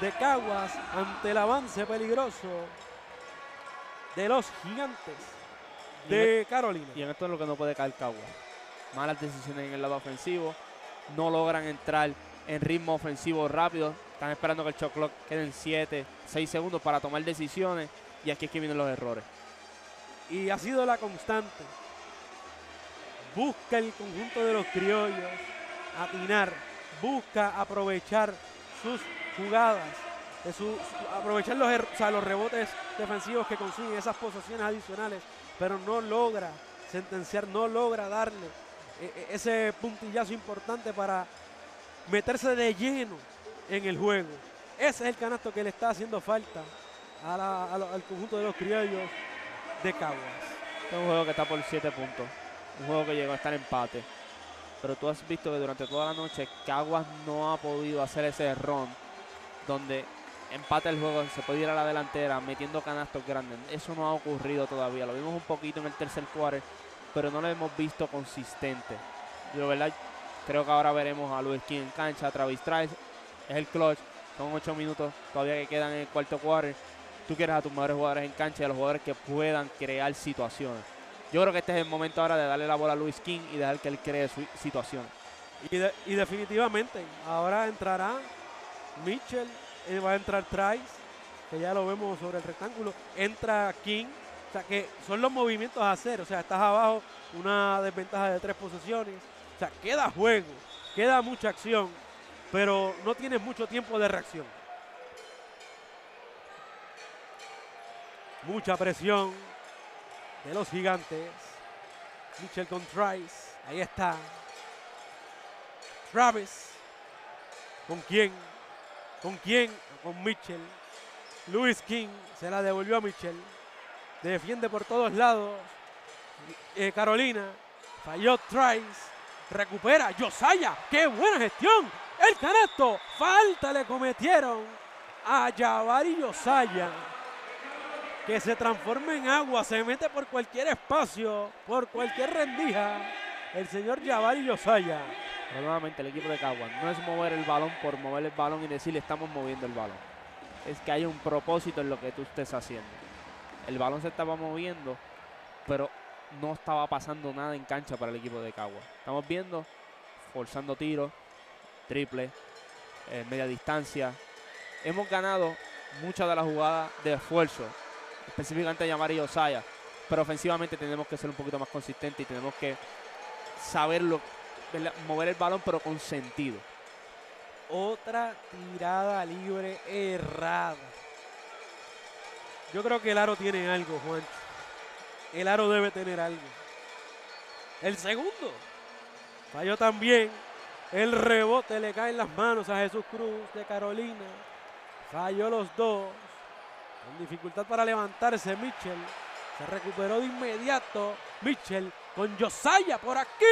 de Caguas ante el avance peligroso de los gigantes de Carolina. Y en esto es lo que no puede caer Caguas. Malas decisiones en el lado ofensivo. No logran entrar en ritmo ofensivo rápido. Están esperando que el shot clock quede en 7, 6 segundos para tomar decisiones. Y aquí es que vienen los errores. y ha sido la constante. Busca el conjunto de los criollos atinar, busca aprovechar sus jugadas, de su- aprovechar los, o sea, los rebotes defensivos que consiguen esas posiciones adicionales, pero no logra sentenciar, no logra darle eh, eh, ese puntillazo importante para meterse de lleno en el juego. Ese es el canasto que le está haciendo falta al conjunto de los criollos de Caguas. Este es un juego que está por 7 puntos. Un juego que llegó a estar empate. Pero tú has visto que durante toda la noche Caguas no ha podido hacer ese run donde empata el juego, se puede ir a la delantera metiendo canastos grandes. Eso no ha ocurrido todavía. Lo vimos un poquito en el tercer quarter, pero no lo hemos visto consistente. Yo, ¿verdad? Creo que ahora veremos a Luis King en cancha, Travis Trice. Es el clutch. Son ocho minutos todavía que quedan en el cuarto quarter. Tú quieres a tus mejores jugadores en cancha y a los jugadores que puedan crear situaciones. Yo creo que este es el momento ahora de darle la bola a Luis King y dejar que él cree su situaciones. Y, de- y definitivamente, ahora entrará Mitchell, va a entrar Trice, que ya lo vemos sobre el rectángulo, entra King, o sea que son los movimientos a hacer, o sea, estás abajo, una desventaja de tres posesiones, o sea, queda juego, queda mucha acción, pero no tienes mucho tiempo de reacción. Mucha presión de los gigantes. Mitchell con Trice, ahí está. Travis. ¿Con quién? ¿Con quién? Con Mitchell. Luis King se la devolvió a Mitchell. Defiende por todos lados. Eh, Carolina. Falló Trice. Recupera Josiah. ¡Qué buena gestión! El canasto. Falta le cometieron a Jabari Josiah. Que se transforma en agua. Se mete por cualquier espacio. Por cualquier rendija. El señor Jabari Josiah. Pero nuevamente el equipo de Caguas no es mover el balón por mover el balón y decirle estamos moviendo el balón. Es que hay un propósito en lo que tú estés haciendo. El balón se estaba moviendo, pero no estaba pasando nada en cancha para el equipo de Caguas. Estamos viendo forzando tiros, triple, eh, media distancia. Hemos ganado muchas de las jugadas de esfuerzo, específicamente llamar a Osaya, pero ofensivamente tenemos que ser un poquito más consistentes y tenemos que saberlo, mover el balón pero con sentido. Otra tirada libre errada. Yo creo que el aro tiene algo, Juan. El aro debe tener algo. El segundo. Falló también. El rebote le cae en las manos a Jesús Cruz de Carolina. Falló los dos. Con dificultad para levantarse Mitchell. Se recuperó de inmediato. Mitchell con Josiah por aquí.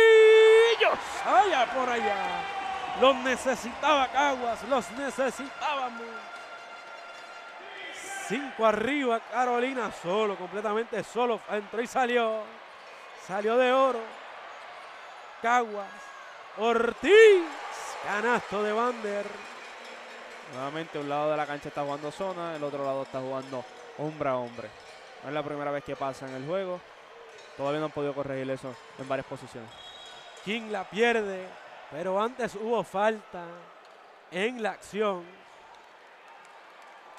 Josiah por allá. Los necesitaba Caguas. Los necesitábamos. Cinco arriba. Carolina solo, completamente solo. Entró y salió. Salió de oro. Caguas. Ortiz. Canasto de Bander. Nuevamente un lado de la cancha está jugando zona, el otro lado está jugando hombre a hombre. No es la primera vez que pasa en el juego. Todavía no han podido corregir eso en varias posiciones. King la pierde, pero antes hubo falta en la acción.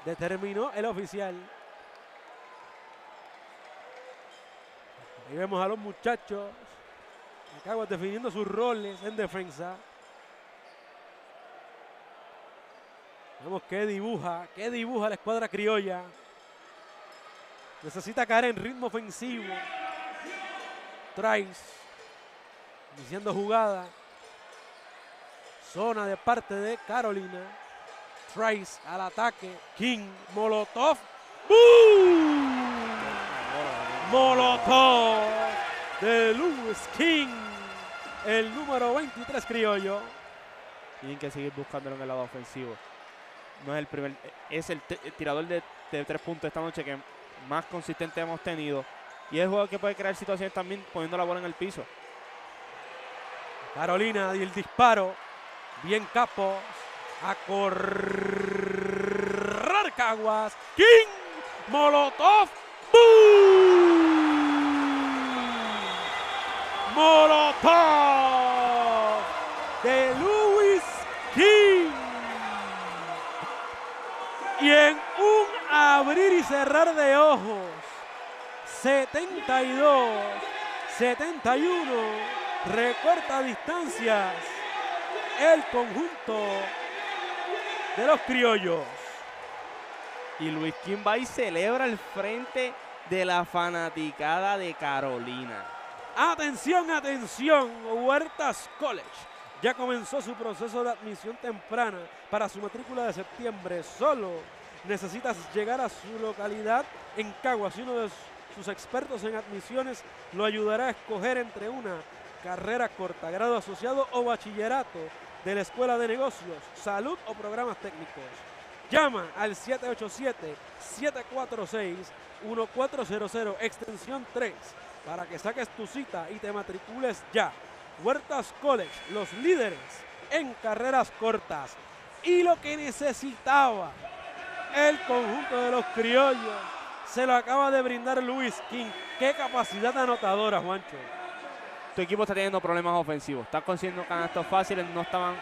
Determinó el oficial. Ahí vemos a los muchachos. Caguas definiendo sus roles en defensa. Vemos qué dibuja, qué dibuja la escuadra criolla. Necesita caer en ritmo ofensivo. Trice iniciando jugada. Zona de parte de Carolina. Trice al ataque. King, Molotov. ¡Boom! Molotov de Lewis King. El número 23 criollo. Tienen que seguir buscándolo en el lado ofensivo. No es el primer, es el, tirador de, de tres puntos esta noche que más consistente hemos tenido. Y es el jugador que puede crear situaciones también poniendo la bola en el piso. Carolina y el disparo. Bien Capos. A correr Caguas. King. Molotov. ¡Boom! Molotov. Abrir y cerrar de ojos. 72. 71. Recorta distancias el conjunto de los criollos. Y Luis King va y celebra el frente de la fanaticada de Carolina. Atención, atención, Huertas College. Ya comenzó su proceso de admisión temprana para su matrícula de septiembre. Solo necesitas llegar a su localidad en Caguas y uno de sus expertos en admisiones lo ayudará a escoger entre una carrera corta, grado asociado o bachillerato de la Escuela de Negocios, Salud o programas técnicos. Llama al 787-746-1400, extensión 3, para que saques tu cita y te matricules ya. Huertas College, los líderes en carreras cortas. Y lo que necesitaba el conjunto de los criollos se lo acaba de brindar Luis King. Qué capacidad anotadora, Juancho. Tu equipo está teniendo problemas ofensivos. Está consiguiendo canastos fáciles, no estaban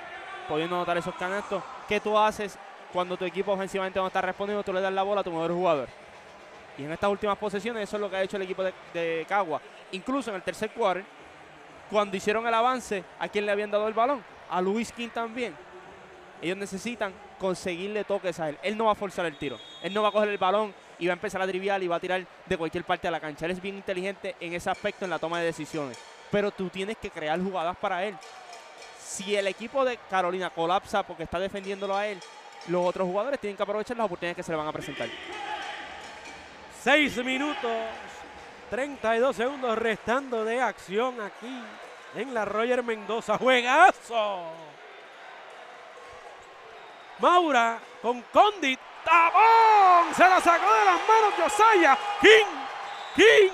pudiendo anotar esos canastos. ¿Qué tú haces cuando tu equipo ofensivamente no está respondiendo? Tú le das la bola a tu mejor jugador. Y en estas últimas posesiones eso es lo que ha hecho el equipo de, de Cagua. Incluso en el tercer cuarto, cuando hicieron el avance, ¿a quién le habían dado el balón? A Luis King también. Ellos necesitan conseguirle toques a él. Él no va a forzar el tiro. Él no va a coger el balón y va a empezar a trivial y va a tirar de cualquier parte de la cancha. Él es bien inteligente en ese aspecto en la toma de decisiones. Pero tú tienes que crear jugadas para él. Si el equipo de Carolina colapsa porque está defendiéndolo a él, los otros jugadores tienen que aprovechar las oportunidades que se le van a presentar. Seis minutos, 32 segundos restando de acción aquí en la Roger Mendoza. ¡Juegazo! Maura con Condit. ¡Tabón! Se la sacó de las manos Josiah. King, King,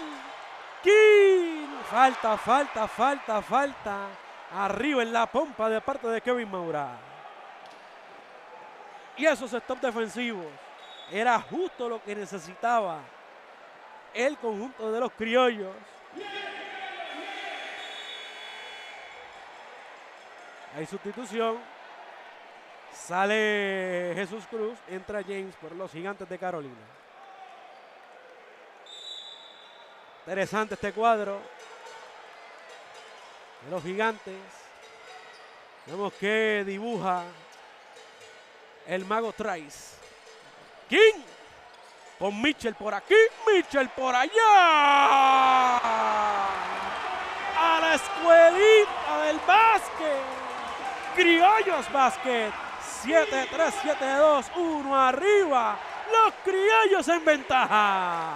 King. Falta, falta, falta, falta. Arriba en la pompa de parte de Kevin Maura. Y esos stop defensivos era justo lo que necesitaba el conjunto de los criollos. Hay sustitución. Sale Jesús Cruz, entra James por los gigantes de Carolina. Interesante este cuadro de los gigantes. Vemos que dibuja el mago Trice. King con Mitchell por aquí, Mitchell por allá. A la escuelita del básquet. Criollos Básquet. 7-3, 7-2, 1 arriba. Los criollos en ventaja.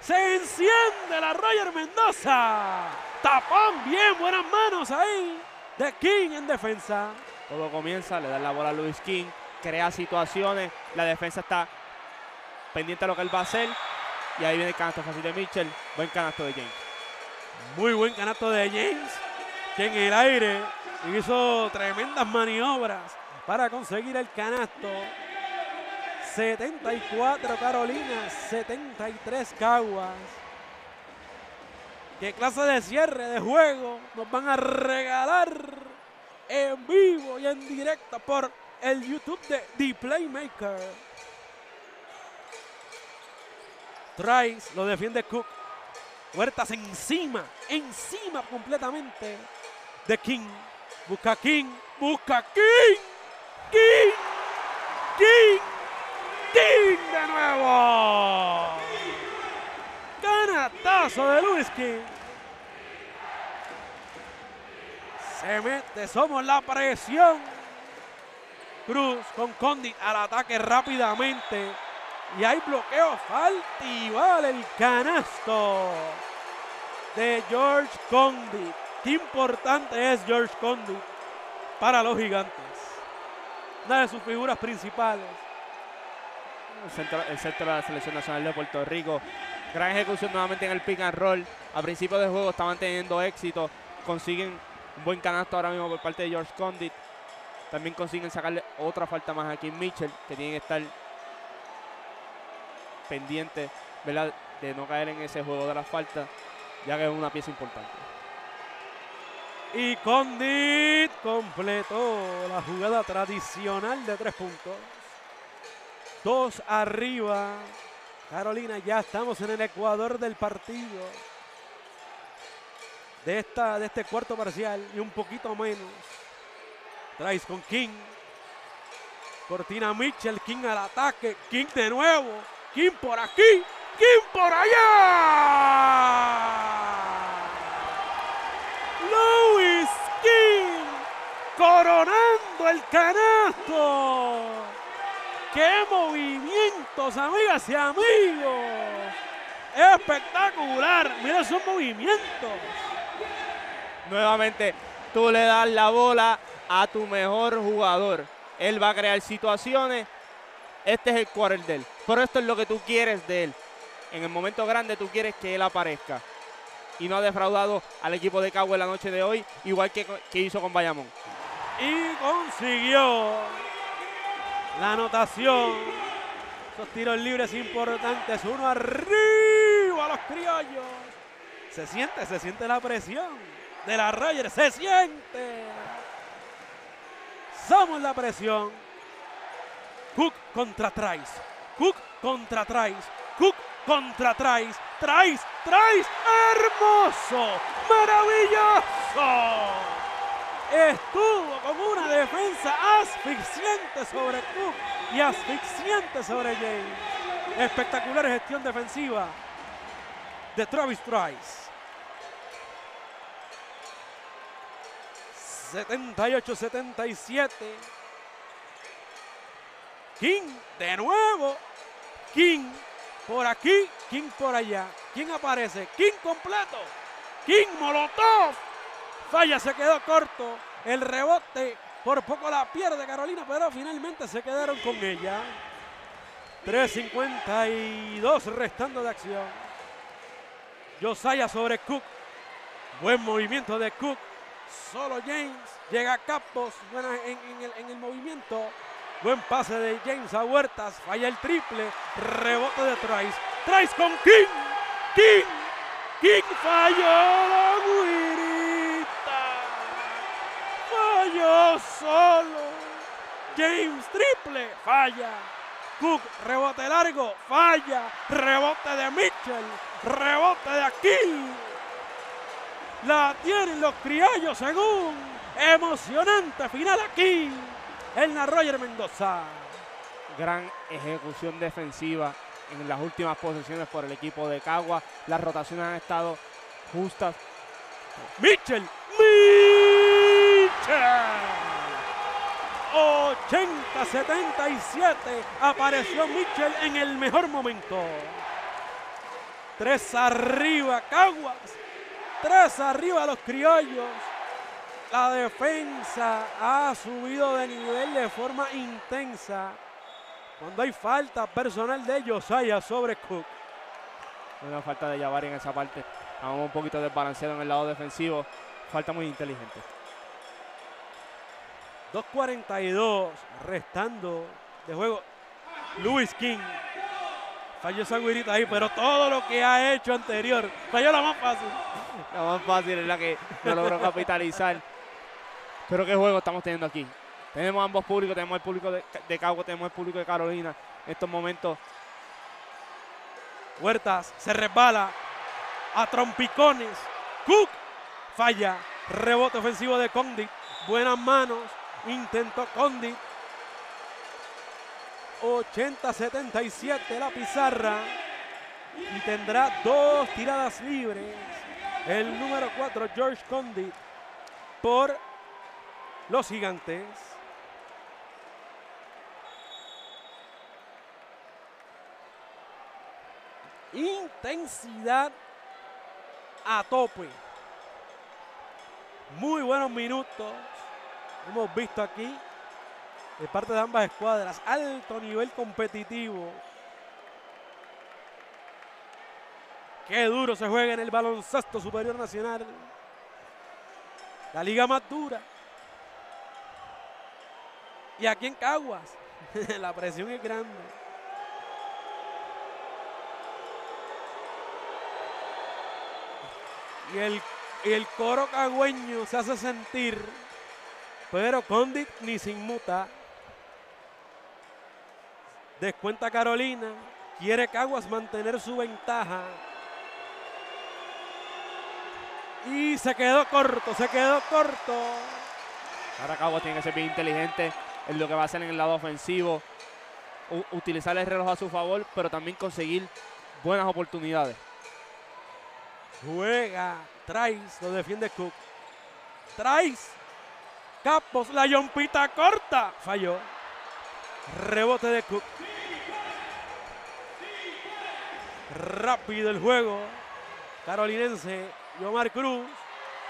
Se enciende la Roger Mendoza. Tapón bien, buenas manos ahí. De King en defensa. Todo comienza, le dan la bola a Luis King, crea situaciones, la defensa está pendiente de lo que él va a hacer. Y ahí viene el canasto fácil de Mitchell. Buen canasto de James. Muy buen canasto de James, que en el aire hizo tremendas maniobras para conseguir el canasto. 74 Carolina, 73 Caguas. ¿Qué clase de cierre de juego nos van a regalar en vivo y en directo por el YouTube de The Playmaker? Trice lo defiende Cook. Huertas encima, encima completamente de King. Busca King, busca King. King, King, King de nuevo. Canatazo de Luis King. Se mete, somos la presión. Cruz con Condit al ataque rápidamente. Y hay bloqueo, falta y vale el canasto de George Condit. Qué importante es George Condit para los gigantes. Una de sus figuras principales. El centro, de la Selección Nacional de Puerto Rico. Gran ejecución nuevamente en el pick and roll. A principio del juego estaban teniendo éxito. Consiguen un buen canasto ahora mismo por parte de George Condit. También consiguen sacarle otra falta más a Kim Mitchell, que tiene que estar pendiente ¿verdad? de no caer en ese juego de las faltas, ya que es una pieza importante. Y Condit completó la jugada tradicional de tres puntos. Dos arriba. Carolina, ya estamos en el ecuador del partido. De, esta, de este cuarto parcial y un poquito menos. Traes con King. Cortina Mitchell, King al ataque. King de nuevo. King por aquí. King por allá. Coronando el canasto. ¡Qué movimientos, amigas y amigos! ¡Espectacular! Mira esos movimientos. Nuevamente, tú le das la bola a tu mejor jugador. Él va a crear situaciones este es el quarter de él. Pero esto es lo que tú quieres de él. En el momento grande tú quieres que él aparezca. Y no ha defraudado al equipo de Cagua en la noche de hoy, igual que, hizo con Bayamón. Y consiguió la anotación. Esos tiros libres importantes. Uno arriba a los criollos. Se siente, se siente la presión de la Rogers. Se siente. Somos la presión. Cook contra Trice. Cook contra Trice. Cook contra Trice. Trice, Trice. Hermoso. Maravilloso. Estuvo con una defensa asfixiante sobre Cook y asfixiante sobre James. Espectacular gestión defensiva de Travis Trice. 78-77. King de nuevo. King por aquí, King por allá. ¿Quién aparece? King completo. King Molotov. Falla, se quedó corto. El rebote por poco la pierde Carolina, pero finalmente se quedaron con ella. 3.52 restando de acción. Josiah sobre Cook. Buen movimiento de Cook. Solo James. Llega a en el, en el movimiento. Buen pase de James a Huertas. Falla el triple. Rebote de Trice. Trice con King. King. King falló la guirita. Falló solo. James triple. Falla. Cook, rebote largo, falla, rebote de Mitchell, rebote de aquí. La tienen los criollos según emocionante final aquí la Roger Mendoza. Gran ejecución defensiva en las últimas posiciones por el equipo de Cagua. Las rotaciones han estado justas. Mitchell, Mitchell. 80-77 apareció Mitchell en el mejor momento. Tres arriba Caguas. Tres arriba los criollos. La defensa ha subido de nivel de forma intensa. Cuando hay falta personal de Josiah sobre Cook. Una falta de Javari en esa parte. Vamos un poquito desbalanceado en el lado defensivo. Falta muy inteligente. 2.42 restando de juego. Luis King. Falló esa guirita ahí, pero todo lo que ha hecho anterior. Falló la más fácil. La más fácil es la que no logró capitalizar. Pero qué juego estamos teniendo aquí. Tenemos ambos públicos, tenemos el público de, de Cagua, tenemos el público de Carolina. En estos momentos. Huertas se resbala a trompicones. Cook falla. Rebote ofensivo de Condit. Buenas manos. Intentó Condit. 80-77 la pizarra. Y tendrá dos tiradas libres. El número 4, George Condit, por los gigantes. Intensidad a tope. Muy buenos minutos. Hemos visto aquí de parte de ambas escuadras. Alto nivel competitivo. Qué duro se juega en el baloncesto superior nacional. La liga más dura. Y aquí en Caguas, [laughs] la presión es grande. Y el, el coro cagüeño se hace sentir. Pero Condit ni se inmuta. Descuenta Carolina. Quiere Caguas mantener su ventaja. Y se quedó corto, se quedó corto. Ahora Caguas tiene que ser bien inteligente en lo que va a hacer en el lado ofensivo. Utilizar el reloj a su favor, pero también conseguir buenas oportunidades. Juega Trice, lo defiende Cook. Trice. Capos, la yompita corta. Falló. Rebote de Cook. Rápido el juego. Carolinense. Yomar Cruz.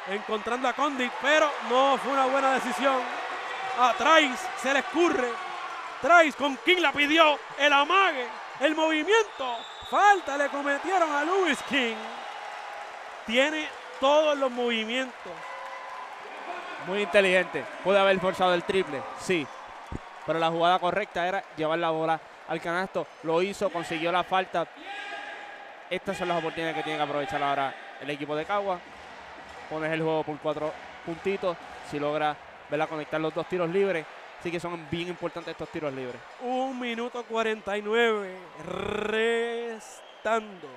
Encontrando a Condit, pero no fue una buena decisión. A Trice se le escurre. Trice con King la pidió. El amague, el movimiento. Falta le cometieron a Lewis King. Tiene todos los movimientos. Muy inteligente. Puede haber forzado el triple, sí. Pero la jugada correcta era llevar la bola al canasto. Lo hizo, consiguió la falta. Estas son las oportunidades que tiene que aprovechar ahora el equipo de Cagua. Pones el juego por cuatro puntitos. Si logra ¿verdad? conectar los dos tiros libres. Así que son bien importantes estos tiros libres. Un minuto 49 restando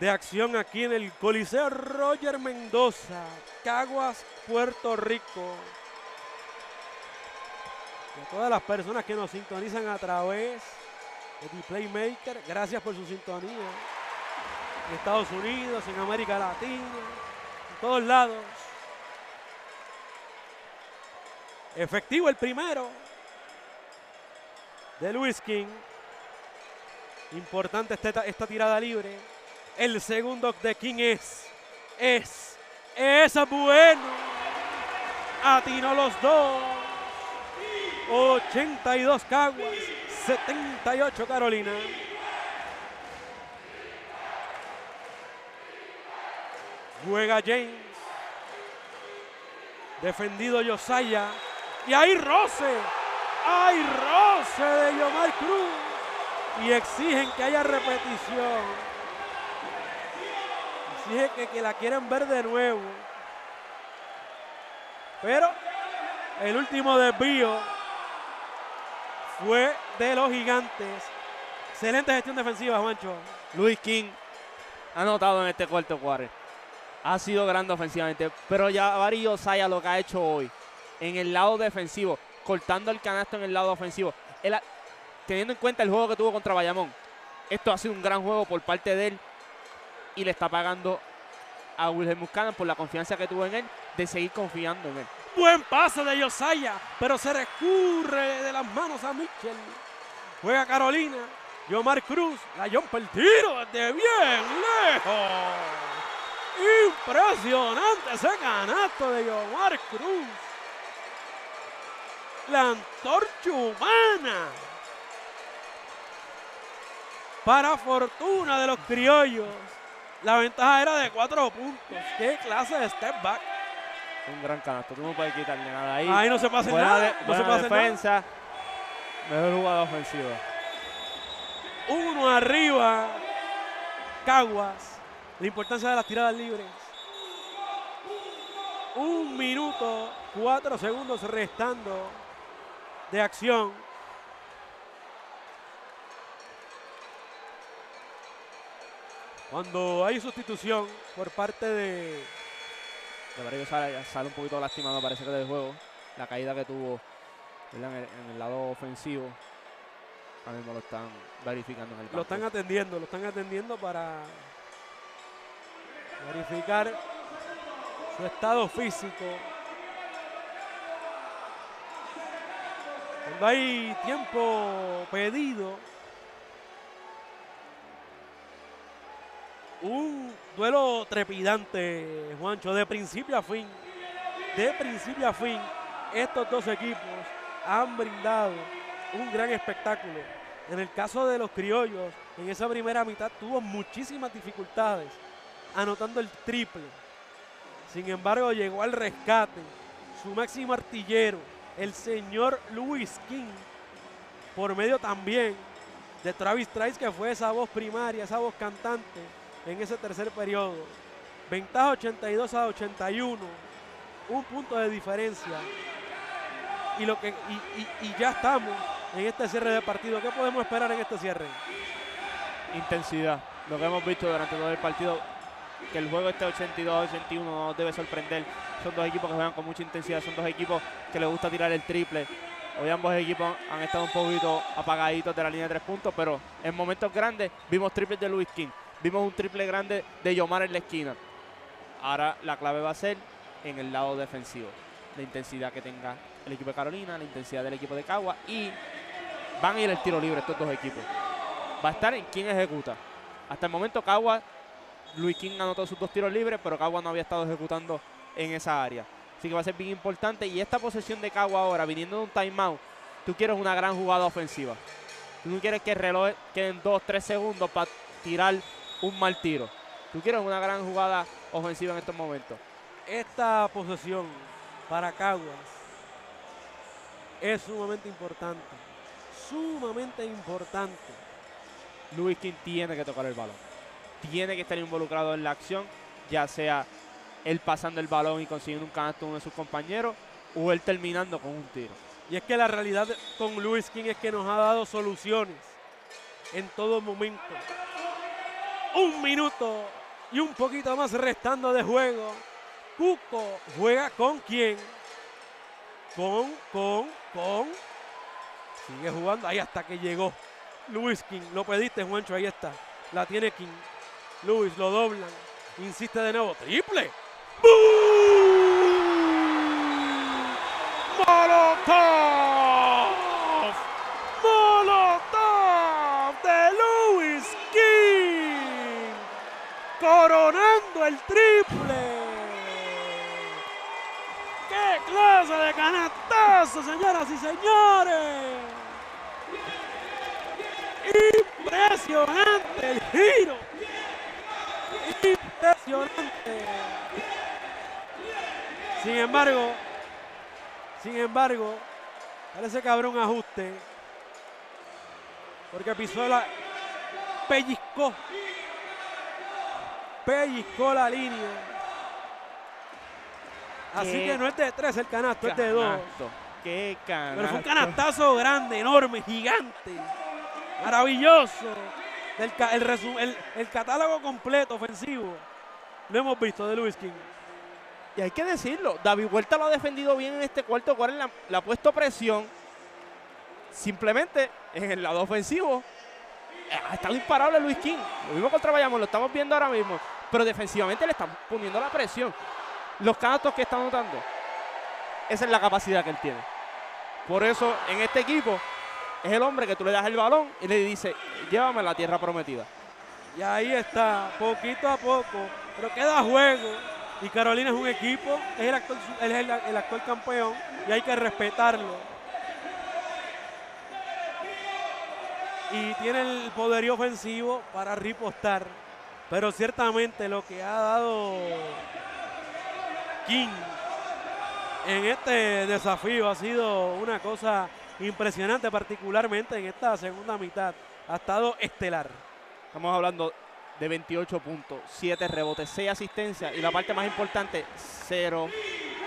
de acción aquí en el Coliseo Roger Mendoza, Caguas, Puerto Rico. Y a todas las personas que nos sintonizan a través de The Playmaker, gracias por su sintonía. En Estados Unidos, en América Latina, en todos lados. Efectivo el primero de Luis King. Importante esta, esta tirada libre. El segundo de King es, es, es bueno. Atinó los dos. 82 Caguas, 78 Carolina. Juega James. Defendido Josiah. Y ahí roce. Hay roce de Yomar Cruz. Y exigen que haya repetición. Exigen que, que la quieren ver de nuevo. Pero el último desvío fue de los gigantes. Excelente gestión defensiva, Juancho. Luis King ha anotado en este cuarto cuarto. Ha sido grande ofensivamente. Pero ya Varillo Saya lo que ha hecho hoy en el lado defensivo, cortando el canasto en el lado ofensivo. Teniendo en cuenta el juego que tuvo contra Bayamón, esto ha sido un gran juego por parte de él y le está pagando a Wilhelm Muscanan por la confianza que tuvo en él de seguir confiando en él. Buen pase de Josiah, pero se recurre de las manos a Mitchell. Juega Carolina. Yomar Cruz, la jumpa el tiro desde bien lejos. Impresionante ese canasto de Yomar Cruz. La antorcha humana. Para fortuna de los criollos. La ventaja era de cuatro puntos. ¿Qué clase de step back? Un gran canasto, tú no puedes quitarle nada ahí. Ahí no se Buena nada, de- no buena hacer nada. defensa. Mejor jugada ofensiva. Uno arriba. Caguas. La importancia de las tiradas libres. Un minuto, cuatro segundos restando de acción. Cuando hay sustitución por parte de De sale, sale un poquito lastimado, parece que del juego. La caída que tuvo ¿verdad? En, el, en el lado ofensivo. Ahora mismo lo están verificando en el campo. Lo están atendiendo, lo están atendiendo para verificar su estado físico. Cuando hay tiempo pedido, un duelo trepidante, Juancho, de principio a fin. De principio a fin, estos dos equipos han brindado un gran espectáculo. En el caso de los criollos, en esa primera mitad tuvo muchísimas dificultades anotando el triple. Sin embargo, llegó al rescate su máximo artillero, el señor Luis King, por medio también de Travis Trice, que fue esa voz primaria, esa voz cantante en ese tercer periodo. Ventaja 82 a 81, un punto de diferencia. Y, lo que, y, y- y ya estamos en este cierre de partido. ¿Qué podemos esperar en este cierre? intensidad. Lo que hemos visto durante todo el partido, que el juego este 82-81 no debe sorprender. Son dos equipos que juegan con mucha intensidad, son dos equipos que les gusta tirar el triple. Hoy ambos equipos han estado un poquito apagaditos de la línea de tres puntos, pero en momentos grandes vimos triples de Luis King, vimos un triple grande de Yomar en la esquina. Ahora la clave va a ser en el lado defensivo, la intensidad que tenga el equipo de Carolina, la intensidad del equipo de Cagua y van a ir el tiro libre estos dos equipos va a estar en quién ejecuta. Hasta el momento Cagua, Luis King anotó sus dos tiros libres, pero Cagua no había estado ejecutando en esa área. Así que va a ser bien importante. Y esta posesión de Cagua ahora, viniendo de un timeout, tú quieres una gran jugada ofensiva. Tú no quieres que el reloj queden 2, 3 segundos para tirar un mal tiro. Tú quieres una gran jugada ofensiva en estos momentos. Esta posesión para Caguas es sumamente importante. Sumamente importante. Luis King tiene que tocar el balón. Tiene que estar involucrado en la acción, ya sea él pasando el balón y consiguiendo un canasto uno de sus compañeros o él terminando con un tiro. Y es que la realidad con Luis King es que nos ha dado soluciones en todo momento. Un minuto y un poquito más restando de juego. Cuco juega con quién? Con, con, con. Sigue jugando ahí hasta que llegó. Luis King, lo pediste, Juancho, ahí está. La tiene King. Luis lo doblan. Insiste de nuevo. Triple. ¡Molotov! ¡Molotov de Luis King! Coronando el triple. ¡Qué clase de canastazo, señoras y señores! Impresionante el giro. Impresionante. Sin embargo, sin embargo, parece que habrá un ajuste. Porque pisó la. Pellizcó. Pellizcó la línea. Así Qué que no es de tres el canasto, es de dos. Canasto, Qué canasto. Pero fue un canastazo grande, enorme, gigante. Maravilloso. El catálogo completo ofensivo. Lo hemos visto de Luis King. Y hay que decirlo, David Huerta lo ha defendido bien en este cuarto cuarto, le ha- puesto presión. Simplemente en el lado ofensivo eh, ha estado imparable Luis King. Lo mismo contra Bayamón, lo estamos viendo ahora mismo. Pero defensivamente le están poniendo la presión. Los canastos que está anotando, esa es la capacidad que él tiene. Por eso en este equipo es el hombre que tú le das el balón y le dices, llévame a la tierra prometida. Y ahí está, poquito a poco. Pero queda juego. Y Carolina es un equipo, es el actual, es el actual campeón y hay que respetarlo. Y tiene el poderío ofensivo para ripostar. Pero ciertamente lo que ha dado King en este desafío ha sido una cosa impresionante, particularmente en esta segunda mitad. Ha estado estelar. Estamos hablando de 28 puntos, 7 rebotes, 6 asistencias y la parte más importante, cero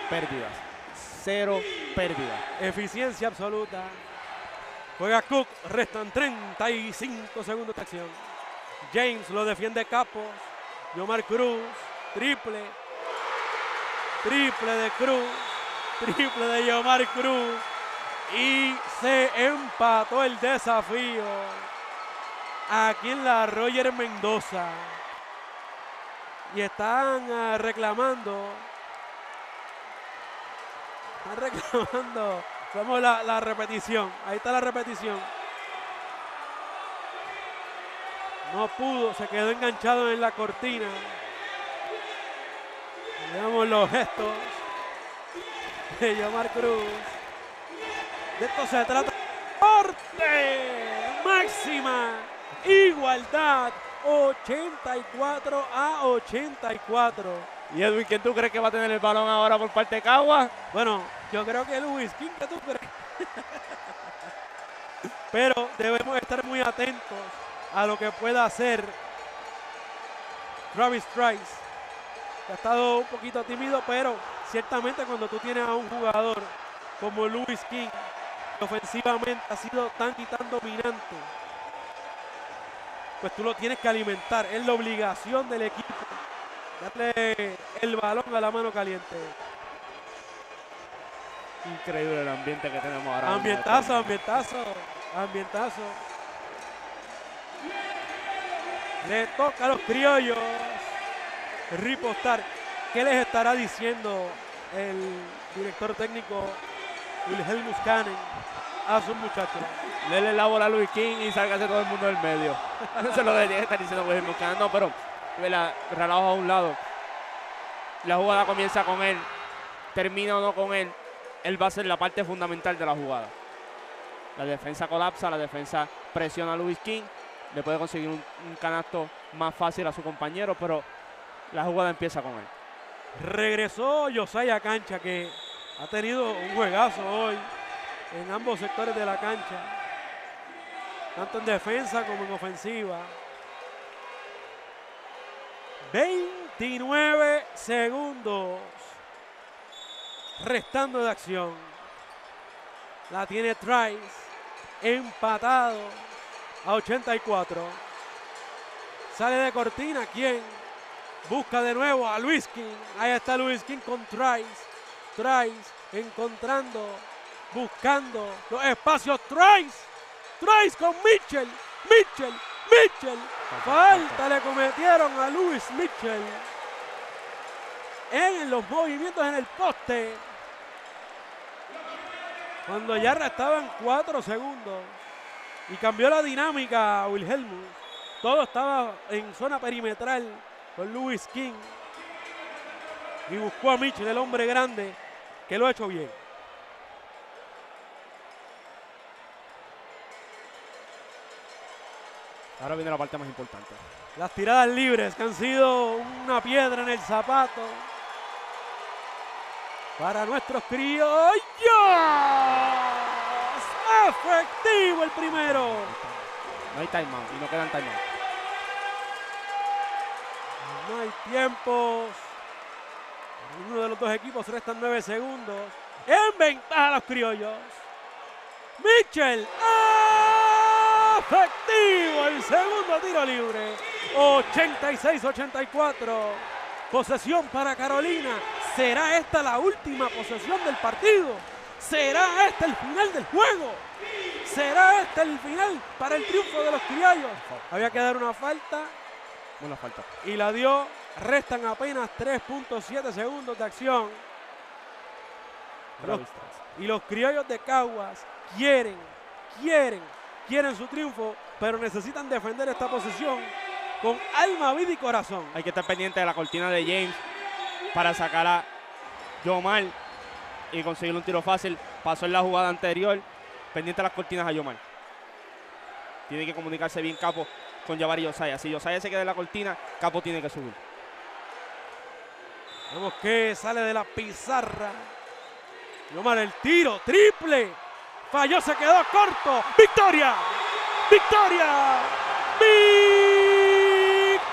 pérdidas. Cero pérdidas. Eficiencia absoluta. Juega Cook, restan 35 segundos de acción. James lo defiende Capos. Yomar Cruz, triple. Triple de Cruz. Triple de Yomar Cruz. Y se empató el desafío. Aquí en la Roger Mendoza. Y están ah, reclamando. Están [laughs] reclamando. Vemos la, repetición. Ahí está la repetición. No pudo, se quedó enganchado en la cortina. Veamos los gestos de Yomar Cruz. De esto se trata. ¡Corte! Máxima igualdad. 84 a 84. Y Edwin, ¿quién tú crees que va a tener el balón ahora por parte de Cagua? Bueno, yo creo que Luis, ¿quién que tú crees? [laughs] Pero debemos estar muy atentos a lo que pueda hacer Travis Trice. que ha estado un poquito tímido, pero ciertamente cuando tú tienes a un jugador como Luis King, que ofensivamente ha sido tan y tan dominante, pues tú lo tienes que alimentar. Es la obligación del equipo darle el balón a la mano caliente. Increíble el ambiente que tenemos ahora. Ambientazo, ambientazo, ambientazo. Le toca a los criollos ripostar. ¿Qué les estará diciendo el director técnico Wilhelmus Canen a sus muchachos? Dele la bola a Luis King y sálgase todo el mundo del medio. [laughs] Se lo debería estar diciendo Wilhelm Buchanan. No, pero relajo a un lado. La jugada comienza con él. Termina o no con él. Él va a ser la parte fundamental de la jugada. La defensa colapsa, la defensa presiona a Luis King. Le puede conseguir un, un canasto más fácil a su compañero, pero la jugada empieza con él. Regresó Josiah Cancha, que ha tenido un juegazo hoy en ambos sectores de la cancha, tanto en defensa como en ofensiva. 29 segundos restando de acción. La tiene Trice, empatado a 84. Sale de cortina, ¿quién? Busca de nuevo a Luis King. Ahí está Luis King con Trice. Trice encontrando, buscando los espacios. Trice. Trice con Mitchell. Mitchell. Mitchell. Falta le cometieron a Luis Mitchell. En los movimientos en el poste. Cuando ya restaban cuatro segundos. Y cambió la dinámica Wilhelmus. Todo estaba en zona perimetral con Luis King. Y buscó a Mitchell, el hombre grande, que lo ha hecho bien. Ahora viene la parte más importante. Las tiradas libres que han sido una piedra en el zapato para nuestros criollos. Efectivo el primero. No hay timeout y no quedan timeout. No hay tiempos. Uno de los dos equipos restan nueve segundos. En ventaja los criollos. Mitchell. Efectivo el segundo tiro libre. 86-84. Posesión para Carolina. ¿Será esta la última posesión del partido? ¿Será este el final del juego? ¿Será este el final para el triunfo de los criollos? Había que dar una falta. Una falta. Y la dio. Restan apenas 3.7 segundos de acción. Los- y los criollos de Caguas quieren, quieren, quieren su triunfo, pero necesitan defender esta posición con alma, vida y corazón. Hay que estar pendiente de la cortina de James para sacar a Yomar y conseguir un tiro fácil. Pasó en la jugada anterior. Pendiente de las cortinas a Yomar. Tiene que comunicarse bien Capo con Jabari Yosaya. Si Yosaya se queda en la cortina, Capo tiene que subir. Vemos que sale de la pizarra. Yomar el tiro, triple. Falló, se quedó corto. ¡Victoria! ¡Victoria!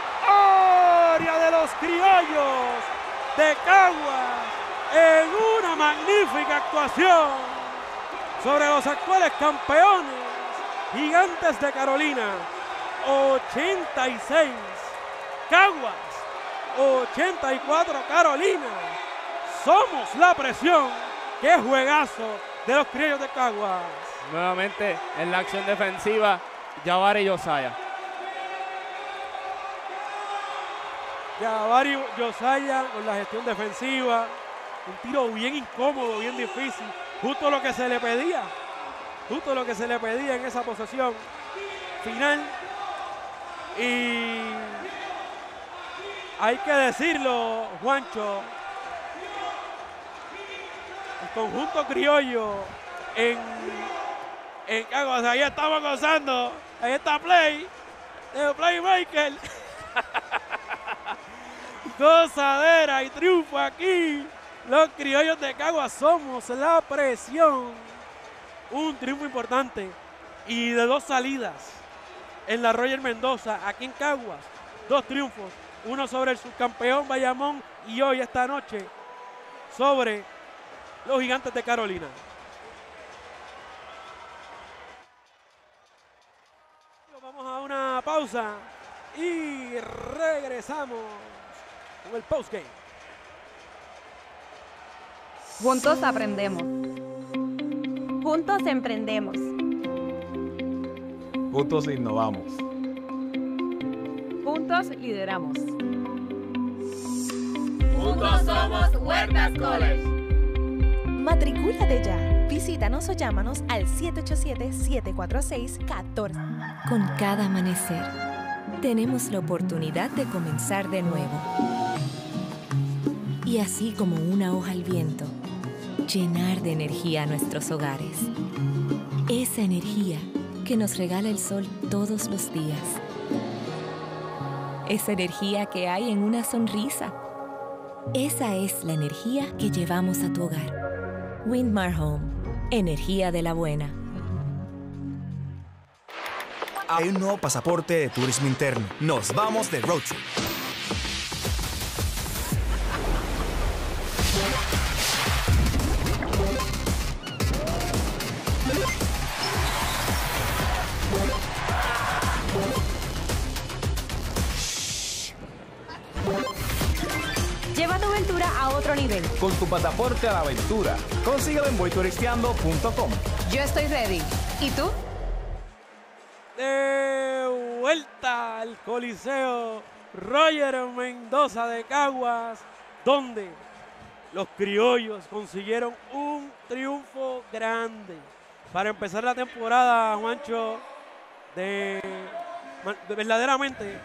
¡Victoria de los criollos de Caguas en una magnífica actuación sobre los actuales campeones gigantes de Carolina. 86 Caguas 84 Carolina. Somos la presión. Qué juegazo de los criollos de Caguas. Nuevamente en la acción defensiva, Jabari Yosaya. Jabari Yosaya con la gestión defensiva. Un tiro bien incómodo, bien difícil. Justo lo que se le pedía. Justo lo que se le pedía en esa posesión final. Y hay que decirlo, Juancho. El conjunto criollo en, en Caguas. Ahí estamos gozando. Ahí está Play. El Playmaker. [laughs] Gozadera y triunfo aquí. Los criollos de Caguas somos la presión. Un triunfo importante. Y de dos salidas en la Roger Mendoza, aquí en Caguas. Dos triunfos. Uno sobre el subcampeón Bayamón y hoy esta noche sobre los gigantes de Carolina. Vamos pausa y regresamos con el postgame. Juntos aprendemos. Juntos emprendemos. Juntos innovamos. Juntos lideramos. Juntos somos Huertas College. Matricúlate ya. Visítanos o llámanos al 787-746-14. Con cada amanecer, tenemos la oportunidad de comenzar de nuevo. Y así como una hoja al viento, llenar de energía nuestros hogares. esa energía que nos regala el sol todos los días. Esa energía que hay en una sonrisa. Esa es la energía que llevamos a tu hogar. Windmar Home, energía de la buena. Hay un nuevo pasaporte de turismo interno. Nos vamos de road trip. Con tu pasaporte a la aventura. Consíguelo en voyturisteando.com. Yo estoy ready. ¿Y tú? De vuelta al Coliseo Roger Mendoza de Caguas, donde los criollos consiguieron un triunfo grande para empezar la temporada, Juancho, de, de verdaderamente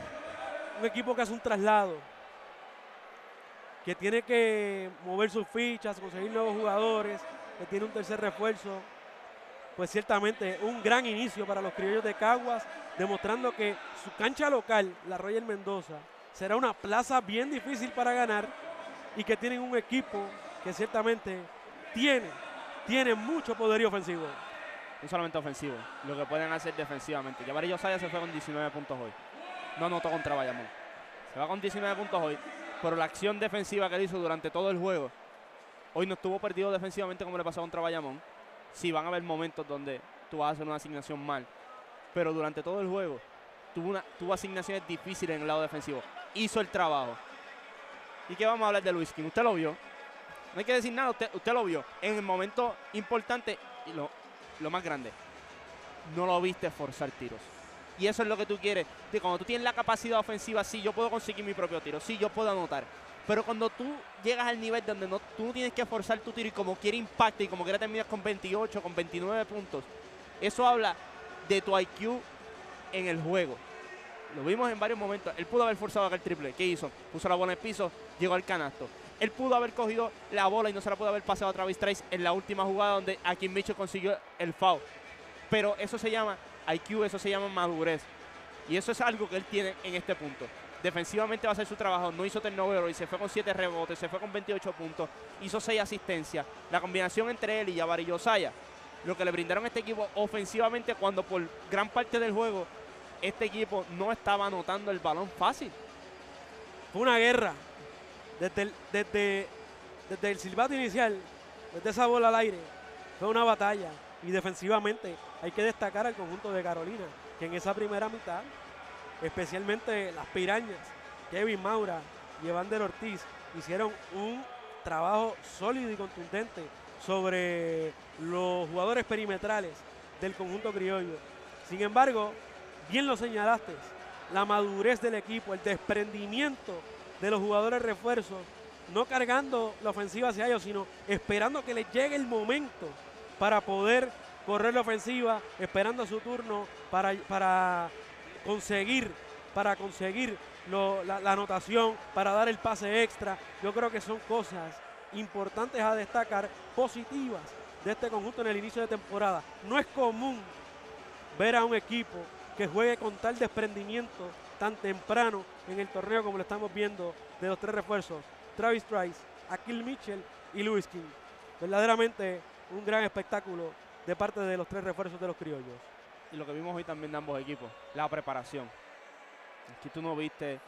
un equipo que hace un traslado, que tiene que mover sus fichas, conseguir nuevos jugadores, que tiene un tercer refuerzo pues ciertamente un gran inicio para los criollos de Caguas, demostrando que su cancha local, la Royal Mendoza, será una plaza bien difícil para ganar y que tienen un equipo que ciertamente tiene, tiene mucho poderío ofensivo. No solamente ofensivo, lo que pueden hacer defensivamente. Jabari Josiah se fue con 19 puntos hoy. No anotó contra Bayamón. Se va con 19 puntos hoy, pero la acción defensiva que él hizo durante todo el juego, hoy no estuvo perdido defensivamente como le pasó contra Bayamón sí van a haber momentos donde tú vas a hacer una asignación mal. Pero durante todo el juego tuvo, asignaciones difíciles en el lado defensivo. Hizo el trabajo. ¿Y qué vamos a hablar de Luis King? Usted lo vio. No hay que decir nada, usted, lo vio. En el momento importante y lo más grande. No lo viste forzar tiros. Y eso es lo que tú quieres. Que cuando tú tienes la capacidad ofensiva, sí, yo puedo conseguir mi propio tiro. Sí, yo puedo anotar. Pero cuando tú llegas al nivel donde no, tú tienes que forzar tu tiro y como quiere impacta y como quiere terminar con 28, con 29 puntos, eso habla de tu IQ en el juego. Lo vimos en varios momentos. Él pudo haber forzado aquel triple. ¿Qué hizo? Puso la bola en el piso, llegó al canasto. Él pudo haber cogido la bola y no se la pudo haber pasado a Travis Trice en la última jugada donde aquí Mitchell consiguió el foul. Pero eso se llama IQ, eso se llama madurez. Y eso es algo que él tiene en este punto defensivamente va a hacer su trabajo, no hizo turnover y se fue con 7 rebotes, se fue con 28 puntos, hizo 6 asistencias. La combinación entre él y Jabari Yosaya, lo que le brindaron a este equipo ofensivamente cuando por gran parte del juego este equipo no estaba anotando el balón fácil. Fue una guerra. Desde el, desde, desde el silbato inicial, desde esa bola al aire, fue una batalla. Y defensivamente hay que destacar al conjunto de Carolina, que en esa primera mitad especialmente las pirañas, Kevin Maura y Evander Ortiz, hicieron un trabajo sólido y contundente sobre los jugadores perimetrales del conjunto criollo. Sin embargo, bien lo señalaste, la madurez del equipo, el desprendimiento de los jugadores refuerzos, no cargando la ofensiva hacia ellos, sino esperando que les llegue el momento para poder correr la ofensiva, esperando su turno para, para conseguir, para conseguir la, anotación, para dar el pase extra. Yo creo que son cosas importantes a destacar, positivas de este conjunto en el inicio de temporada. No es común ver a un equipo que juegue con tal desprendimiento tan temprano en el torneo como lo estamos viendo de los tres refuerzos, Travis Trice, Akil Mitchell y Lewis King. Verdaderamente un gran espectáculo de parte de los tres refuerzos de los criollos y lo que vimos hoy también de ambos equipos, la preparación. Aquí tú no viste,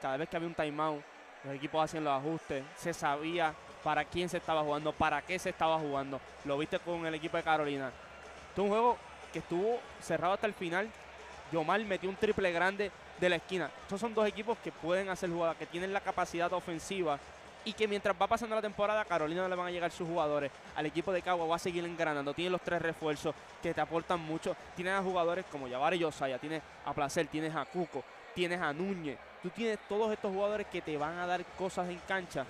cada vez que había un timeout, los equipos hacían los ajustes, se sabía para quién se estaba jugando, para qué se estaba jugando. Lo viste con el equipo de Carolina. Fue un juego que estuvo cerrado hasta el final. Yomar metió un triple grande de la esquina. Estos son dos equipos que pueden hacer jugadas, que tienen la capacidad ofensiva y que mientras va pasando la temporada, Carolina no le van a llegar sus jugadores. Al equipo de Cagua va a seguir engranando. Tiene los tres refuerzos que te aportan mucho. Tienes a jugadores como Yavar y Yosaya, tienes a Placer, tienes a Cuco, tienes a Núñez. Tú tienes todos estos jugadores que te van a dar cosas en cancha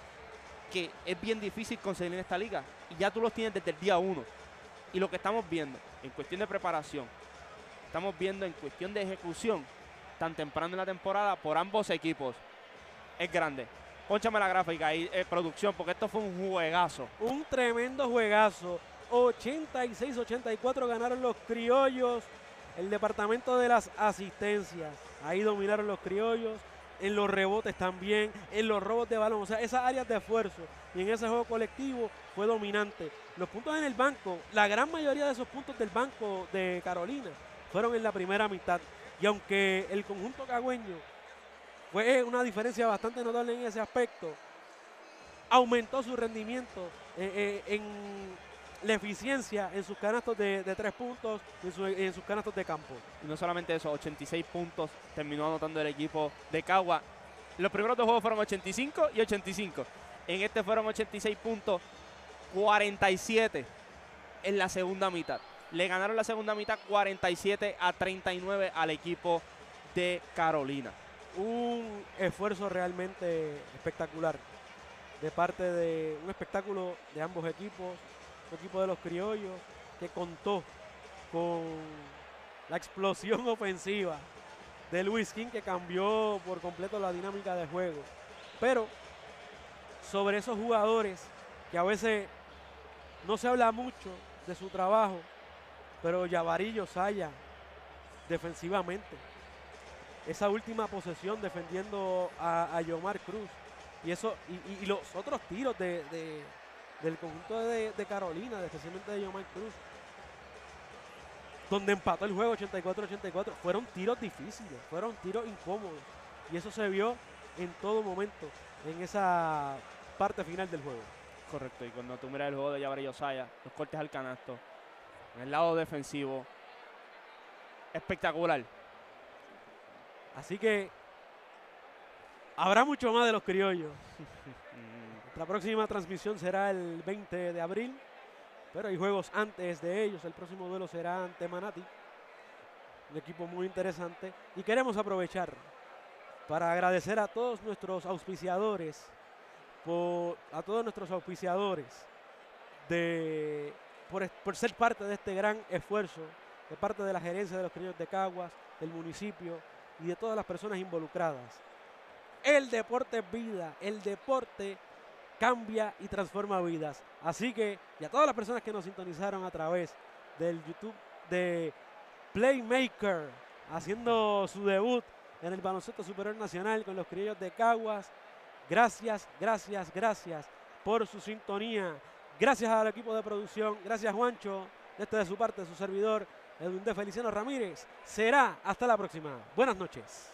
que es bien difícil conseguir en esta liga. Y ya tú los tienes desde el día uno. Y lo que estamos viendo en cuestión de preparación, estamos viendo en cuestión de ejecución, tan temprano en la temporada por ambos equipos, es grande. Pónchame la gráfica ahí, eh, producción, porque esto fue un juegazo. Un tremendo juegazo. 86-84 ganaron los criollos. El departamento de las asistencias. Ahí dominaron los criollos. En los rebotes también. En los robos de balón. O sea, esas áreas de esfuerzo. Y en ese juego colectivo fue dominante. Los puntos en el banco. La gran mayoría de esos puntos del banco de Carolina fueron en la primera mitad. Y aunque el conjunto cagüeño fue una diferencia bastante notable en ese aspecto, aumentó su rendimiento eh, eh, en la eficiencia en sus canastos de, tres puntos en, en sus canastos de campo. Y no solamente eso, 86 puntos terminó anotando el equipo de Cagua. Los primeros dos juegos fueron 85 y 85. En este fueron 86 puntos, 47 en la segunda mitad. Le ganaron la segunda mitad 47 a 39 al equipo de Carolina. Un esfuerzo realmente espectacular de parte de un espectáculo de ambos equipos, el equipo de los criollos que contó con la explosión [laughs] ofensiva de Luis King que cambió por completo la dinámica de juego. Pero sobre esos jugadores que a veces no se habla mucho de su trabajo, pero Yavarillo Saya defensivamente. Esa última posesión defendiendo a, Yomar Cruz. Y eso, y, los otros tiros de, de- del conjunto de, Carolina, especialmente de Yomar Cruz, donde empató el juego 84-84, fueron tiros difíciles, fueron tiros incómodos. Y eso se vio en todo momento en esa parte final del juego. Correcto, y cuando tú miras el juego de Jabari Osaya, los cortes al canasto, en el lado defensivo, espectacular. Así que habrá mucho más de los criollos. [laughs] La próxima transmisión será el 20 de abril, pero hay juegos antes de ellos. El próximo duelo será ante Manati, un equipo muy interesante. Y queremos aprovechar para agradecer a todos nuestros auspiciadores, por, a todos nuestros auspiciadores de, por, ser parte de este gran esfuerzo, de parte de la gerencia de los criollos de Caguas, del municipio y de todas las personas involucradas. El deporte es vida, el deporte cambia y transforma vidas. Así que, y a todas las personas que nos sintonizaron a través del YouTube de Playmaker, haciendo su debut en el baloncesto superior nacional con los criollos de Caguas. Gracias, gracias, gracias por su sintonía. Gracias al equipo de producción. Gracias, Juancho. Este de su parte, su servidor, Edwin de Feliciano Ramírez. Será hasta la próxima. Buenas noches.